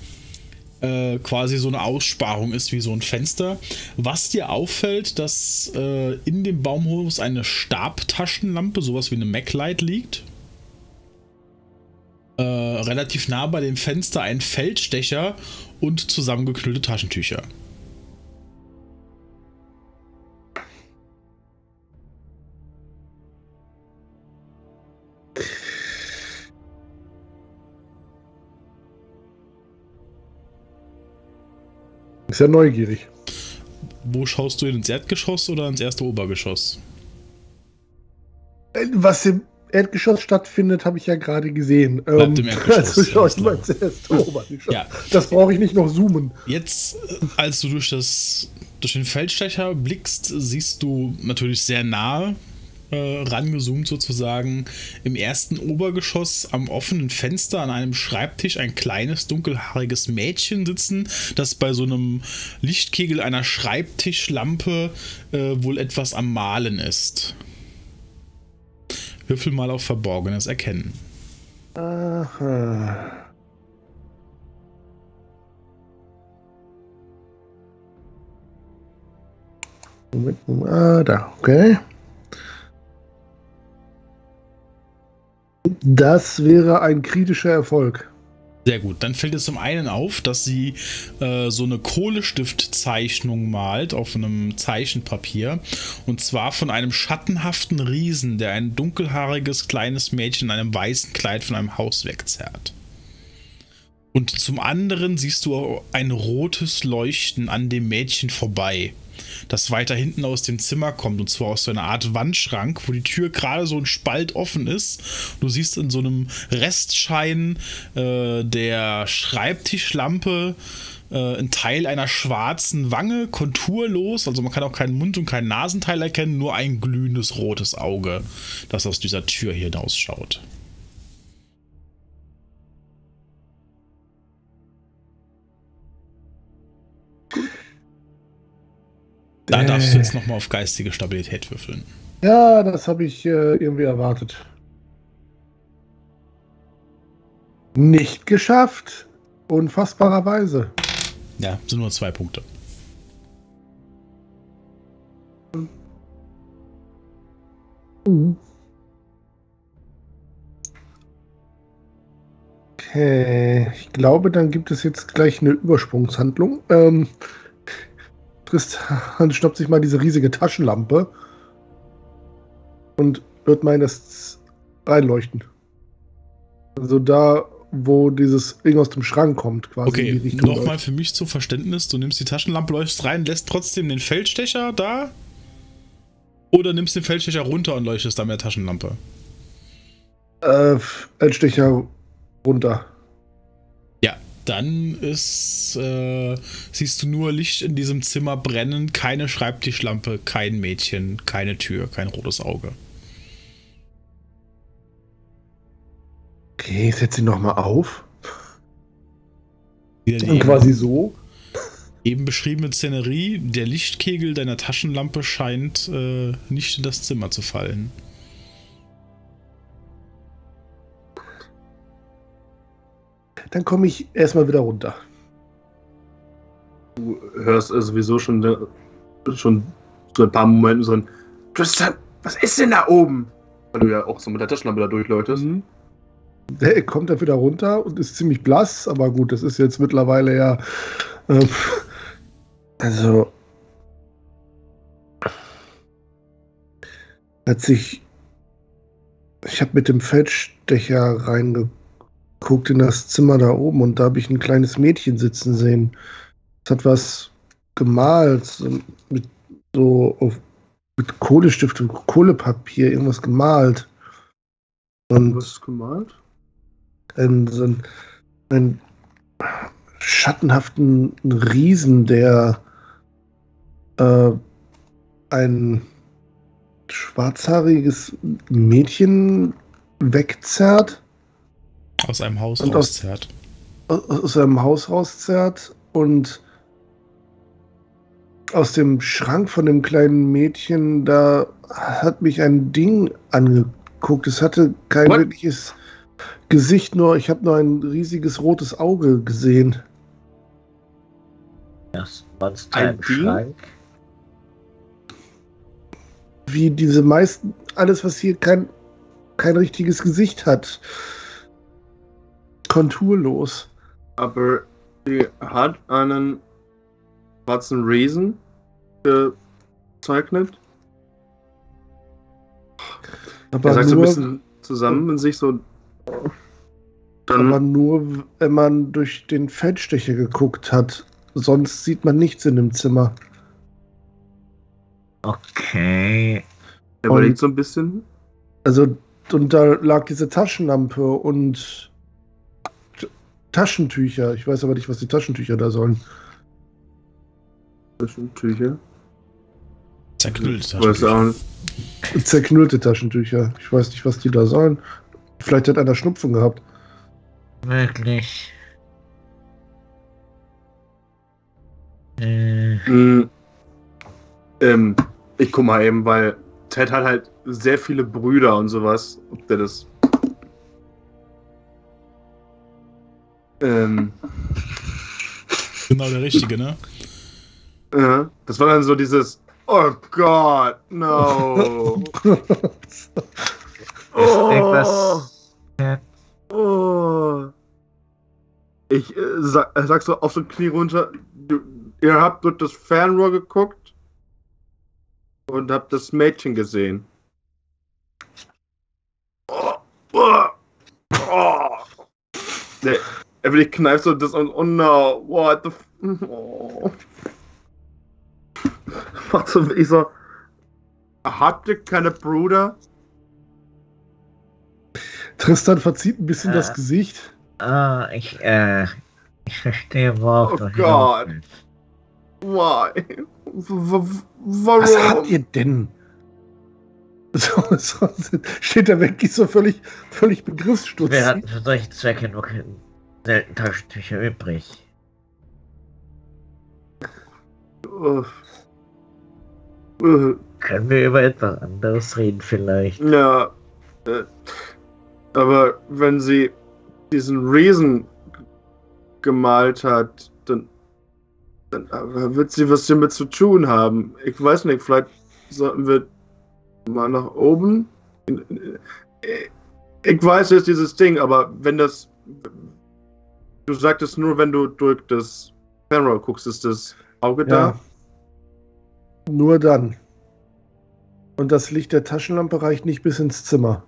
äh, quasi so eine Aussparung ist wie so ein Fenster. Was dir auffällt, dass äh, in dem Baumhaus eine Stabtaschenlampe, sowas wie eine MacLight liegt. Äh, relativ nah bei dem Fenster ein Feldstecher und zusammengeknüllte Taschentücher. Ist ja neugierig. Wo schaust du ins Erdgeschoss oder ins erste Obergeschoss? Äh, was im Erdgeschoss stattfindet, habe ich ja gerade gesehen. Bleibt im Erdgeschoss. Also schaue ich mal ins erste Obergeschoss. Ja. Das brauche ich nicht noch zoomen. Jetzt, äh, als du durch, das, durch den Feldstecher blickst, siehst du natürlich sehr nahe äh, rangezoomt sozusagen im ersten Obergeschoss am offenen Fenster an einem Schreibtisch ein kleines dunkelhaariges Mädchen sitzen, das bei so einem Lichtkegel einer Schreibtischlampe äh, wohl etwas am Malen ist. Würfel mal auf Verborgenes erkennen. Aha. Moment, ah, da, okay. Das wäre ein kritischer Erfolg. Sehr gut. Dann fällt es zum einen auf, dass sie äh, so eine Kohlestiftzeichnung malt auf einem Zeichenpapier. Und zwar von einem schattenhaften Riesen, der ein dunkelhaariges kleines Mädchen in einem weißen Kleid von einem Haus wegzerrt. Und zum anderen siehst du ein rotes Leuchten an dem Mädchen vorbei das weiter hinten aus dem Zimmer kommt und zwar aus so einer Art Wandschrank, wo die Tür gerade so ein Spalt offen ist. Du siehst in so einem Restschein äh, der Schreibtischlampe äh, ein Teil einer schwarzen Wange, konturlos, also man kann auch keinen Mund und keinen Nasenteil erkennen, nur ein glühendes rotes Auge, das aus dieser Tür hinausschaut. Da äh. darfst du jetzt nochmal auf geistige Stabilität würfeln. Ja, das habe ich äh, irgendwie erwartet. Nicht geschafft. Unfassbarerweise. Ja, sind nur zwei Punkte. Okay, ich glaube, dann gibt es jetzt gleich eine Übersprungshandlung. Ähm, Tristan schnappt sich mal diese riesige Taschenlampe und wird mal in das reinleuchten. Also da, wo dieses Ding aus dem Schrank kommt, quasi. Okay, nochmal für mich zum Verständnis: Du nimmst die Taschenlampe, leuchtest rein, lässt trotzdem den Feldstecher da oder nimmst den Feldstecher runter und leuchtest da mit der Taschenlampe? Äh, Feldstecher runter dann ist, äh, siehst du nur Licht in diesem Zimmer brennen, keine Schreibtischlampe, kein Mädchen, keine Tür, kein rotes Auge. Okay, ich setze ihn nochmal auf. Und quasi so. Eben beschriebene Szenerie, der Lichtkegel deiner Taschenlampe scheint äh, nicht in das Zimmer zu fallen. Dann komme ich erstmal wieder runter. Du hörst sowieso schon, schon so ein paar Momente so ein Tristan, was ist denn da oben? Weil du ja auch so mit der Taschenlampe da durchläutest. Mhm. Der kommt dann wieder runter und ist ziemlich blass, aber gut, das ist jetzt mittlerweile ja. Äh, also. Hat sich. Ich habe mit dem Feldstecher reingeguckt guckt in das Zimmer da oben und da habe ich ein kleines Mädchen sitzen sehen. Es hat was gemalt, so mit so mit Kohlestift und Kohlepapier irgendwas gemalt. Und was gemalt? Ein, so ein, ein schattenhaften Riesen, der äh, ein schwarzhaariges Mädchen wegzerrt aus einem Haus und rauszerrt. Aus, aus einem Haus rauszerrt und aus dem Schrank von dem kleinen Mädchen, da hat mich ein Ding angeguckt. Es hatte kein What? wirkliches Gesicht, nur ich habe nur ein riesiges rotes Auge gesehen. Das Monster Ein im Ding? Schrank. Wie diese meisten, alles, was hier kein, kein richtiges Gesicht hat. Konturlos. Aber sie hat einen schwarzen Riesen gezeichnet. Aber Er sagt so ein nur, bisschen zusammen in sich so. aber Dann, nur, wenn man durch den Feldstecher geguckt hat. Sonst sieht man nichts in dem Zimmer. Okay. er überlegt so ein bisschen. Also, und da lag diese Taschenlampe und Taschentücher. Ich weiß aber nicht, was die Taschentücher da sollen. Zwischen Tücher. Zerknüllt. Weiß auch nicht. Zerknüllte Taschentücher. Ich weiß nicht, was die da sollen. Vielleicht hat einer Schnupfen gehabt. Möglich. Äh, Mm, ähm, ich guck mal eben, weil Ted hat halt sehr viele Brüder und sowas. Ob der das. Ähm, Genau der Richtige, ne? ja, das war dann so dieses. Oh Gott, no. oh, oh. Ich äh, sag, äh, sag so auf so ein Knie runter. Du, ihr habt durch das Fernrohr geguckt und habt das Mädchen gesehen. Oh, oh, oh. Der, er will kneift so das und oh no, what the f oh. Macht so ich so. Habt ihr keine Brüder? Tristan verzieht ein bisschen Äh. das Gesicht. Ah, ich, äh, ich verstehe, worauf Oh du Gott. Why? Warum? Was habt ihr denn? So, so steht der Weggi so völlig, völlig begriffsstutzig. Wir hatten für solche Zwecke nur selten Taschentücher übrig. Uh, uh, Können wir über etwas anderes reden vielleicht? ja. Äh, aber wenn sie diesen Riesen gemalt hat, dann, dann wird sie was damit zu tun haben. Ich weiß nicht, vielleicht sollten wir mal nach oben. Ich weiß, es ist dieses Ding, aber wenn das. Du sagtest nur, wenn du durch das Fernrohr guckst, ist das Auge da? Ja. Nur dann. Und das Licht der Taschenlampe reicht nicht bis ins Zimmer.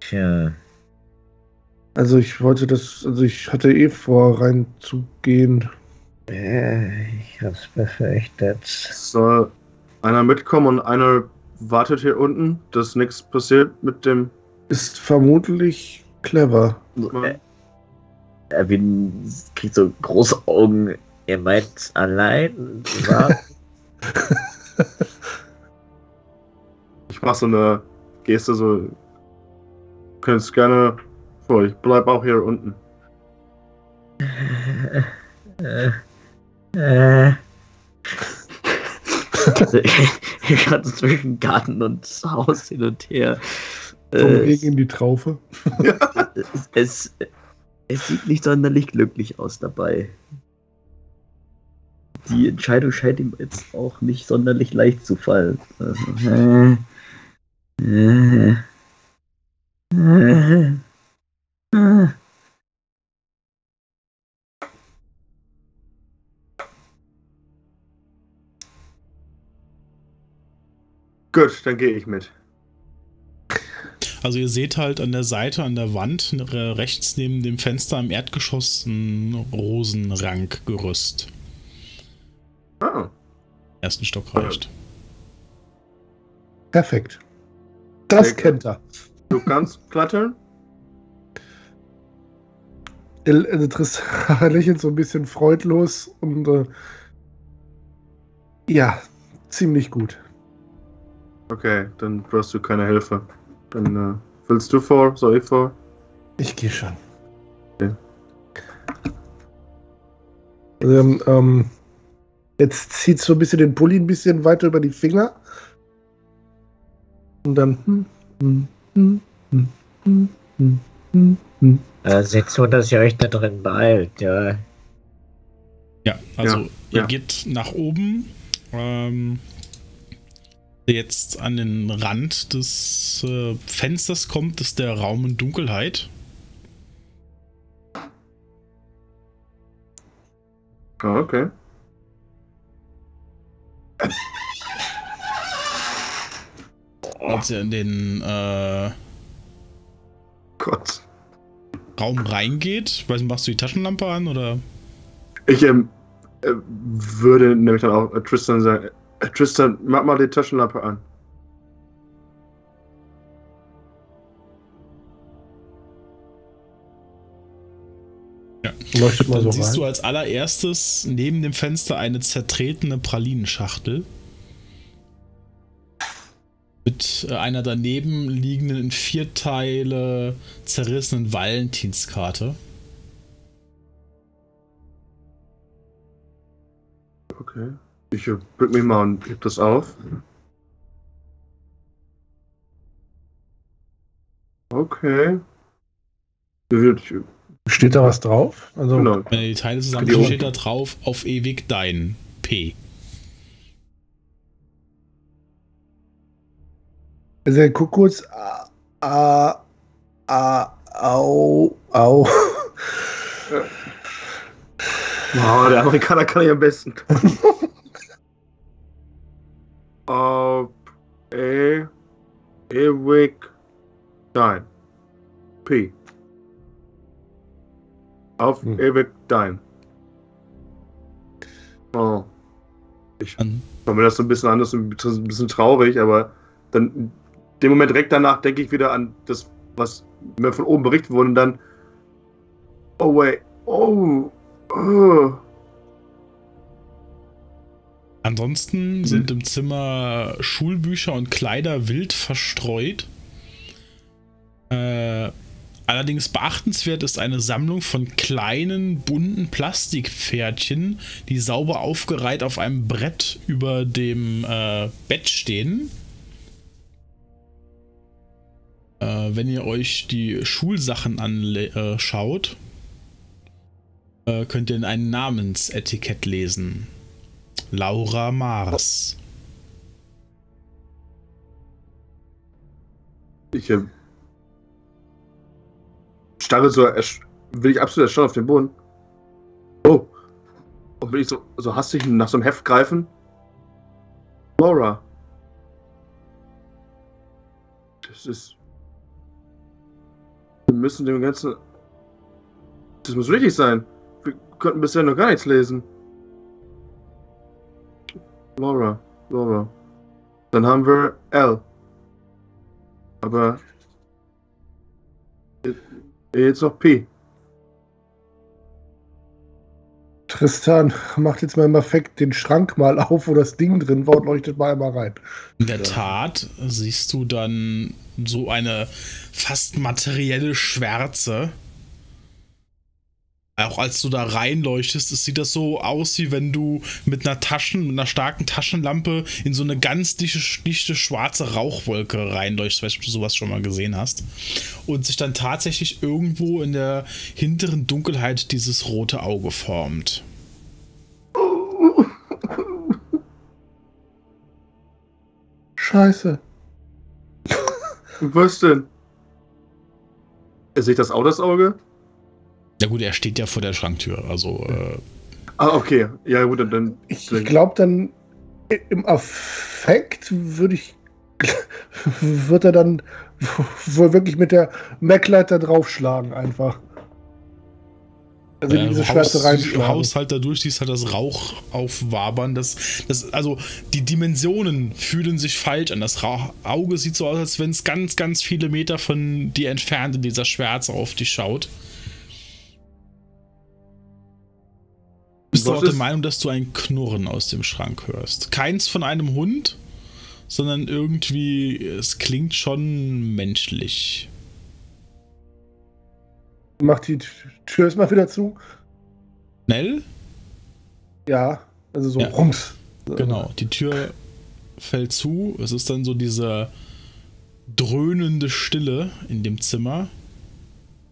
Tja, Also ich wollte das, also ich hatte eh vor reinzugehen. äh, ich hab's befürchtet. Soll einer mitkommen und einer wartet hier unten, dass nichts passiert mit dem. Ist vermutlich clever. Äh, Erwin kriegt so große Augen. Ihr meint allein? Ich mach so eine Geste, so. Könntest gerne vor, ich bleib auch hier unten. äh, äh, Also, ich hatte zwischen Garten und Haus hin und her. Vom Äh, Regen in die Traufe. es, es, es sieht nicht sonderlich glücklich aus dabei. Die Entscheidung scheint ihm jetzt auch nicht sonderlich leicht zu fallen. Also, äh, äh, äh, äh. Gut, dann gehe ich mit. Also ihr seht halt an der Seite, an der Wand, re- rechts neben dem Fenster im Erdgeschoss ein Rosenrankgerüst. Ah, Ersten Stock reicht. Perfekt. Das gut. kennt er. du kannst klettern? Der äh, Tristan lächelt so ein bisschen freudlos und äh, ja, ziemlich gut. Okay, dann brauchst du keine Hilfe. Dann äh, willst du vor? Soll ich vor? Ich gehe schon. Okay. Ähm, ähm, jetzt zieht so ein bisschen den Pulli ein bisschen weiter über die Finger. Und dann. Hm, hm, hm, hm, hm, hm, hm, hm. äh, seht zu, dass ihr euch da drin beeilt, ja. Ja, also Ja, ihr ja. geht nach oben. Ähm, jetzt an den Rand des äh, Fensters kommt, ist der Raum in Dunkelheit. Ah, okay. Als ihr in den äh, Gott. Raum reingeht, weiß nicht, machst du die Taschenlampe an oder? Ich ähm, äh, würde nämlich dann auch äh, Tristan sagen, Tristan, mach mal die Taschenlampe an. Leuchtet mal Dann so siehst du als allererstes neben dem Fenster eine zertretene Pralinenschachtel. Mit äh, einer daneben liegenden in vier Teile zerrissenen Valentinskarte. Okay. Ich bück mich mal und heb das auf. Okay. Steht da was drauf? Also, Genau. Wenn ihr die Teile zusammen Ohren. steht da drauf, auf ewig dein P. also guck kurz. Ah, ah, ah, au, au. Oh, der Amerikaner kann ich am besten. Auf E ewig dein. P. Auf Hm. ewig dein. Oh. Ich mir das so ein bisschen an, das ist ein bisschen traurig, aber dann dem Moment direkt danach denke ich wieder an das, was mir von oben berichtet wurde und dann. Oh wait. Oh. oh. Ansonsten sind im Zimmer Schulbücher und Kleider wild verstreut. Äh, allerdings beachtenswert ist eine Sammlung von kleinen bunten Plastikpferdchen, die sauber aufgereiht auf einem Brett über dem äh, Bett stehen. Äh, wenn ihr euch die Schulsachen anschaut, äh, könnt ihr ein Namensetikett lesen. Laura Mars. Ich äh, starre so, will ich absolut erstaunt auf den Boden. Oh. Und bin ich so, so hastig nach so einem Heft greifen. Laura. Das ist. Wir müssen dem ganzen. Das muss richtig sein. Wir konnten bisher noch gar nichts lesen. Laura, Laura. Dann haben wir L. Aber. Jetzt noch P. Tristan, macht jetzt mal im Effekt den Schrank mal auf, wo das Ding drin war und leuchtet mal einmal rein. In der Tat siehst du dann so eine fast materielle Schwärze. Auch als du da reinleuchtest, es sieht das so aus, wie wenn du mit einer Taschen, mit einer starken Taschenlampe in so eine ganz dichte, dichte schwarze Rauchwolke reinleuchtest. Weißt du, du sowas schon mal gesehen hast. Und sich dann tatsächlich irgendwo in der hinteren Dunkelheit dieses rote Auge formt. Scheiße. Was denn? Sehe ich das auch das Auge? Ja gut, er steht ja vor der Schranktür, also äh, Ah, okay. Ja, gut, dann-. Ich glaube dann im Affekt würde ich wird er dann wohl wirklich mit der Mac-Leiter draufschlagen einfach. Also in Äh, diese Haus- Schwärze reinschlagen. Haushalt dadurch siehst halt das Rauch aufwabern. Das, das, also die Dimensionen fühlen sich falsch an. Das Ra Auge sieht so aus, als wenn es ganz, ganz viele Meter von dir entfernt in dieser Schwärze auf dich schaut. Bist du auch der Meinung, dass du ein Knurren aus dem Schrank hörst? Keins von einem Hund, sondern irgendwie, es klingt schon menschlich. Macht die Tür erstmal wieder zu. Schnell? Ja, also so Ja. rums. Genau, die Tür fällt zu. Es ist dann so diese dröhnende Stille in dem Zimmer.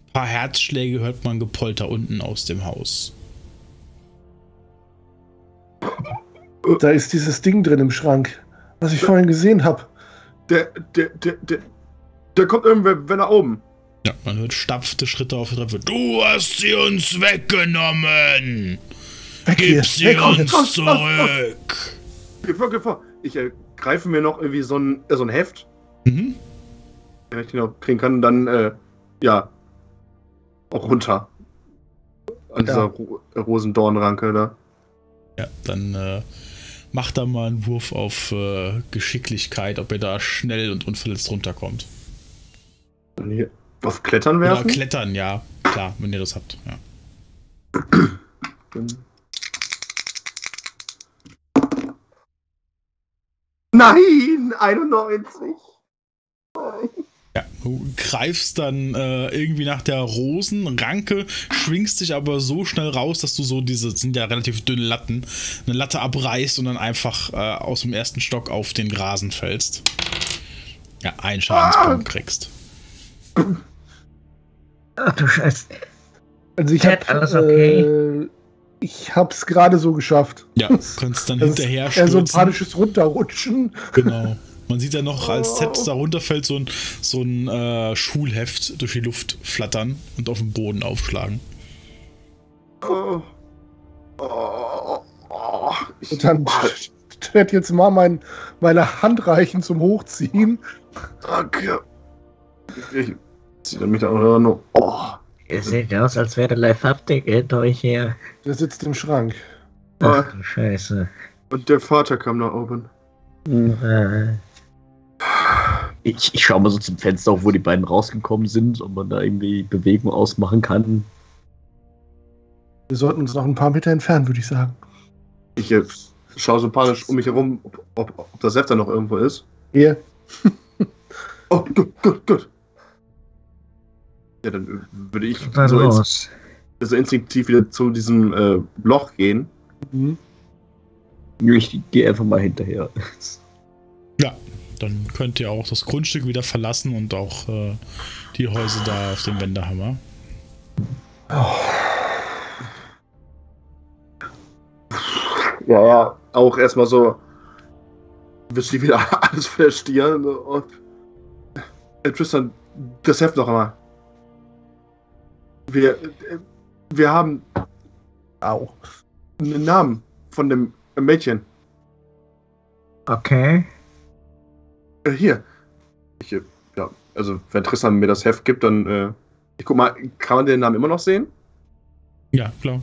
Ein paar Herzschläge hört man gepolter unten aus dem Haus. Da ist dieses Ding drin im Schrank, was ich vorhin gesehen habe. Der, der, der, der, der kommt irgendwer wenn er oben. Ja, man hört stapfte Schritte auf der Treppe. Du hast sie uns weggenommen! Weg hier. Gib sie Weg, komm, uns komm, zurück! Geh vor, geh vor. Ich äh, greife mir noch irgendwie so ein, äh, so ein Heft, Mhm. wenn ich den noch kriegen kann, dann, äh, ja, auch runter. An Ja. dieser Ro Rosendornranke da. Ja, dann äh, macht da mal einen Wurf auf äh, Geschicklichkeit, ob ihr da schnell und unverletzt runterkommt. Auf Klettern Oder werfen. klettern, ja. Klar, wenn ihr das habt. Ja. Nein, 91. Ja, du greifst dann äh, irgendwie nach der Rosenranke, schwingst dich aber so schnell raus, dass du so diese, das sind ja relativ dünne Latten, eine Latte abreißt und dann einfach äh, aus dem ersten Stock auf den Grasen fällst. Ja, einen Schadenspunkt kriegst. Ach du Scheiße. Also ich Ted, habe alles okay? äh, ich hab's gerade so geschafft. Ja, du kannst dann Das hinterher eher so ein stürzen. panisches Runterrutschen. Genau. Man sieht ja noch, als Ted da runterfällt, so ein, so ein äh, Schulheft durch die Luft flattern und auf den Boden aufschlagen. Oh. Oh. Oh. Ich, Und dann Ted jetzt mal mein, meine Hand reichen zum Hochziehen. Danke. Ich ziehe mich da auch nur. Oh. Ihr seht aus, als wäre live Update hinter euch hier. Der sitzt im Schrank. Ach du Scheiße. Und der Vater kam nach oben. Äh, Ich, ich schaue mal so zum Fenster auf, wo die beiden rausgekommen sind, ob man da irgendwie Bewegung ausmachen kann. Wir sollten uns noch ein paar Meter entfernen, würde ich sagen. Ich äh, schaue so panisch um mich herum, ob, ob, ob das Sefter noch irgendwo ist. Hier. Oh, gut, gut, gut. Ja, dann würde ich dann so, ins, so instinktiv wieder zu diesem äh, Loch gehen. Mhm. Ich gehe einfach mal hinterher. Dann könnt ihr auch das Grundstück wieder verlassen und auch äh, die Häuser da auf dem Wendehammer. Ja, ja. Auch erstmal so. Willst du wieder alles verstehen? Und, äh, Tristan, das Heft noch einmal. Wir, äh, wir haben Au. einen Namen von dem Mädchen. Okay. Äh, hier. Ich, äh, ja, also wenn Tristan mir das Heft gibt, dann. Äh, ich guck mal, kann man den Namen immer noch sehen? Ja, klar.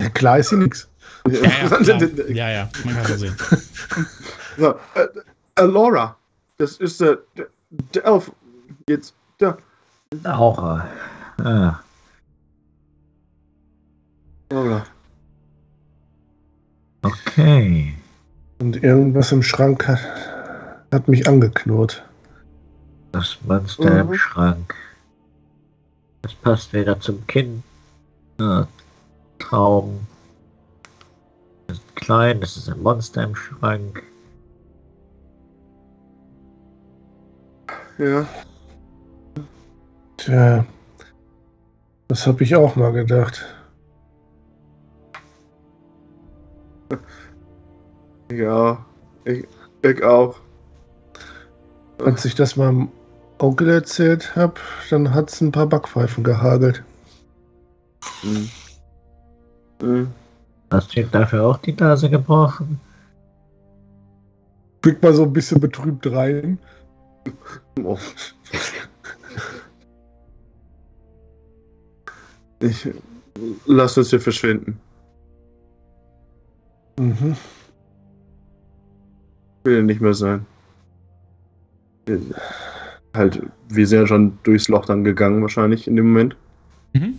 Ja, klar ist hier nichts. Ja, ja, ja, ja, man kann so sehen. So, äh, äh, Laura. Das ist äh, der, der Elf. Jetzt. Da. Laura. Ah. Laura. Okay. Und irgendwas im Schrank hat, hat mich angeknurrt. Das Monster Mhm. im Schrank. Das passt wieder zum Kind. Ah, Traum. Das ist klein, das ist ein Monster im Schrank. Ja. Tja. Das habe ich auch mal gedacht. Ja. Ich, ich auch. Als ich das meinem Onkel erzählt habe, dann hat es ein paar Backpfeifen gehagelt. Hm. Hm. Hast du dafür auch die Nase gebrochen? Blickt mal so ein bisschen betrübt rein. Oh. Ich, lass uns hier verschwinden. Mhm. Will nicht mehr sein. Halt, wir sind ja schon durchs Loch dann gegangen, wahrscheinlich in dem Moment. Mhm.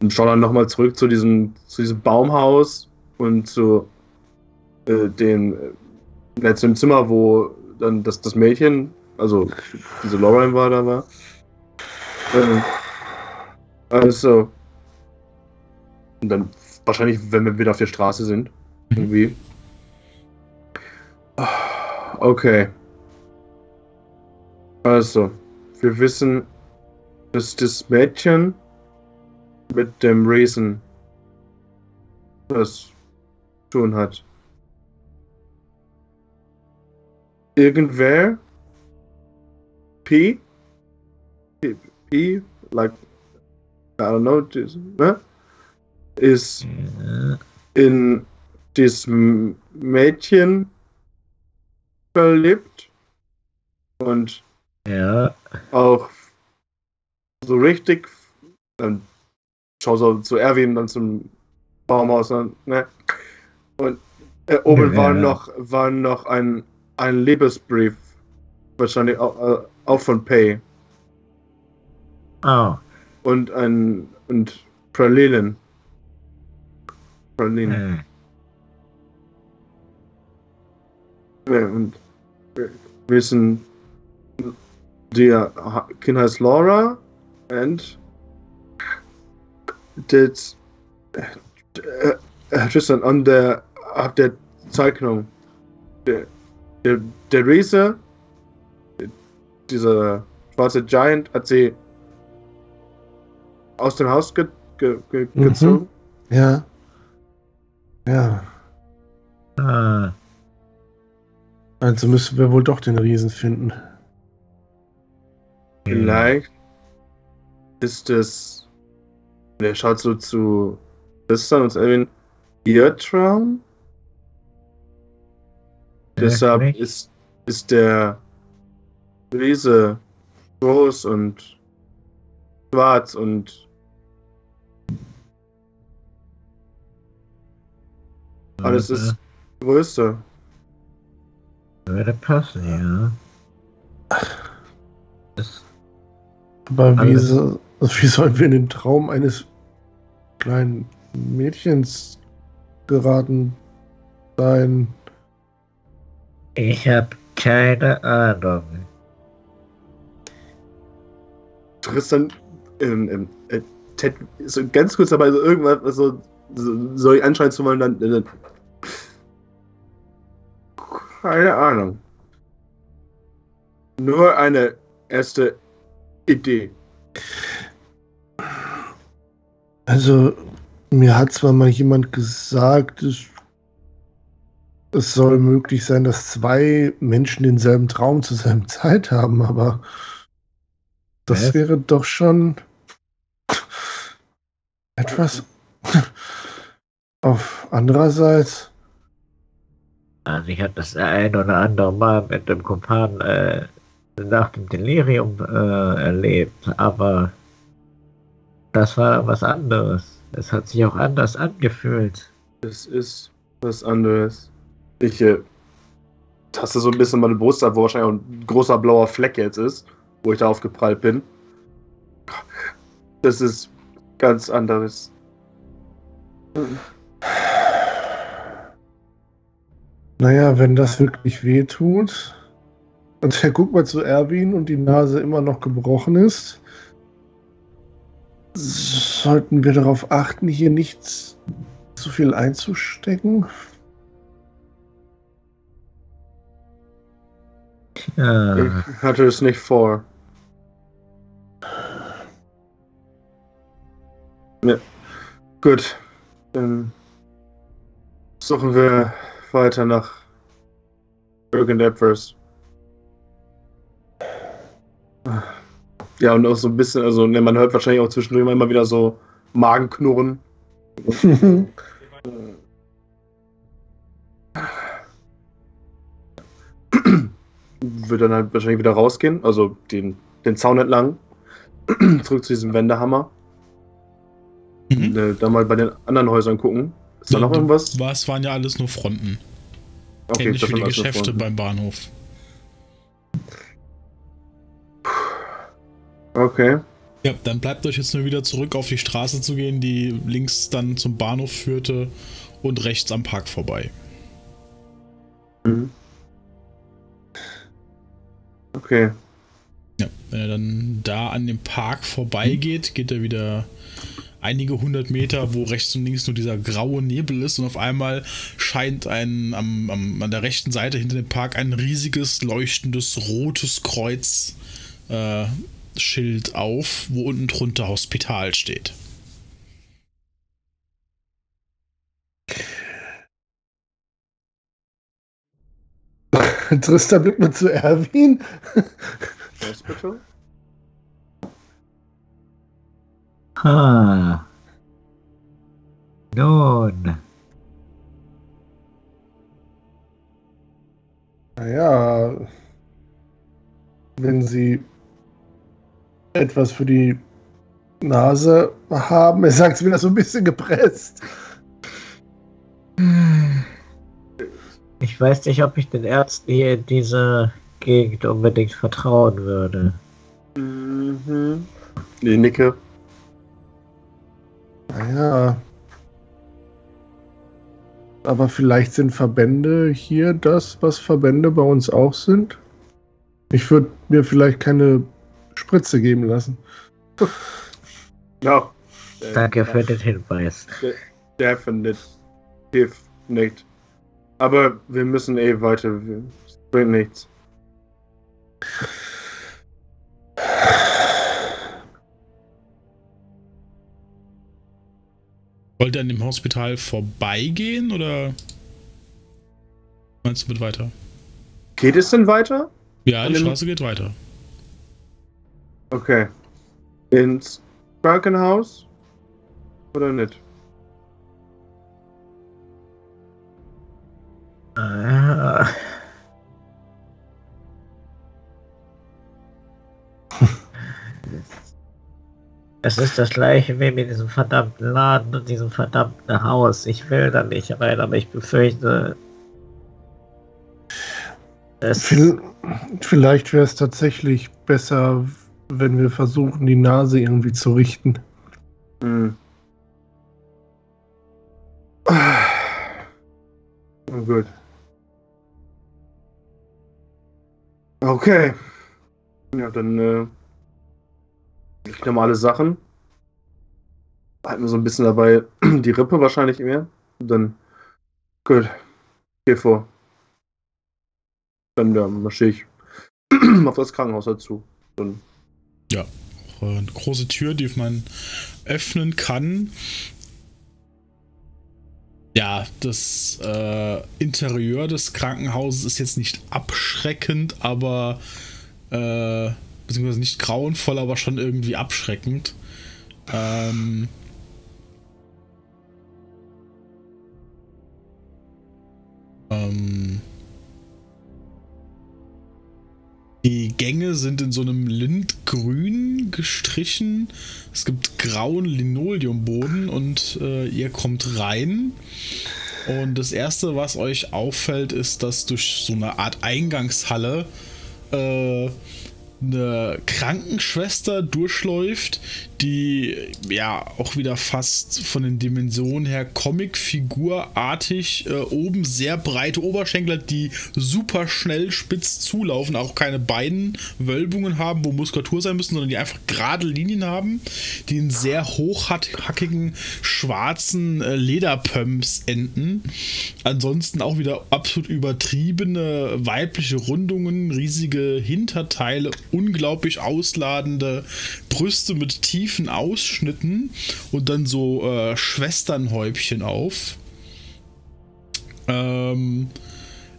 Und schauen dann nochmal zurück zu diesem, zu diesem Baumhaus und zu äh, dem, äh, dem Zimmer, wo dann das, das Mädchen, also diese Lauren war da war. Äh, also. Und dann wahrscheinlich, wenn wir wieder auf der Straße sind. Irgendwie. Okay. Also, wir wissen, dass das Mädchen mit dem Riesen das tun hat. Irgendwer P P, P like I don't know this, ne? ist in dieses M- Mädchen verliebt und Ja. auch so richtig dann schau so zu Erwin dann zum Baumhaus dann, ne? und äh, oben Ja. war noch war noch ein ein Liebesbrief wahrscheinlich auch, äh, auch von Pay Oh. und ein und Pralinen Pralinen Hm. Ja, und wissen, die ha- Kind heißt Laura und das äh, äh, just an, an der ab der Zeichnung der, der, der Riese dieser schwarze Giant hat sie aus dem Haus ge, ge, ge, Mhm. gezogen Ja. Ja. Ah. Also müssen wir wohl doch den Riesen finden. Vielleicht ist es. Der schaut so zu Tristan und zu Elvin. Ihr Traum? Deshalb ist, ist der Riese groß und schwarz und alles ist größer. Würde passen, ja. Das, Aber wie, so, wie sollen wir in den Traum eines kleinen Mädchens geraten sein? ich habe keine Ahnung. Tristan, ähm, ähm, äh, Ted, so ganz kurz dabei, so irgendwas, was so, so soll ich anschreien zu wollen, dann, dann. Keine Ahnung. Nur eine erste Idee. Also, mir hat zwar mal jemand gesagt, es, es soll möglich sein, dass zwei Menschen denselben Traum zur selben Zeit haben, aber das Was? wäre doch schon etwas. Auf andererseits, Also ich hatte das ein oder andere Mal mit dem Kumpan äh, nach dem Delirium äh, erlebt, aber das war was anderes. Es hat sich auch anders angefühlt. Das ist was anderes. Ich äh, taste so ein bisschen meine Brust ab, wo wahrscheinlich auch ein großer blauer Fleck jetzt ist, wo ich da aufgeprallt bin. Das ist ganz anderes. Naja, wenn das wirklich weh tut, und er guckt mal zu Erwin und die Nase immer noch gebrochen ist, sollten wir darauf achten, hier nicht zu viel einzustecken. Ja, Ich hatte es nicht vor. Ja. Gut. Dann suchen wir weiter nach irgendetwas. Ja, und auch so ein bisschen, also ne, man hört wahrscheinlich auch zwischendurch immer wieder so Magenknurren. Wird dann halt wahrscheinlich wieder rausgehen, also den, den Zaun entlang. Zurück zu diesem Wendehammer. Mhm. Äh, dann mal bei den anderen Häusern gucken. Ist da noch irgendwas? Was waren ja alles nur Fronten. Okay, Ähnlich wie die Geschäfte beim Bahnhof. Okay. Ja, dann bleibt euch jetzt nur wieder zurück auf die Straße zu gehen, die links dann zum Bahnhof führte und rechts am Park vorbei. Mhm. Okay. Ja, wenn er dann da an dem Park vorbeigeht, geht er wieder einige hundert Meter, wo rechts und links nur dieser graue Nebel ist und auf einmal scheint ein, am, am, an der rechten Seite hinter dem Park ein riesiges, leuchtendes, rotes Kreuz äh, Schild auf, wo unten drunter Hospital steht. Trister Blick mal zu Erwin. Was bitte? Ha. Nun. Naja, wenn Sie etwas für die Nase haben, er sagt es wieder so ein bisschen gepresst. Ich weiß nicht, ob ich den Ärzten hier in dieser Gegend unbedingt vertrauen würde. Mhm. Ich nicke. Naja. Aber vielleicht sind Verbände hier das, was Verbände bei uns auch sind. Ich würde mir vielleicht keine Spritze geben lassen. Ja. Danke für den Hinweis. Definitiv nicht. Aber wir müssen eh weiter. Es bringt nichts. Wollt ihr an dem Hospital vorbeigehen oder meinst du mit weiter? Geht es denn weiter? Ja, An die Straße geht weiter. Okay. Ins Krankenhaus? Oder nicht? Ah. Es ist das gleiche wie mit diesem verdammten Laden und diesem verdammten Haus. Ich will da nicht rein, aber ich befürchte. Vielleicht wäre es tatsächlich besser, wenn wir versuchen, die Nase irgendwie zu richten. Hm. Oh, gut. Okay. Ja, dann äh, normale Sachen. Halten wir so ein bisschen dabei die Rippe wahrscheinlich mehr. Und dann gut. Geh vor. Dann ja, marschiere ich auf das Krankenhaus dazu. Auch, äh, eine große Tür, die man öffnen kann. Ja, das äh, Interieur des Krankenhauses ist jetzt nicht abschreckend, aber äh, beziehungsweise nicht grauenvoll, aber schon irgendwie abschreckend. Ähm, ähm, die Gänge sind in so einem Lindgrün gestrichen. Es gibt grauen Linoleumboden und äh, ihr kommt rein. Und das erste, was euch auffällt, ist, dass durch so eine Art Eingangshalle äh, eine Krankenschwester durchläuft, die ja auch wieder fast von den Dimensionen her Comicfigurartig äh, oben sehr breite Oberschenkel die super schnell spitz zulaufen, auch keine Beinwölbungen haben, wo Muskulatur sein müssen, sondern die einfach gerade Linien haben, die in sehr hochhackigen schwarzen äh, Lederpumps enden. Ansonsten auch wieder absolut übertriebene weibliche Rundungen, riesige Hinterteile, unglaublich ausladende Brüste mit tiefen Ausschnitten und dann so äh, Schwesternhäubchen auf. Ähm,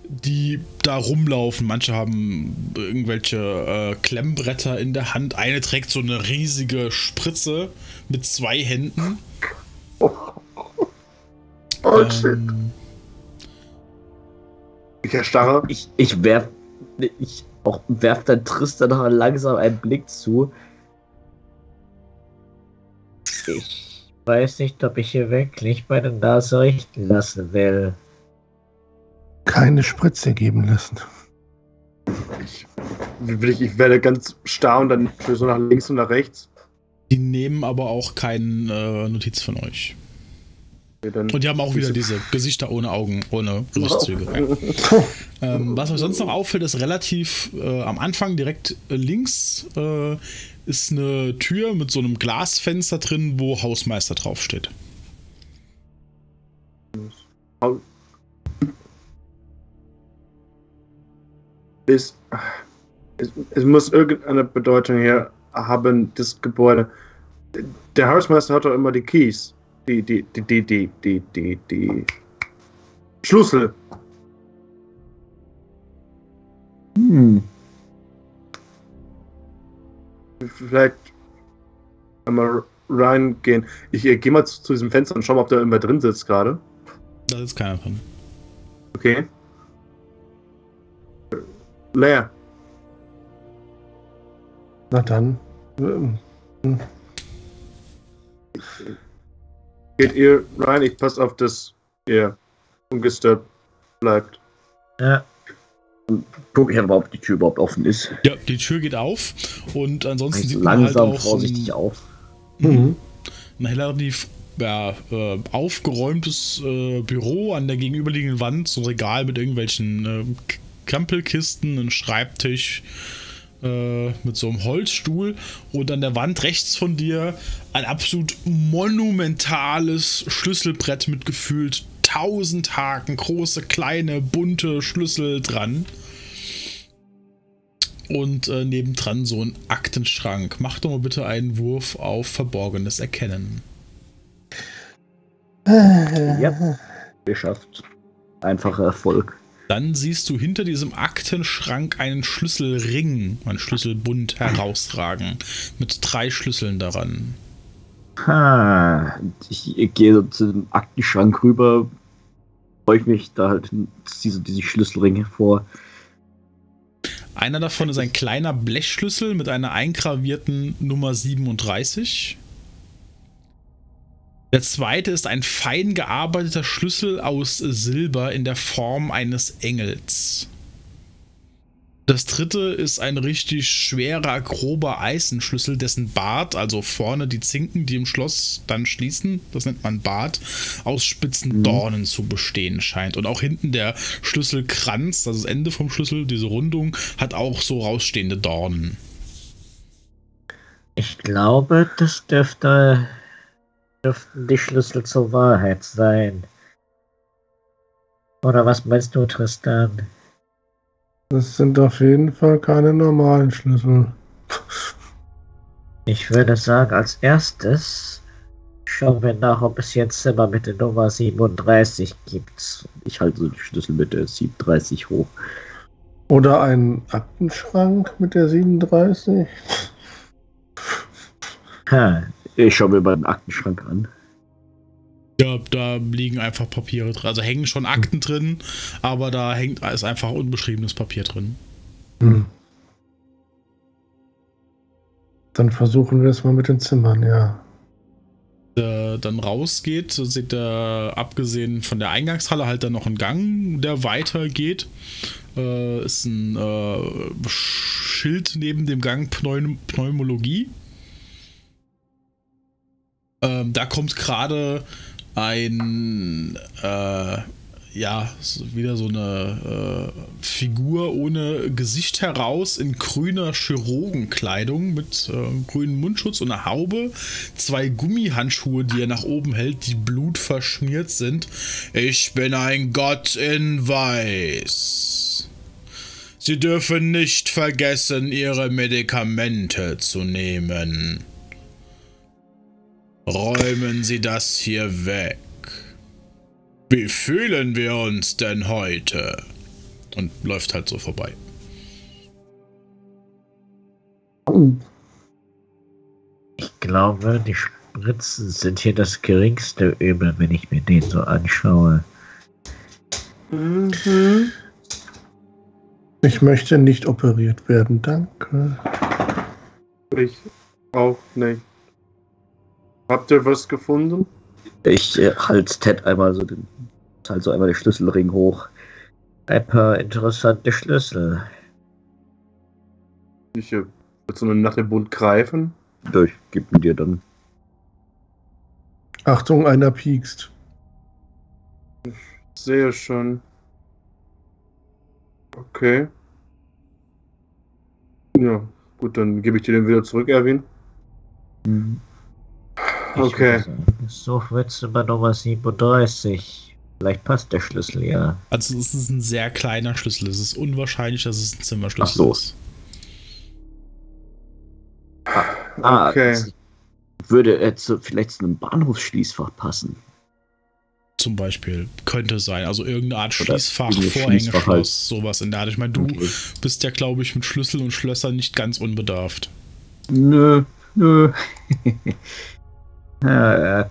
die da rumlaufen. Manche haben irgendwelche äh, Klemmbretter in der Hand. Eine trägt so eine riesige Spritze mit zwei Händen. Oh shit. Ähm, Ich erstarre. Ich, ich werf, ich auch werf dann Tristan noch langsam einen Blick zu. Ich weiß nicht, ob ich hier wirklich meine Nase richten lassen will. Keine Spritze geben lassen. Ich, ich, ich werde ganz starr und dann so nach links und nach rechts. die nehmen aber auch keine äh, Notiz von euch. Okay, Und die haben auch wieder diese Gesichter ohne Augen, ohne Gesichtszüge. Ja. Ähm, was euch sonst noch auffällt, ist relativ äh, am Anfang direkt äh, links äh, ist eine Tür mit so einem Glasfenster drin, wo Hausmeister draufsteht. ist, es, es muss irgendeine Bedeutung hier haben, das Gebäude. Der Hausmeister hat doch immer die Keys. Die, die, die, die, die, die, die, die Schlüssel. Hm. Vielleicht einmal reingehen. Ich äh, gehe mal zu, zu, diesem Fenster und schau mal, ob da irgendwer drin sitzt gerade. Da ist keiner drin. Okay. Leer. Na dann. Geht ihr rein? Ich passe auf, dass ihr ungestört bleibt. Ja. Guck ich aber, ob die Tür überhaupt offen ist. Ja, die Tür geht auf und ansonsten Also sieht man halt langsam auch vorsichtig ein, auf. Mhm. ein relativ ja, äh, aufgeräumtes äh, Büro an der gegenüberliegenden Wand, so ein Regal mit irgendwelchen äh, Krempelkisten, ein Schreibtisch äh, mit so einem Holzstuhl und an der Wand rechts von dir ein absolut monumentales Schlüsselbrett mit gefühlt tausend Haken, große, kleine, bunte Schlüssel dran. Und äh, nebendran so ein Aktenschrank. Mach doch mal bitte einen Wurf auf Verborgenes Erkennen. Ja. Geschafft. Einfacher Erfolg. Dann siehst du hinter diesem Aktenschrank einen Schlüsselring, einen Schlüsselbund herausragen. Mit drei Schlüsseln daran. Ha, ich, gehe zu dem Aktenschrank rüber, freue ich mich, da halt so diese Schlüsselring hervor. Einer davon ist ein kleiner Blechschlüssel mit einer eingravierten Nummer 37. Der zweite ist ein fein gearbeiteter Schlüssel aus Silber in der Form eines Engels. Das dritte ist ein richtig schwerer, grober Eisenschlüssel, dessen Bart, also vorne die Zinken, die im Schloss dann schließen, das nennt man Bart, aus spitzen Mhm. Dornen zu bestehen scheint. Und auch hinten der Schlüsselkranz, das ist das Ende vom Schlüssel, diese Rundung, hat auch so rausstehende Dornen. Ich glaube, das dürfte, dürften die Schlüssel zur Wahrheit sein. Oder was meinst du, Tristan? Das sind auf jeden Fall keine normalen Schlüssel. Ich würde sagen, als erstes schauen wir nach, ob es hier ein Zimmer mit der Nummer 37 gibt. Ich halte so die Schlüssel mit der 37 hoch. Oder ein Aktenschrank mit der 37. Ha, Ich schaue mir mal den Aktenschrank an. Ja, da liegen einfach Papiere drin. Also hängen schon Akten drin, aber da hängt ist einfach unbeschriebenes Papier drin. Hm. Dann versuchen wir es mal mit den Zimmern, ja. Äh, dann rausgeht, seht ihr, abgesehen von der Eingangshalle, halt dann noch einen Gang, der weitergeht. Äh, ist ein äh, Schild neben dem Gang Pneum Pneumologie. Ähm, da kommt gerade ein, äh, ja, wieder so eine äh, Figur ohne Gesicht heraus in grüner Chirurgenkleidung mit äh, grünem Mundschutz und einer Haube, zwei Gummihandschuhe, die er nach oben hält, die blutverschmiert sind. Ich bin ein Gott in Weiß. Sie dürfen nicht vergessen, ihre Medikamente zu nehmen. Räumen Sie das hier weg. Wie fühlen wir uns denn heute? Und läuft halt so vorbei. ich glaube, die Spritzen sind hier das geringste Übel, wenn ich mir den so anschaue. Ich möchte nicht operiert werden, danke. Ich auch nicht. Habt ihr was gefunden? Ich äh, halte Ted einmal so den, halt so einmal den Schlüsselring hoch. Ein paar interessante Schlüssel. Ich äh, würde so nach dem Bund greifen. Durch, gib ihn dir dann. Achtung, einer piekst. Sehe schon. Okay. Ja, gut, dann gebe ich dir den wieder zurück, Erwin. Mhm. Okay. So wird Zimmer Nummer 37. Vielleicht passt der Schlüssel ja. Also es ist ein sehr kleiner Schlüssel. Es ist unwahrscheinlich, dass es ein Zimmerschlüssel Ach so. ist. Ah, Okay. das würde er zu, vielleicht zu einem Bahnhofsschließfach passen. zum Beispiel. Könnte sein. Also irgendeine Art Oder Schließfach, Vorhängeschloss, halt. sowas in der Art. Ich meine, du Okay. bist ja, glaube ich, mit Schlüssel und Schlössern nicht ganz unbedarft. Nö, nö. Ja, er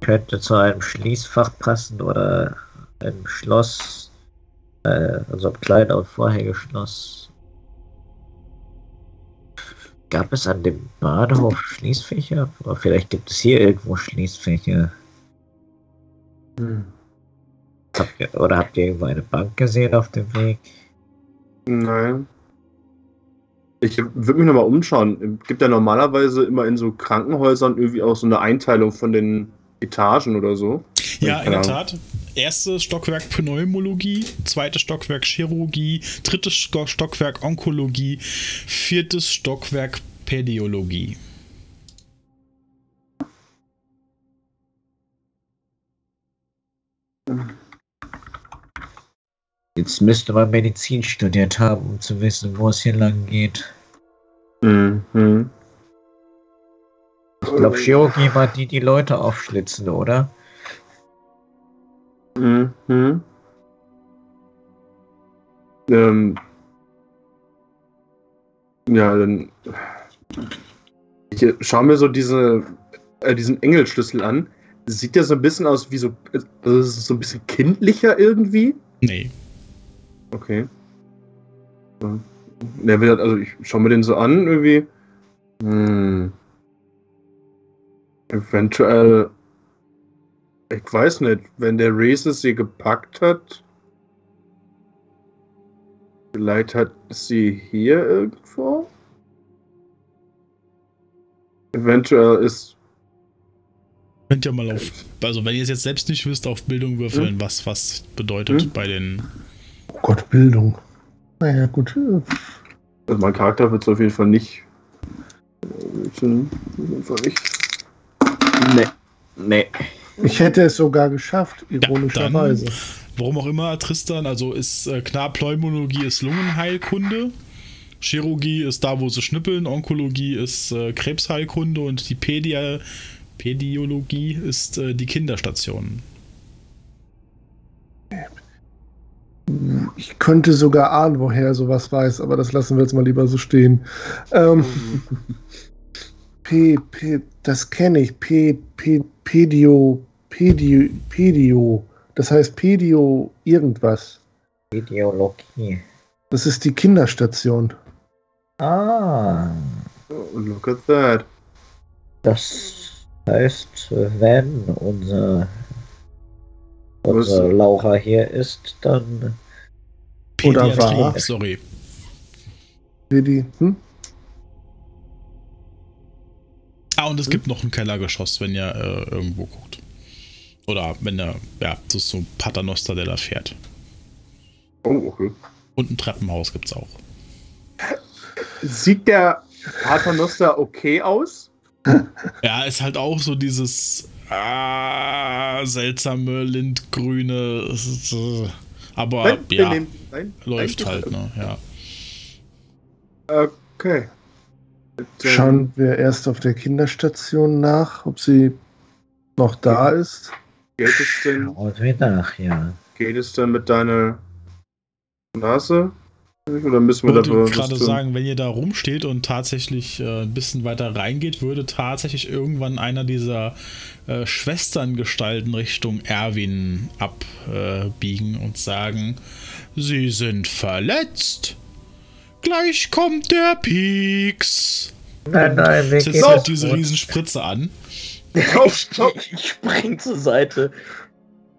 könnte zu einem Schließfach passen oder einem Schloss, äh, also einem kleinen Vorhängeschloss. Gab es an dem Bahnhof Schließfächer? Oder vielleicht gibt es hier irgendwo Schließfächer. Hm. Habt ihr, oder habt ihr irgendwo eine Bank gesehen auf dem Weg? Nein. Ich würde mich nochmal umschauen. Gibt ja normalerweise immer in so Krankenhäusern irgendwie auch so eine Einteilung von den Etagen oder so. Ja, in der. Tat. Erstes Stockwerk Pneumologie, zweites Stockwerk Chirurgie, drittes Sto- Stockwerk Onkologie, viertes Stockwerk Pädiologie. Jetzt müsste man Medizin studiert haben, um zu wissen, wo es hier lang geht. Mhm. Ich glaube, Chirurgie war die, die Leute aufschlitzen, oder? Mhm. Ähm. Ja, dann. Ich schaue mir so diese, äh, diesen Engelschlüssel an. Sieht ja so ein bisschen aus wie so. Also es ist so ein bisschen kindlicher irgendwie. Nee. Okay. Der will, also ich schaue mir den so an, irgendwie. Hm. Eventuell. Ich weiß nicht, wenn der Races sie gepackt hat. Vielleicht hat sie hier irgendwo. Eventuell ist. Könnt ihr mal auf, also wenn ihr es jetzt selbst nicht wisst, auf Bildung würfeln, was was bedeutet Hm? bei den. Oh Gott, Bildung. Naja, gut. Also mein Charakter wird es auf jeden Fall nicht. Auf jeden Fall nicht. Nee. Nee. Ich hätte es sogar geschafft, ironischerweise. Warum auch immer, Tristan, also ist äh, klar, Pneumologie ist Lungenheilkunde. Chirurgie ist da, wo sie schnippeln. Onkologie ist äh, Krebsheilkunde und die Pädia Pädiologie ist äh, die Kinderstation. Ich könnte sogar ahnen, woher er sowas weiß, aber das lassen wir jetzt mal lieber so stehen. Ähm, P, P, das kenne ich. P, P, Pedio, Pedio, Pedio. Das heißt Pedio irgendwas. Ideologie. Das ist die Kinderstation. Ah, Oh, look at that. das heißt, wenn unser, Was- unsere Laura hier ist, dann Oder war. sorry. Pedi, hm? Ah, Hm? und es gibt noch ein Kellergeschoss, wenn ihr äh, irgendwo guckt. Oder wenn ihr, ja, das ist so Paternoster della fährt. Oh, okay. Und ein Treppenhaus gibt's auch. Sieht der Paternoster okay aus? Ja, ist halt auch so dieses ah, seltsame Lindgrüne. äh, Aber Nein, ja, nehmen- nein, läuft nein, halt, ne? Ja. Okay. Dann Schauen wir erst auf der Kinderstation nach, ob sie noch da ist. Geht es denn, schauen wir nach, ja. geht es denn mit deiner Nase? Oder müssen Ich wir dafür gerade sagen, wenn ihr da rumsteht und tatsächlich äh, ein bisschen weiter reingeht, würde tatsächlich irgendwann einer dieser äh, Schwesterngestalten Richtung Erwin abbiegen und sagen, Sie sind verletzt. Gleich kommt der Pieks. Nein, nein, wir Setzt gehen halt es diese. Riesenspritze an. Ich, ich, ich spring zur Seite.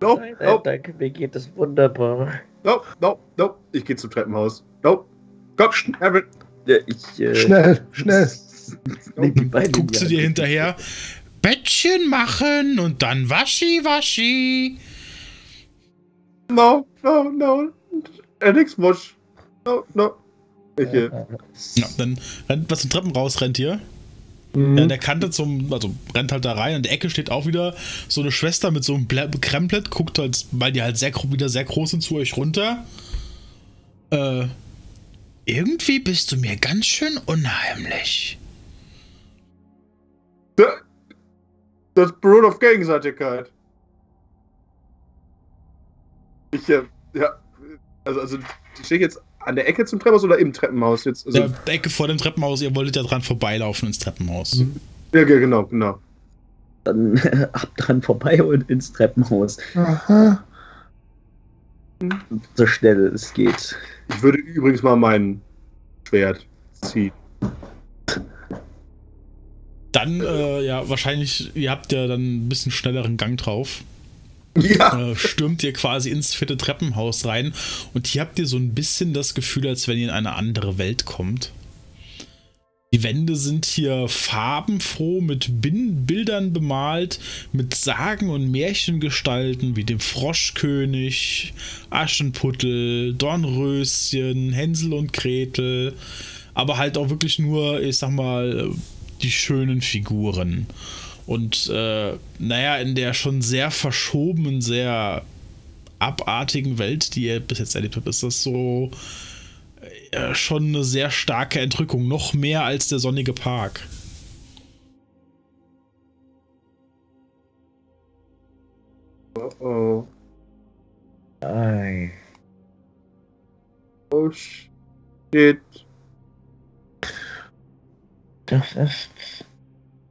Nope, Nein, nein, nope, danke, mir geht es wunderbar. nope, nope, nope. Ich gehe zum Treppenhaus. Nope. Komm, Evan. Ja, ich, äh, Schnell, schnell. Guckst du dir hinterher, Bettchen machen und dann Waschi, Waschi. No, no, no. Äh, nix Musch. No, no. Ich, äh, Ja, dann rennt was zum Treppen raus, rennt ihr. Mhm. An der Kante zum, also rennt halt da rein. An der Ecke steht auch wieder so eine Schwester mit so einem Ble Kremplet, guckt halt, weil die halt sehr, wieder sehr groß sind, zu euch runter. Äh, irgendwie bist du mir ganz schön unheimlich. Das Brot auf Gegenseitigkeit. Ich, äh, ja, also, also stehe ich jetzt an der Ecke zum Treppenhaus oder im Treppenhaus jetzt? Also, der Ecke vor dem Treppenhaus, ihr wolltet ja dran vorbeilaufen ins Treppenhaus. Mhm. Ja, genau, genau. Dann ab dran vorbei und ins Treppenhaus. Aha. So schnell es geht. Ich würde übrigens mal mein Schwert ziehen. Dann, äh, ja, wahrscheinlich, ihr habt ja dann ein bisschen schnelleren Gang drauf. Ja. Äh, stürmt ihr quasi ins vierte Treppenhaus rein und hier habt ihr so ein bisschen das Gefühl, als wenn ihr in eine andere Welt kommt. Die Wände sind hier farbenfroh mit Bin Bildern bemalt, mit Sagen und Märchengestalten wie dem Froschkönig, Aschenputtel, Dornröschen, Hänsel und Gretel, aber halt auch wirklich nur, ich sag mal, die schönen Figuren. Und äh, naja, in der schon sehr verschobenen, sehr abartigen Welt, die ihr bis jetzt erlebt habt, ist das so äh, schon eine sehr starke Entrückung. Noch mehr als der sonnige Park. Oh oh. Ei. Oh shit. Das ist.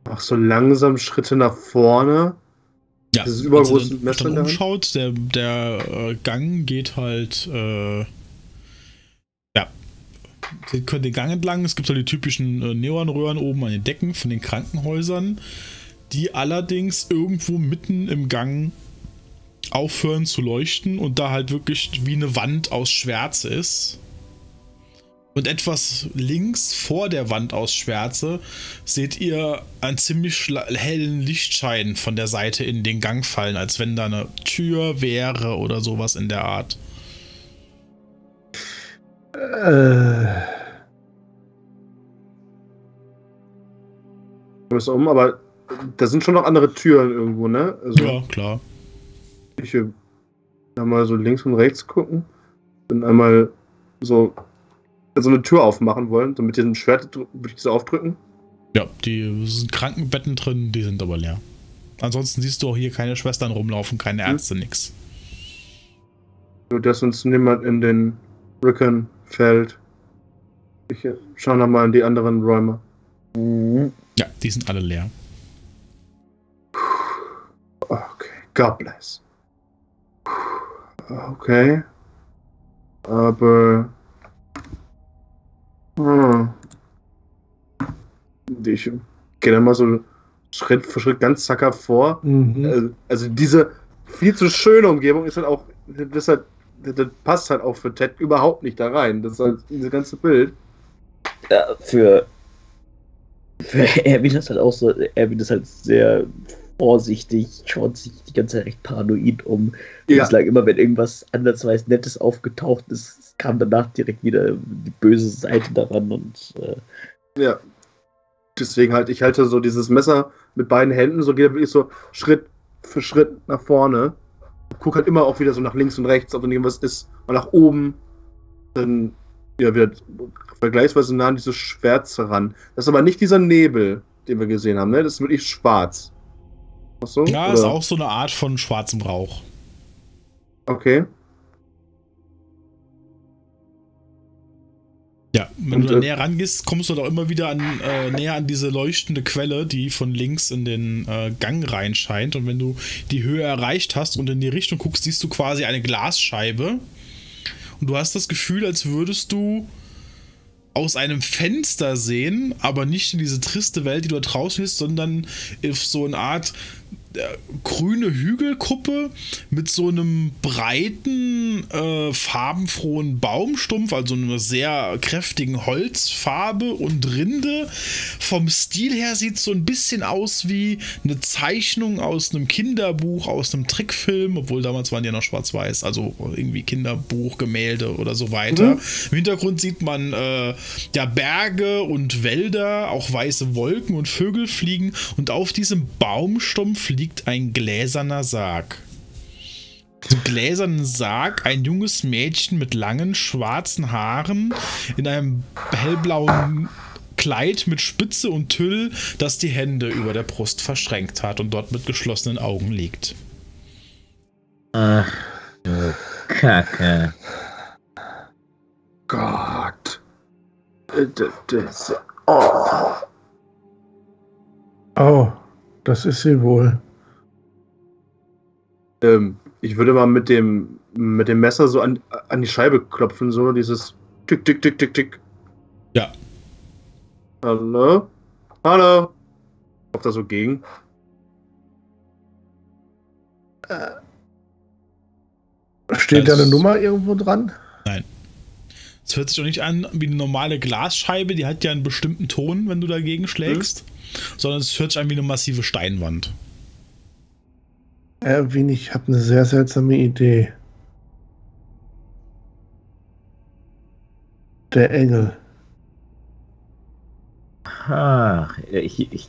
Ach, so langsam Schritte nach vorne. Ja, Das ist wenn dann- Messer der Hand? umschaut, der, der äh, Gang geht halt, äh, ihr könnt den Gang entlang, es gibt halt die typischen äh, Neonröhren oben an den Decken von den Krankenhäusern, die allerdings irgendwo mitten im Gang aufhören zu leuchten und da halt wirklich wie eine Wand aus Schwärze ist. Und etwas links vor der Wand aus Schwärze seht ihr einen ziemlich hellen Lichtschein von der Seite in den Gang fallen, als wenn da eine Tür wäre oder sowas in der Art. Äh, müssen um, aber da sind schon noch andere Türen irgendwo, ne? Also Ja, klar. ich will einmal so links und rechts gucken. Dann einmal so, so eine Tür aufmachen wollen. So mit diesem Schwert würde ich sie aufdrücken. Ja, die sind Krankenbetten drin, die sind aber leer. Ansonsten siehst du auch hier keine Schwestern rumlaufen, keine Ärzte, nix. So dass uns niemand in den Rücken fällt. Ich äh, schau nochmal in die anderen Räume. Mhm. Ja, die sind alle leer. Okay, God bless. Okay. Aber. Hm. Ich gehe dann mal so Schritt für Schritt ganz zacker vor. mhm. Also, also diese viel zu schöne Umgebung ist halt auch. Das, halt, das passt halt auch für Ted überhaupt nicht da rein. Das ist halt dieses ganze Bild. Ja, für, für Erwin ist halt auch so, Erwin ist halt sehr vorsichtig, schaut sich die ganze Zeit recht paranoid um. Ja. Bislang immer, wenn irgendwas andersweise Nettes aufgetaucht ist, kam danach direkt wieder die böse Seite daran und äh, Ja. Deswegen halt, ich halte so dieses Messer mit beiden Händen, so geht er wirklich so Schritt für Schritt nach vorne. Guck halt immer auch wieder so nach links und rechts, ob da irgendwas ist. Und nach oben. Dann, ja, wieder vergleichsweise nah an diese Schwärze ran. Das ist aber nicht dieser Nebel, den wir gesehen haben, ne? Das ist wirklich schwarz. Ach so? Ja, Oder? ist auch so eine Art von schwarzem Rauch. Okay. Ja, wenn Und, du da äh, näher rangehst, kommst du doch immer wieder an, äh, näher an diese leuchtende Quelle, die von links in den äh, Gang reinscheint. Und wenn du die Höhe erreicht hast und in die Richtung guckst, siehst du quasi eine Glasscheibe. Und du hast das Gefühl, als würdest du aus einem Fenster sehen, aber nicht in diese triste Welt, die du da draußen bist, sondern auf so eine Art grüne Hügelkuppe mit so einem breiten, äh, farbenfrohen Baumstumpf, also einer sehr kräftigen Holzfarbe und Rinde. Vom Stil her sieht es so ein bisschen aus wie eine Zeichnung aus einem Kinderbuch, aus einem Trickfilm, obwohl damals waren die ja noch schwarz-weiß, also irgendwie Kinderbuch, Gemälde oder so weiter. Mhm. Im Hintergrund sieht man äh, ja Berge und Wälder, auch weiße Wolken und Vögel fliegen und auf diesem Baumstumpf liegt ein gläserner Sarg. Im gläsernen Sarg ein junges Mädchen mit langen schwarzen Haaren in einem hellblauen Kleid mit Spitze und Tüll, das die Hände über der Brust verschränkt hat und dort mit geschlossenen Augen liegt. Ach, du Kacke. Gott. Das, oh. Oh, das ist sie wohl. Ähm, ich würde mal mit dem, mit dem Messer so an, an die Scheibe klopfen, so dieses Tick, Tick, Tick, Tick, Tick. Ja. Hallo? Hallo? Auf da so gegen. Steht da Das- eine Nummer irgendwo dran? Es hört sich doch nicht an wie eine normale Glasscheibe, die hat ja einen bestimmten Ton, wenn du dagegen schlägst, sondern es hört sich an wie eine massive Steinwand. Erwin, ich habe eine sehr seltsame Idee. Der Engel. Ach, Ich, ich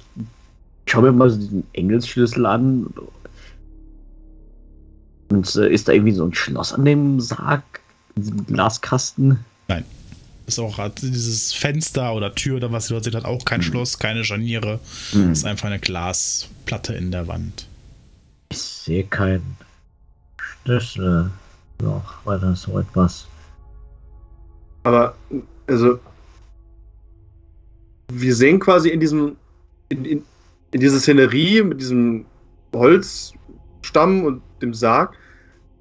schau mir mal so diesen Engelsschlüssel an. Und äh, ist da irgendwie so ein Schloss an dem Sarg? In diesem Glaskasten? Ist auch dieses Fenster oder Tür oder was ihr dort seht, hat auch kein Schloss, keine Scharniere. Hm. Ist einfach eine Glasplatte in der Wand. Ich sehe keinen Schlüssel noch, weil das so etwas. Aber, also, wir sehen quasi in diesem, in, in, in dieser Szenerie mit diesem Holzstamm und dem Sarg,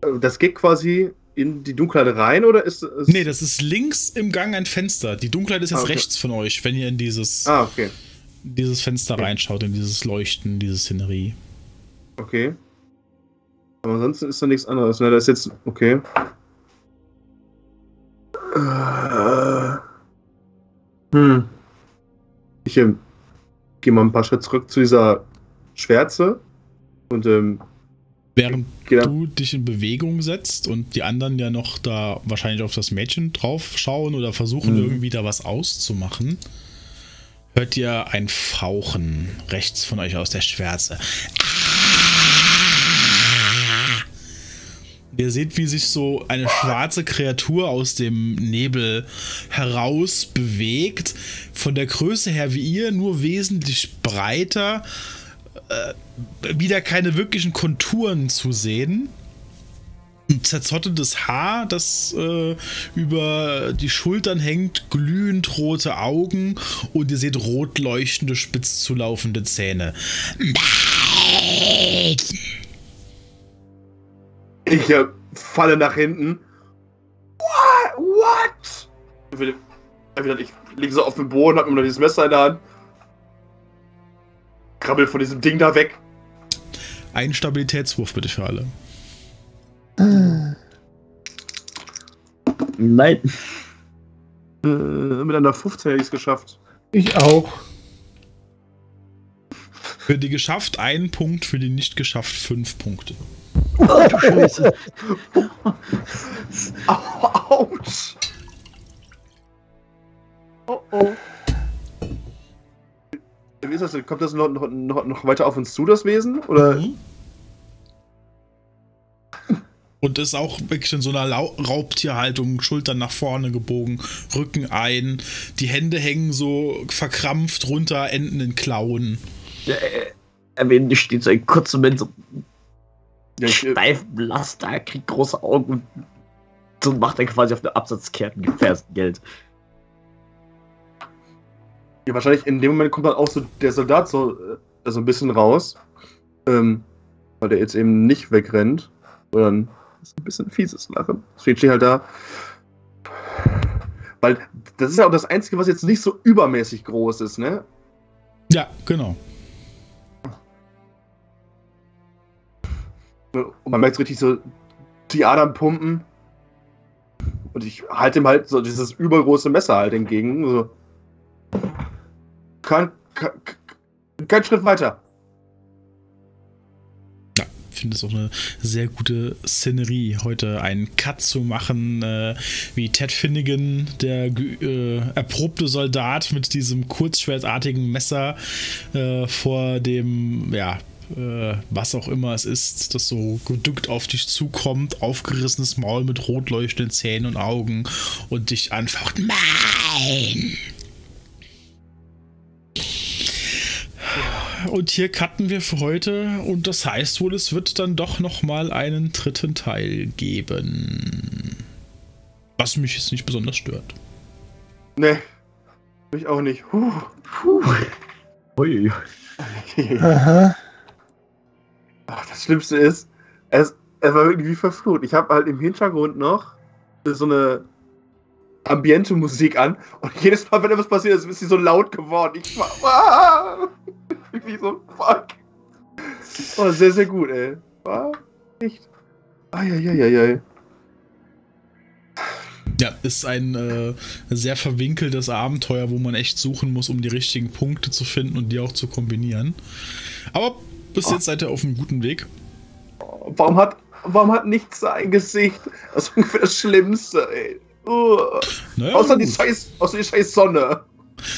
äh, das geht quasi in die Dunkelheit rein oder ist es. Nee, das ist links im Gang ein Fenster. Die Dunkelheit ist jetzt Ah, okay. rechts von euch, wenn ihr in dieses, Ah, okay. dieses Fenster reinschaut, in dieses Leuchten, diese Szenerie. Okay. Aber ansonsten ist da nichts anderes. Ne? Das ist jetzt. Okay. Äh, hm. Ich ähm, gehe mal ein paar Schritte zurück zu dieser Schwärze und ähm, Während dann. du dich in Bewegung setzt und die anderen ja noch da wahrscheinlich auf das Mädchen drauf schauen oder versuchen Mhm. irgendwie da was auszumachen, hört ihr ein Fauchen rechts von euch aus der Schwärze. Ihr seht, wie sich so eine schwarze Kreatur aus dem Nebel heraus bewegt. Von der Größe her wie ihr, nur wesentlich breiter. Äh, wieder keine wirklichen Konturen zu sehen. Ein zerzottetes Haar, das äh, über die Schultern hängt, glühend rote Augen und ihr seht rot leuchtende, spitz zulaufende Zähne. Ich äh, falle nach hinten. What? What? Ich, liege so auf dem Boden, hab immer noch dieses Messer in der Hand. Krabbel von diesem Ding da weg. Ein Stabilitätswurf bitte für alle. Nein. Äh, mit einer 15 hätte ich es geschafft. Ich auch. Für die geschafft ein Punkt, für die nicht geschafft fünf Punkte. Oh, du Scheiße. Au, Autsch! Oh oh. Wie ist das denn? Kommt das noch, noch, noch, noch weiter auf uns zu, das Wesen? Oder? Mhm. Und ist auch wirklich in so einer Raubtierhaltung, Schultern nach vorne gebogen, Rücken ein, die Hände hängen so verkrampft runter, enden in Klauen. Ja, äh, Erwähnt steht so ein kurzer Moment so Ich, äh, steif blass da, kriegt große Augen und so macht er quasi auf eine Absatzkehrt gefährsten Geld. ja, wahrscheinlich in dem Moment kommt dann auch so der Soldat so, äh, so ein bisschen raus. Ähm, weil der jetzt eben nicht wegrennt. Sondern das ist ein bisschen fieses Lachen. Steht steht halt da. Weil das ist ja auch das Einzige, was jetzt nicht so übermäßig groß ist, ne? Ja, genau. Und man merkt richtig so die Adern pumpen. Und ich halte ihm halt so dieses übergroße Messer halt entgegen. So. Kein, kein, kein Schritt weiter. Ja, ich finde es auch eine sehr gute Szenerie, heute einen Cut zu machen, äh, wie Ted Finnegan, der äh, erprobte Soldat mit diesem kurzschwertartigen Messer äh, vor dem, ja, äh, was auch immer es ist, das so geduckt auf dich zukommt, aufgerissenes Maul mit rot leuchtenden Zähnen und Augen und dich anfaucht. Nein! und hier cutten wir für heute. Und das heißt wohl, es wird dann doch nochmal einen dritten Teil geben. Was mich jetzt nicht besonders stört. Nee, mich auch nicht. Puh. Puh. Ui. Aha. Ach, das Schlimmste ist, es, es war irgendwie verflucht. Ich habe halt im Hintergrund noch so eine Ambiente-Musik an und jedes Mal, wenn etwas passiert ist, ist sie so laut geworden. Ich war. Ah, irgendwie so, fuck. War sehr, sehr gut, ey. War echt. Eieieiei. Ja, ist ein äh, sehr verwinkeltes Abenteuer, wo man echt suchen muss, um die richtigen Punkte zu finden und die auch zu kombinieren. Aber bis jetzt seid ihr auf einem guten Weg. Warum hat, warum hat nichts ein Gesicht? Das ist ungefähr das Schlimmste, ey. Uh. Naja, außer, die scheiß, außer die scheiß Sonne.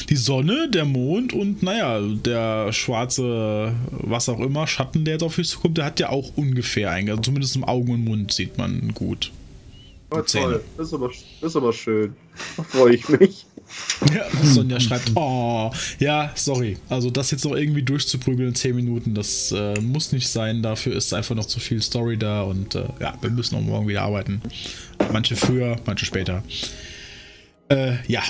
Die Sonne, der Mond und naja, der schwarze, was auch immer, Schatten, der jetzt auf dich zukommt, der hat ja auch ungefähr einen. Also zumindest im Augen und Mund sieht man gut. Oh, toll. Das ist, aber, das ist aber schön. Da freue ich mich. Ja, Sonja schreibt, oh, ja, sorry. Also das jetzt noch irgendwie durchzuprügeln in 10 Minuten, das äh, muss nicht sein. Dafür ist einfach noch zu viel Story da und äh, ja, wir müssen auch morgen wieder arbeiten. Manche früher, manche später. Äh, ja.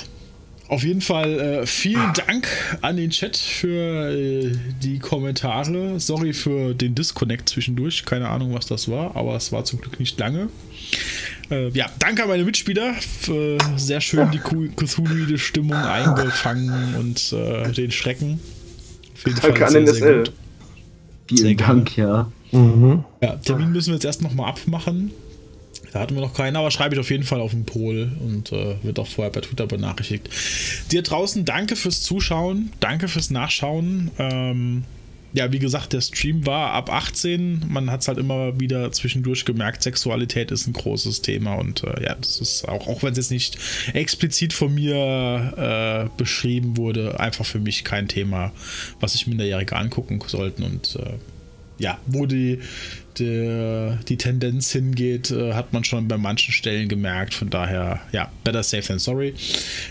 Auf jeden Fall äh, vielen Dank an den Chat für äh, die Kommentare. Sorry für den Disconnect zwischendurch. Keine Ahnung, was das war, aber es war zum Glück nicht lange. Äh, ja, danke an meine Mitspieler. Für sehr schön die Cthulhuide Stimmung eingefangen und äh, den Schrecken. Danke an den SL. Sehr Vielen. Dank, ja. Mhm. Ja, Termin müssen wir jetzt erst nochmal abmachen. Da hatten wir noch keinen, aber schreibe ich auf jeden Fall auf den Pol und äh, wird auch vorher per Twitter benachrichtigt. Dir draußen danke fürs Zuschauen, danke fürs Nachschauen. Ähm, ja, wie gesagt, der Stream war ab 18. Man hat es halt immer wieder zwischendurch gemerkt, Sexualität ist ein großes Thema und äh, ja, das ist auch, auch wenn es jetzt nicht explizit von mir äh, beschrieben wurde, einfach für mich kein Thema, was sich Minderjährige angucken sollten und äh, ja, wo die, die, die Tendenz hingeht, äh, hat man schon bei manchen Stellen gemerkt. Von daher, ja, better safe than sorry.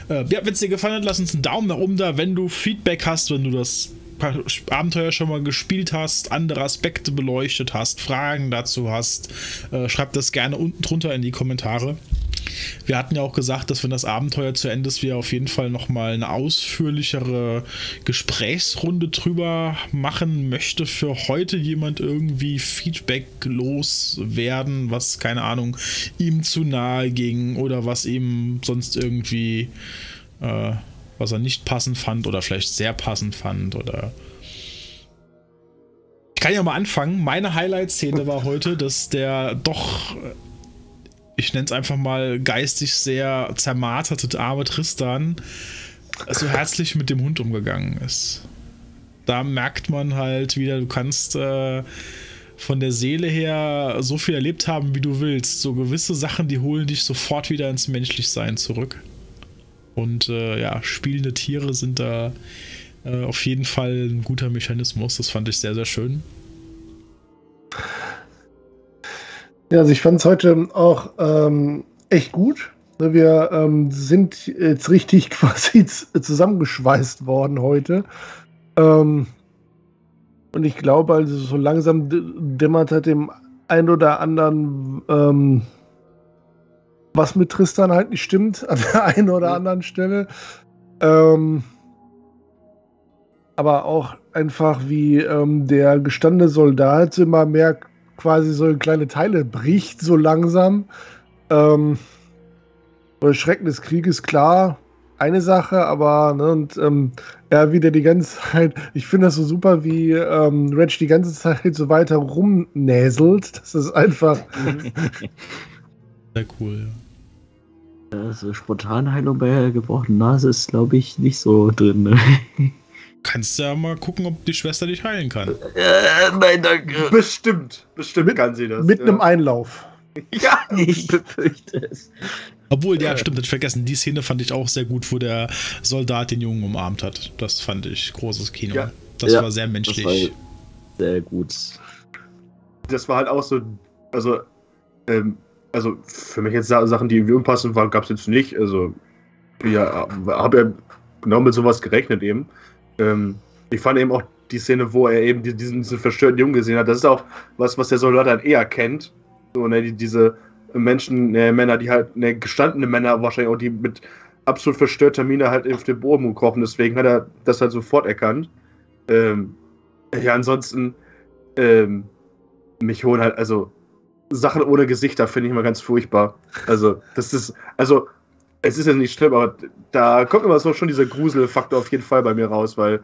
Äh, ja, wenn es dir gefallen hat, lass uns einen Daumen nach oben da. Wenn du Feedback hast, wenn du das Abenteuer schon mal gespielt hast, andere Aspekte beleuchtet hast, Fragen dazu hast, äh, schreib das gerne unten drunter in die Kommentare. Wir hatten ja auch gesagt, dass wenn das Abenteuer zu Ende ist, wir auf jeden Fall nochmal eine ausführlichere Gesprächsrunde drüber machen. Möchte für heute jemand irgendwie Feedback loswerden, was, keine Ahnung, ihm zu nahe ging oder was ihm sonst irgendwie, äh, was er nicht passend fand oder vielleicht sehr passend fand oder. Ich kann ja mal anfangen. Meine Highlight-Szene war heute, dass der doch ich nenne es einfach mal geistig sehr zermarterte arme Tristan so herzlich mit dem Hund umgegangen ist. Da merkt man halt wieder, du kannst äh, von der Seele her so viel erlebt haben, wie du willst. So gewisse Sachen, die holen dich sofort wieder ins Menschlichsein zurück. Und äh, ja, spielende Tiere sind da äh, auf jeden Fall ein guter Mechanismus. Das fand ich sehr, sehr schön. Ja, also ich fand es heute auch ähm, echt gut. Wir ähm, sind jetzt richtig quasi zusammengeschweißt worden heute. Ähm, und ich glaube, also so langsam dämmert halt dem ein oder anderen, ähm, was mit Tristan halt nicht stimmt, an der einen oder anderen Stelle. Ähm, aber auch einfach, wie ähm, der gestandene Soldat immer mehr quasi so in kleine Teile bricht, so langsam. Ähm, Schrecken des Krieges, klar, eine Sache, aber ne, und ähm, er wieder die ganze Zeit, ich finde das so super, wie ähm, Reg die ganze Zeit so weiter rumnäselt. Das ist einfach, Sehr cool. Also Spontanheilung bei gebrochener Nase ist, glaube ich, nicht so drin. Ne? Kannst ja mal gucken, ob die Schwester dich heilen kann. äh, nein, danke. Bestimmt, bestimmt kann sie das. mit ja. einem Einlauf. Ja, Ich befürchte es. Obwohl, ja, stimmt, das vergessen. Die Szene fand ich auch sehr gut, wo der Soldat den Jungen umarmt hat. Das fand ich großes Kino. Ja. Das Ja, war sehr Das menschlich. war sehr gut. das war halt auch so, also, ähm, also für mich jetzt Sa- Sachen, die irgendwie unpassend waren, gab es jetzt nicht. Also, ja, habe ja genau mit sowas gerechnet eben. Ähm, ich fand eben auch die Szene, wo er eben diesen, diesen verstörten Jungen gesehen hat, das ist auch was, was der Soldat halt eher kennt. So, ne, die, diese Menschen, ne, Männer, die halt, ne, gestandene Männer wahrscheinlich auch, die mit absolut verstörter Miene halt auf den Boden kochen, deswegen hat er das halt sofort erkannt. Ähm, ja, ansonsten, ähm, mich holen halt, also Sachen ohne Gesichter finde ich immer ganz furchtbar. Also, das ist, also, es ist ja nicht schlimm, aber da kommt immer so schon dieser Gruselfaktor auf jeden Fall bei mir raus, weil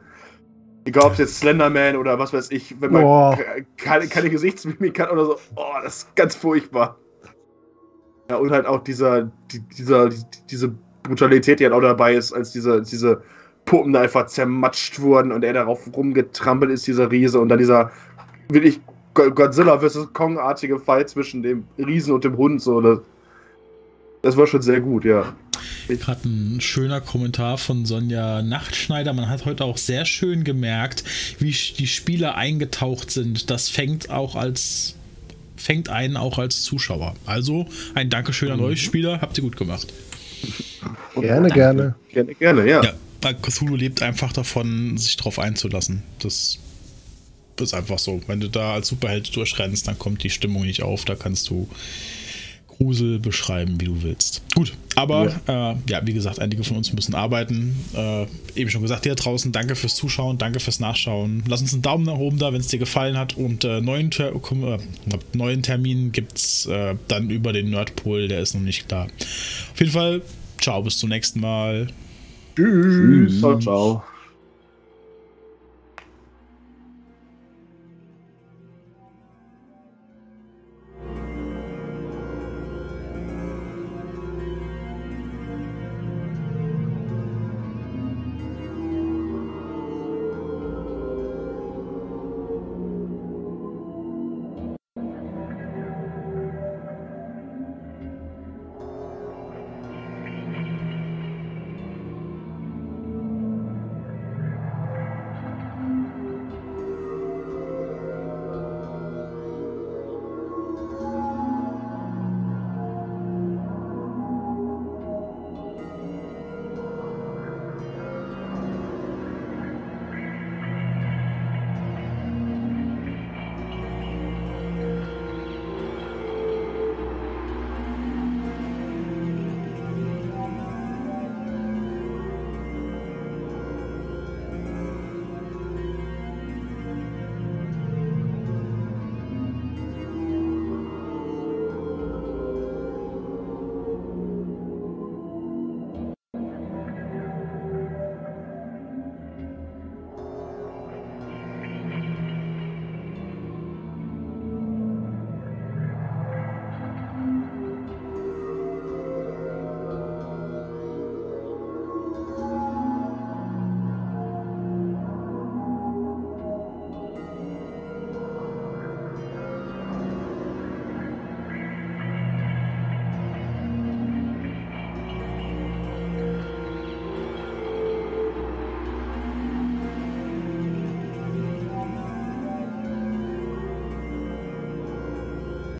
egal ob es jetzt Slenderman oder was weiß ich, wenn man oh. keine, keine Gesichtsmimik hat oder so, oh, das ist ganz furchtbar. Ja, und halt auch dieser, die, dieser, die, diese Brutalität, die halt auch dabei ist, als diese, diese Puppen da einfach zermatscht wurden und er darauf rumgetrampelt ist, dieser Riese, und dann dieser wirklich Godzilla vs. Kong-artige Fight zwischen dem Riesen und dem Hund. So, das, das war schon sehr gut, ja. Gerade ein schöner Kommentar von Sonja Nachtschneider. Man hat heute auch sehr schön gemerkt, wie die Spieler eingetaucht sind. Das fängt auch als fängt einen auch als Zuschauer. Also ein Dankeschön an mhm. euch Spieler, habt ihr gut gemacht. Gerne, gerne. Gerne, gerne, ja. ja. Cthulhu lebt einfach davon, sich drauf einzulassen. Das ist einfach so. Wenn du da als Superheld durchrennst, dann kommt die Stimmung nicht auf. Da kannst du Grusel beschreiben, wie du willst. Gut, aber ja, äh, ja wie gesagt, einige von uns müssen arbeiten. Äh, eben schon gesagt, dir draußen, danke fürs Zuschauen, danke fürs Nachschauen. Lass uns einen Daumen nach oben da, wenn es dir gefallen hat. Und äh, neuen, Ter äh, neuen Termin gibt es äh, dann über den Nerdpool, der ist noch nicht klar. Auf jeden Fall, ciao, bis zum nächsten Mal. Tschüss. Tschüss. Ciao, ciao.